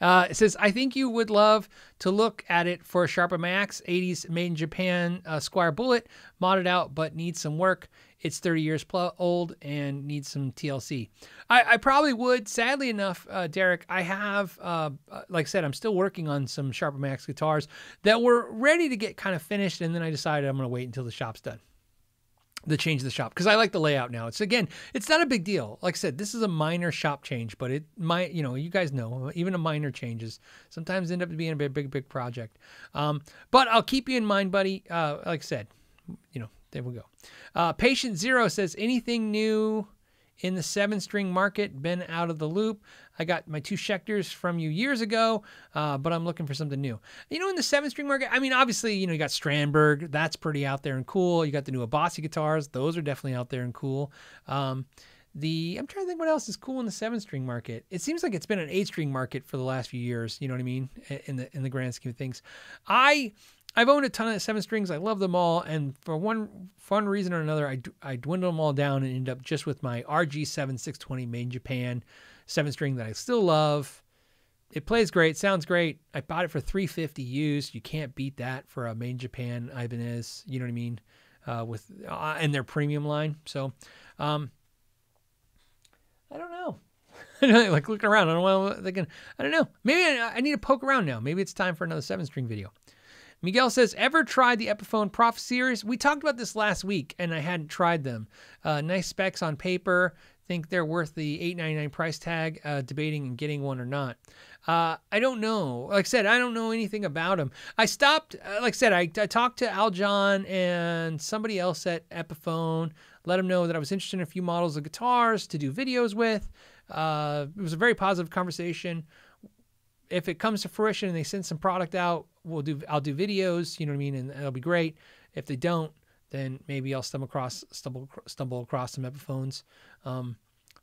Uh, it says, I think you would love to look at it for a Sharper Max 80s made in Japan uh, Squier Bullet, modded out but needs some work. It's 30 years pl- old and needs some TLC. I, I probably would. Sadly enough, uh, Derek, I have, uh, uh, like I said, I'm still working on some Sharper Max guitars that were ready to get kind of finished, and then I decided I'm going to wait until the shop's done. the change of the shop because I like the layout now. It's again, it's not a big deal. Like I said, this is a minor shop change, but it might, you know, you guys know, even a minor changes sometimes end up being a big, big, big project. Um, but I'll keep you in mind, buddy. Uh, like I said, you know, there we go. Uh, Patient Zero says anything new in the seven string market, been out of the loop. I got my two Schecters from you years ago, uh, but I'm looking for something new. You know, in the seven string market, I mean, obviously, you know, you got Strandberg, that's pretty out there and cool. You got the new Abasi guitars, those are definitely out there and cool. Um, the I'm trying to think what else is cool in the seven string market. It seems like it's been an eight string market for the last few years. You know what I mean? In the in the grand scheme of things, I I've owned a ton of seven strings. I love them all, and for one fun reason or another, I, I them all down and end up just with my RG7 620 made in Japan seven string that I still love. It plays great, sounds great. I bought it for 350 used. You can't beat that for a made in Japan Ibanez. You know what I mean? Uh, with uh, and their premium line. So, um, I don't know. like looking around, I don't know. Thinking, I don't know. Maybe I, I need to poke around now. Maybe it's time for another seven string video. Miguel says, ever tried the Epiphone Prof series? We talked about this last week, and I hadn't tried them. Uh, nice specs on paper. Think they're worth the $8.99 price tag. Uh, debating and getting one or not. Uh, I don't know. Like I said, I don't know anything about them. I stopped. Uh, like I said, I, I talked to Al John and somebody else at Epiphone. Let them know that I was interested in a few models of guitars to do videos with. Uh, it was a very positive conversation if it comes to fruition and they send some product out, we'll do I'll do videos, you know what I mean, and it'll be great. If they don't, then maybe I'll stumble across stumble stumble across some Epiphones. Um,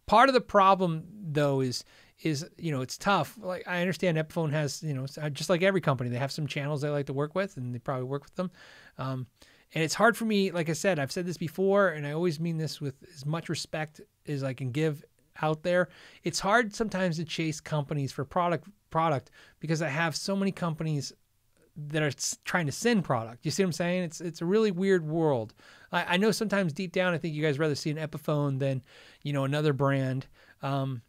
part of the problem though is is you know it's tough. Like I understand Epiphone has you know just like every company they have some channels they like to work with and they probably work with them. Um, and it's hard for me. Like I said, I've said this before, and I always mean this with as much respect as I can give out there. It's hard sometimes to chase companies for product product because I have so many companies that are trying to send product. You see what I'm saying? It's it's a really weird world. I, I know sometimes deep down, I think you guys rather see an Epiphone than you know another brand. Um,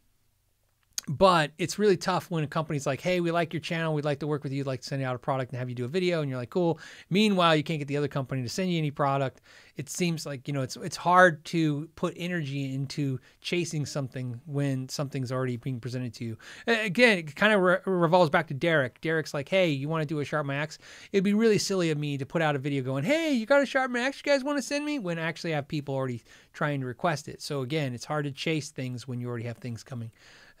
but it's really tough when a company's like, hey, we like your channel. We'd like to work with you. We'd like to send you out a product and have you do a video. And you're like, cool. Meanwhile, you can't get the other company to send you any product. It seems like, you know, it's it's hard to put energy into chasing something when something's already being presented to you. Again, it kind of re- revolves back to Derek. Derek's like, hey, you want to do a Sharp Max? It'd be really silly of me to put out a video going, hey, you got a Sharp Max you guys want to send me? When I actually I have people already trying to request it. So again, it's hard to chase things when you already have things coming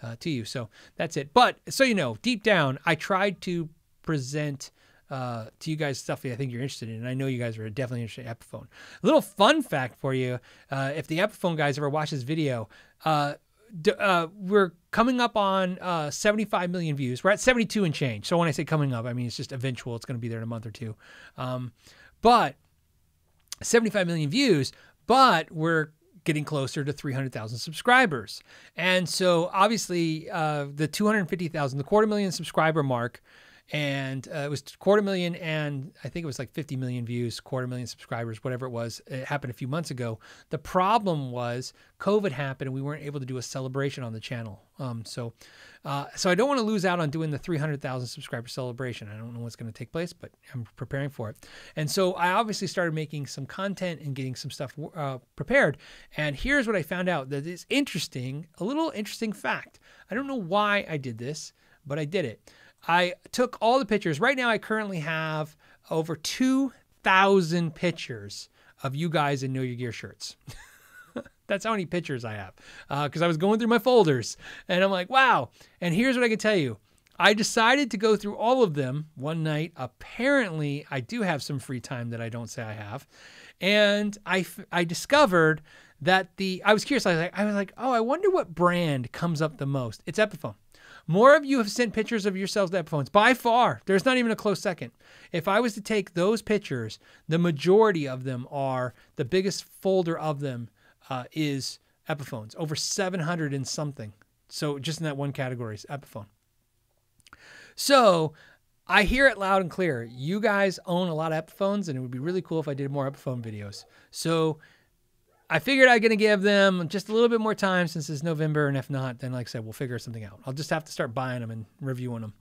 uh, to you. So that's it. But so you know, deep down, I tried to present uh, to you guys stuff that I think you're interested in. And I know you guys are definitely interested in Epiphone. A little fun fact for you uh, if the Epiphone guys ever watch this video, uh, uh, we're coming up on uh, 75 million views. We're at 72 and change. So when I say coming up, I mean it's just eventual. It's going to be there in a month or two. Um, but 75 million views, but we're getting closer to 300,000 subscribers. And so obviously uh, the 250,000, the quarter million subscriber mark, and uh, it was quarter million and I think it was like 50 million views, quarter million subscribers, whatever it was. It happened a few months ago. The problem was COVID happened and we weren't able to do a celebration on the channel. Um, so, uh, so I don't want to lose out on doing the 300,000 subscriber celebration. I don't know what's going to take place, but I'm preparing for it. And so I obviously started making some content and getting some stuff uh, prepared. And here's what I found out that is interesting, a little interesting fact. I don't know why I did this, but I did it. I took all the pictures. Right now, I currently have over 2,000 pictures of you guys in Know Your Gear shirts. That's how many pictures I have. Because uh, I was going through my folders and I'm like, wow. And here's what I can tell you I decided to go through all of them one night. Apparently, I do have some free time that I don't say I have. And I, I discovered that the, I was curious. I was like, I was like, oh, I wonder what brand comes up the most. It's Epiphone. More of you have sent pictures of yourselves to Epiphones by far. There's not even a close second. If I was to take those pictures, the majority of them are the biggest folder of them uh, is Epiphones, over 700 and something. So just in that one category is Epiphone. So I hear it loud and clear. You guys own a lot of Epiphones, and it would be really cool if I did more Epiphone videos. So I figured I'm to give them just a little bit more time since it's November. And if not, then like I said, we'll figure something out. I'll just have to start buying them and reviewing them.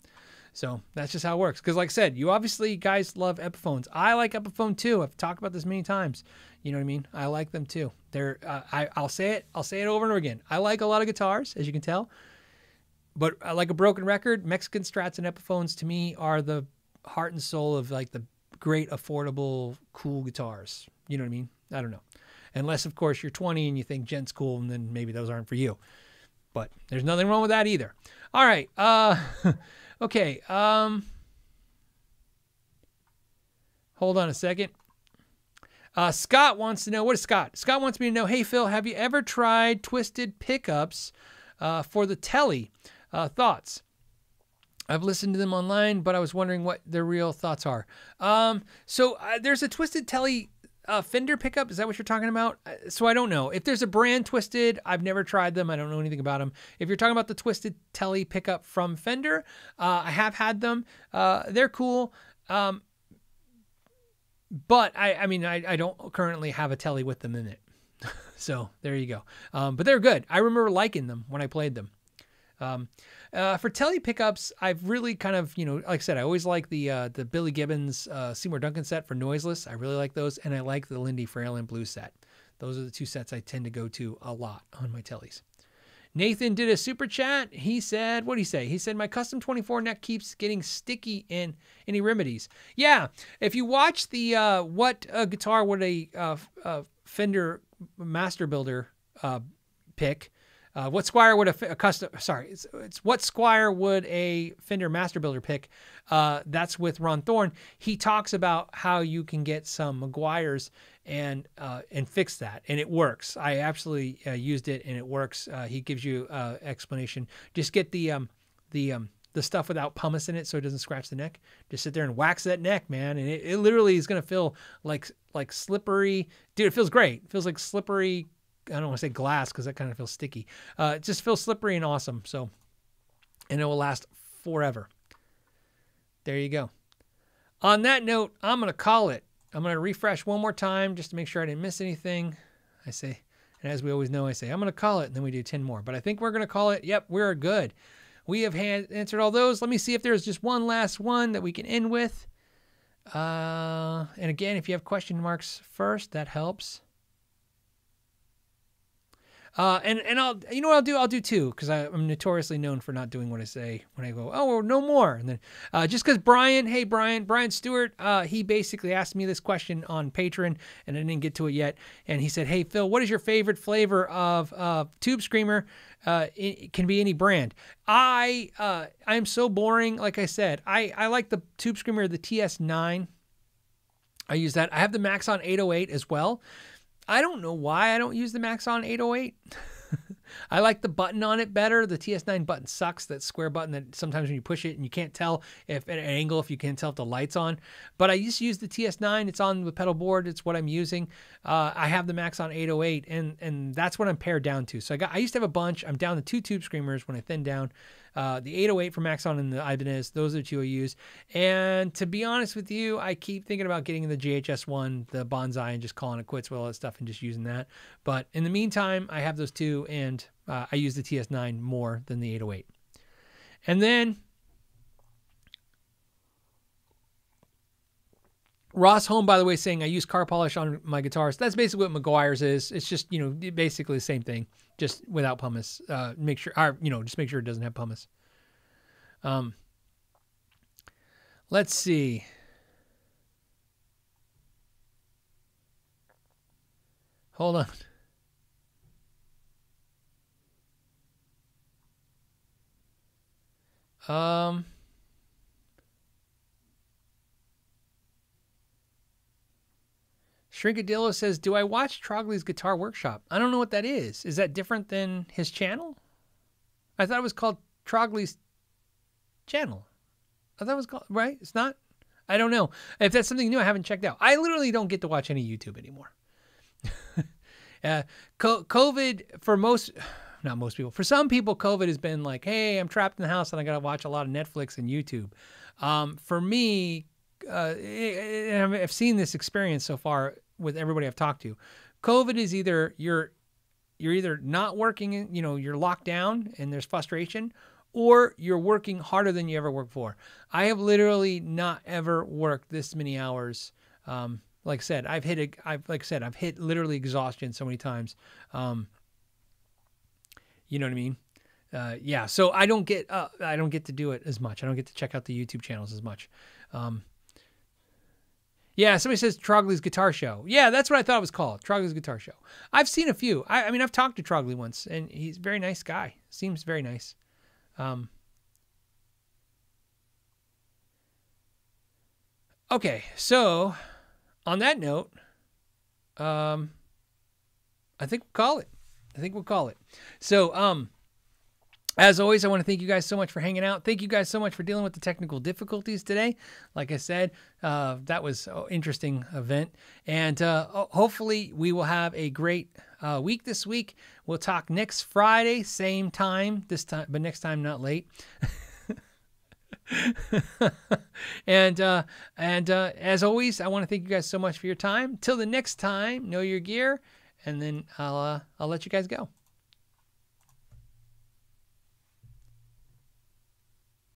So that's just how it works. Because like I said, you obviously guys love Epiphones. I like Epiphone too. I've talked about this many times. You know what I mean? I like them too. They're uh, I I'll say it I'll say it over and over again. I like a lot of guitars, as you can tell. But uh, like a broken record, Mexican Strats and Epiphones to me are the heart and soul of like the great affordable cool guitars. You know what I mean? I don't know. Unless of course you're 20 and you think djent's cool and then maybe those aren't for you. But there's nothing wrong with that either. All right. Uh okay. Um Hold on a second. Uh, Scott wants to know what is Scott? Scott wants me to know Hey, Phil, have you ever tried twisted pickups uh, for the Tele? Uh, thoughts? I've listened to them online, but I was wondering what their real thoughts are. Um, so uh, there's a twisted Tele uh, Fender pickup. Is that what you're talking about? Uh, so I don't know. If there's a brand Twisted, I've never tried them. I don't know anything about them. If you're talking about the Twisted Tele pickup from Fender, uh, I have had them. Uh, they're cool. Um, but I, I mean, I, I don't currently have a Tele with them in it. so there you go. Um, but they're good. I remember liking them when I played them. Um, uh, for Tele pickups, I've really kind of, you know, like I said, I always like the uh, the Billy Gibbons uh, Seymour Duncan set for noiseless. I really like those, and I like the Lindy Fralin Blue set. Those are the two sets I tend to go to a lot on my Teles. Nathan did a super chat. He said, what did he say? He said, My custom 24 neck keeps getting sticky in any remedies. Yeah, if you watch the uh, What a Guitar Would a uh, uh, Fender Master Builder uh, pick, uh, what Squier would a, a custom? Sorry, it's, it's, what Squier would a Fender Master Builder pick? Uh, that's with Ron Thorn. He talks about how you can get some Meguiar's and uh, and fix that, and it works. I absolutely uh, used it, and it works. Uh, he gives you uh, explanation. Just get the um, the um, the stuff without pumice in it, so it doesn't scratch the neck. Just sit there and wax that neck, man, and it, it literally is gonna feel like like slippery. Dude, it feels great. It feels like slippery I don't want to say glass because that kind of feels sticky. Uh, it just feels slippery and awesome. So, and it will last forever. There you go. On that note, I'm going to call it. I'm going to refresh one more time just to make sure I didn't miss anything. I say, and as we always know, I say, I'm going to call it, and then we do 10 more. But I think we're going to call it, yep, we're good. We have answered all those. Let me see if there's just one last one that we can end with. Uh, and again, if you have question marks first, that helps. Uh, and and I'll you know what I'll do? I'll do two because I'm notoriously known for not doing what I say when I go oh well, no more. And then uh, just because Brian hey Brian Brian Stewart uh, he basically asked me this question on Patreon and I didn't get to it yet. And he said hey Phil what is your favorite flavor of Tube Screamer? Uh, it can be any brand. I uh, I'm so boring like I said. I I like the Tube Screamer the TS9 I use that. I have the Maxon 808 as well I don't know why I don't use the Maxon 808. I like the button on it better. The TS9 button sucks. That square button that sometimes when you push it and you can't tell if at an angle if you can't tell if the light's on. But I just use the TS9. It's on the pedal board. It's what I'm using. Uh, I have the Maxon 808, and and that's what I'm pared down to. So I got I used to have a bunch. I'm down to two tube screamers when I thin down. Uh, the 808 from Maxon and the Ibanez, those are the two I use. And to be honest with you, I keep thinking about getting the JHS one, the Bonsai, and just calling it quits with all that stuff and just using that. But in the meantime, I have those two, and uh, I use the TS9 more than the 808. And then Ross Home, by the way, saying I use car polish on my guitars. That's basically what Meguiar's is. It's just you know basically the same thing, just without pumice. Uh, make sure, or, you know, just make sure it doesn't have pumice. Um, let's see. Hold on. Um. Shrinkadillo says, "Do I watch Trogly's Guitar Workshop? I don't know what that is. Is that different than his channel? I thought it was called Trogly's channel. I thought it was called right. It's not. I don't know if that's something new. I haven't checked out. I literally don't get to watch any YouTube anymore. uh, COVID for most." not most people. For some people, COVID has been like, hey, I'm trapped in the house and I got to watch a lot of Netflix and YouTube. Um, for me, uh, I've seen this experience so far with everybody I've talked to. COVID is either you're you're either not working, you know, you're locked down and there's frustration, or you're working harder than you ever worked for. I have literally not ever worked this many hours um, like I said, I've hit a, I've like I said, I've hit literally exhaustion so many times. Um, you know what I mean? Uh, yeah. So I don't get, uh, I don't get to do it as much. I don't get to check out the YouTube channels as much. Um, yeah, somebody says Trogly's Guitar Show. Yeah, that's what I thought it was called, Trogly's Guitar Show. I've seen a few. I, I mean, I've talked to Trogley once, and he's a very nice guy. Seems very nice. Um, okay, so on that note, um, I think we'll call it. I think we'll call it. So, um, as always, I want to thank you guys so much for hanging out. Thank you guys so much for dealing with the technical difficulties today. Like I said, uh, that was an interesting event. And uh, hopefully, we will have a great uh, week this week. We'll talk next Friday, same time, this time, but next time, not late. and uh, and uh, as always, I want to thank you guys so much for your time. Till the next time, know your gear, and then I'll uh, I'll let you guys go.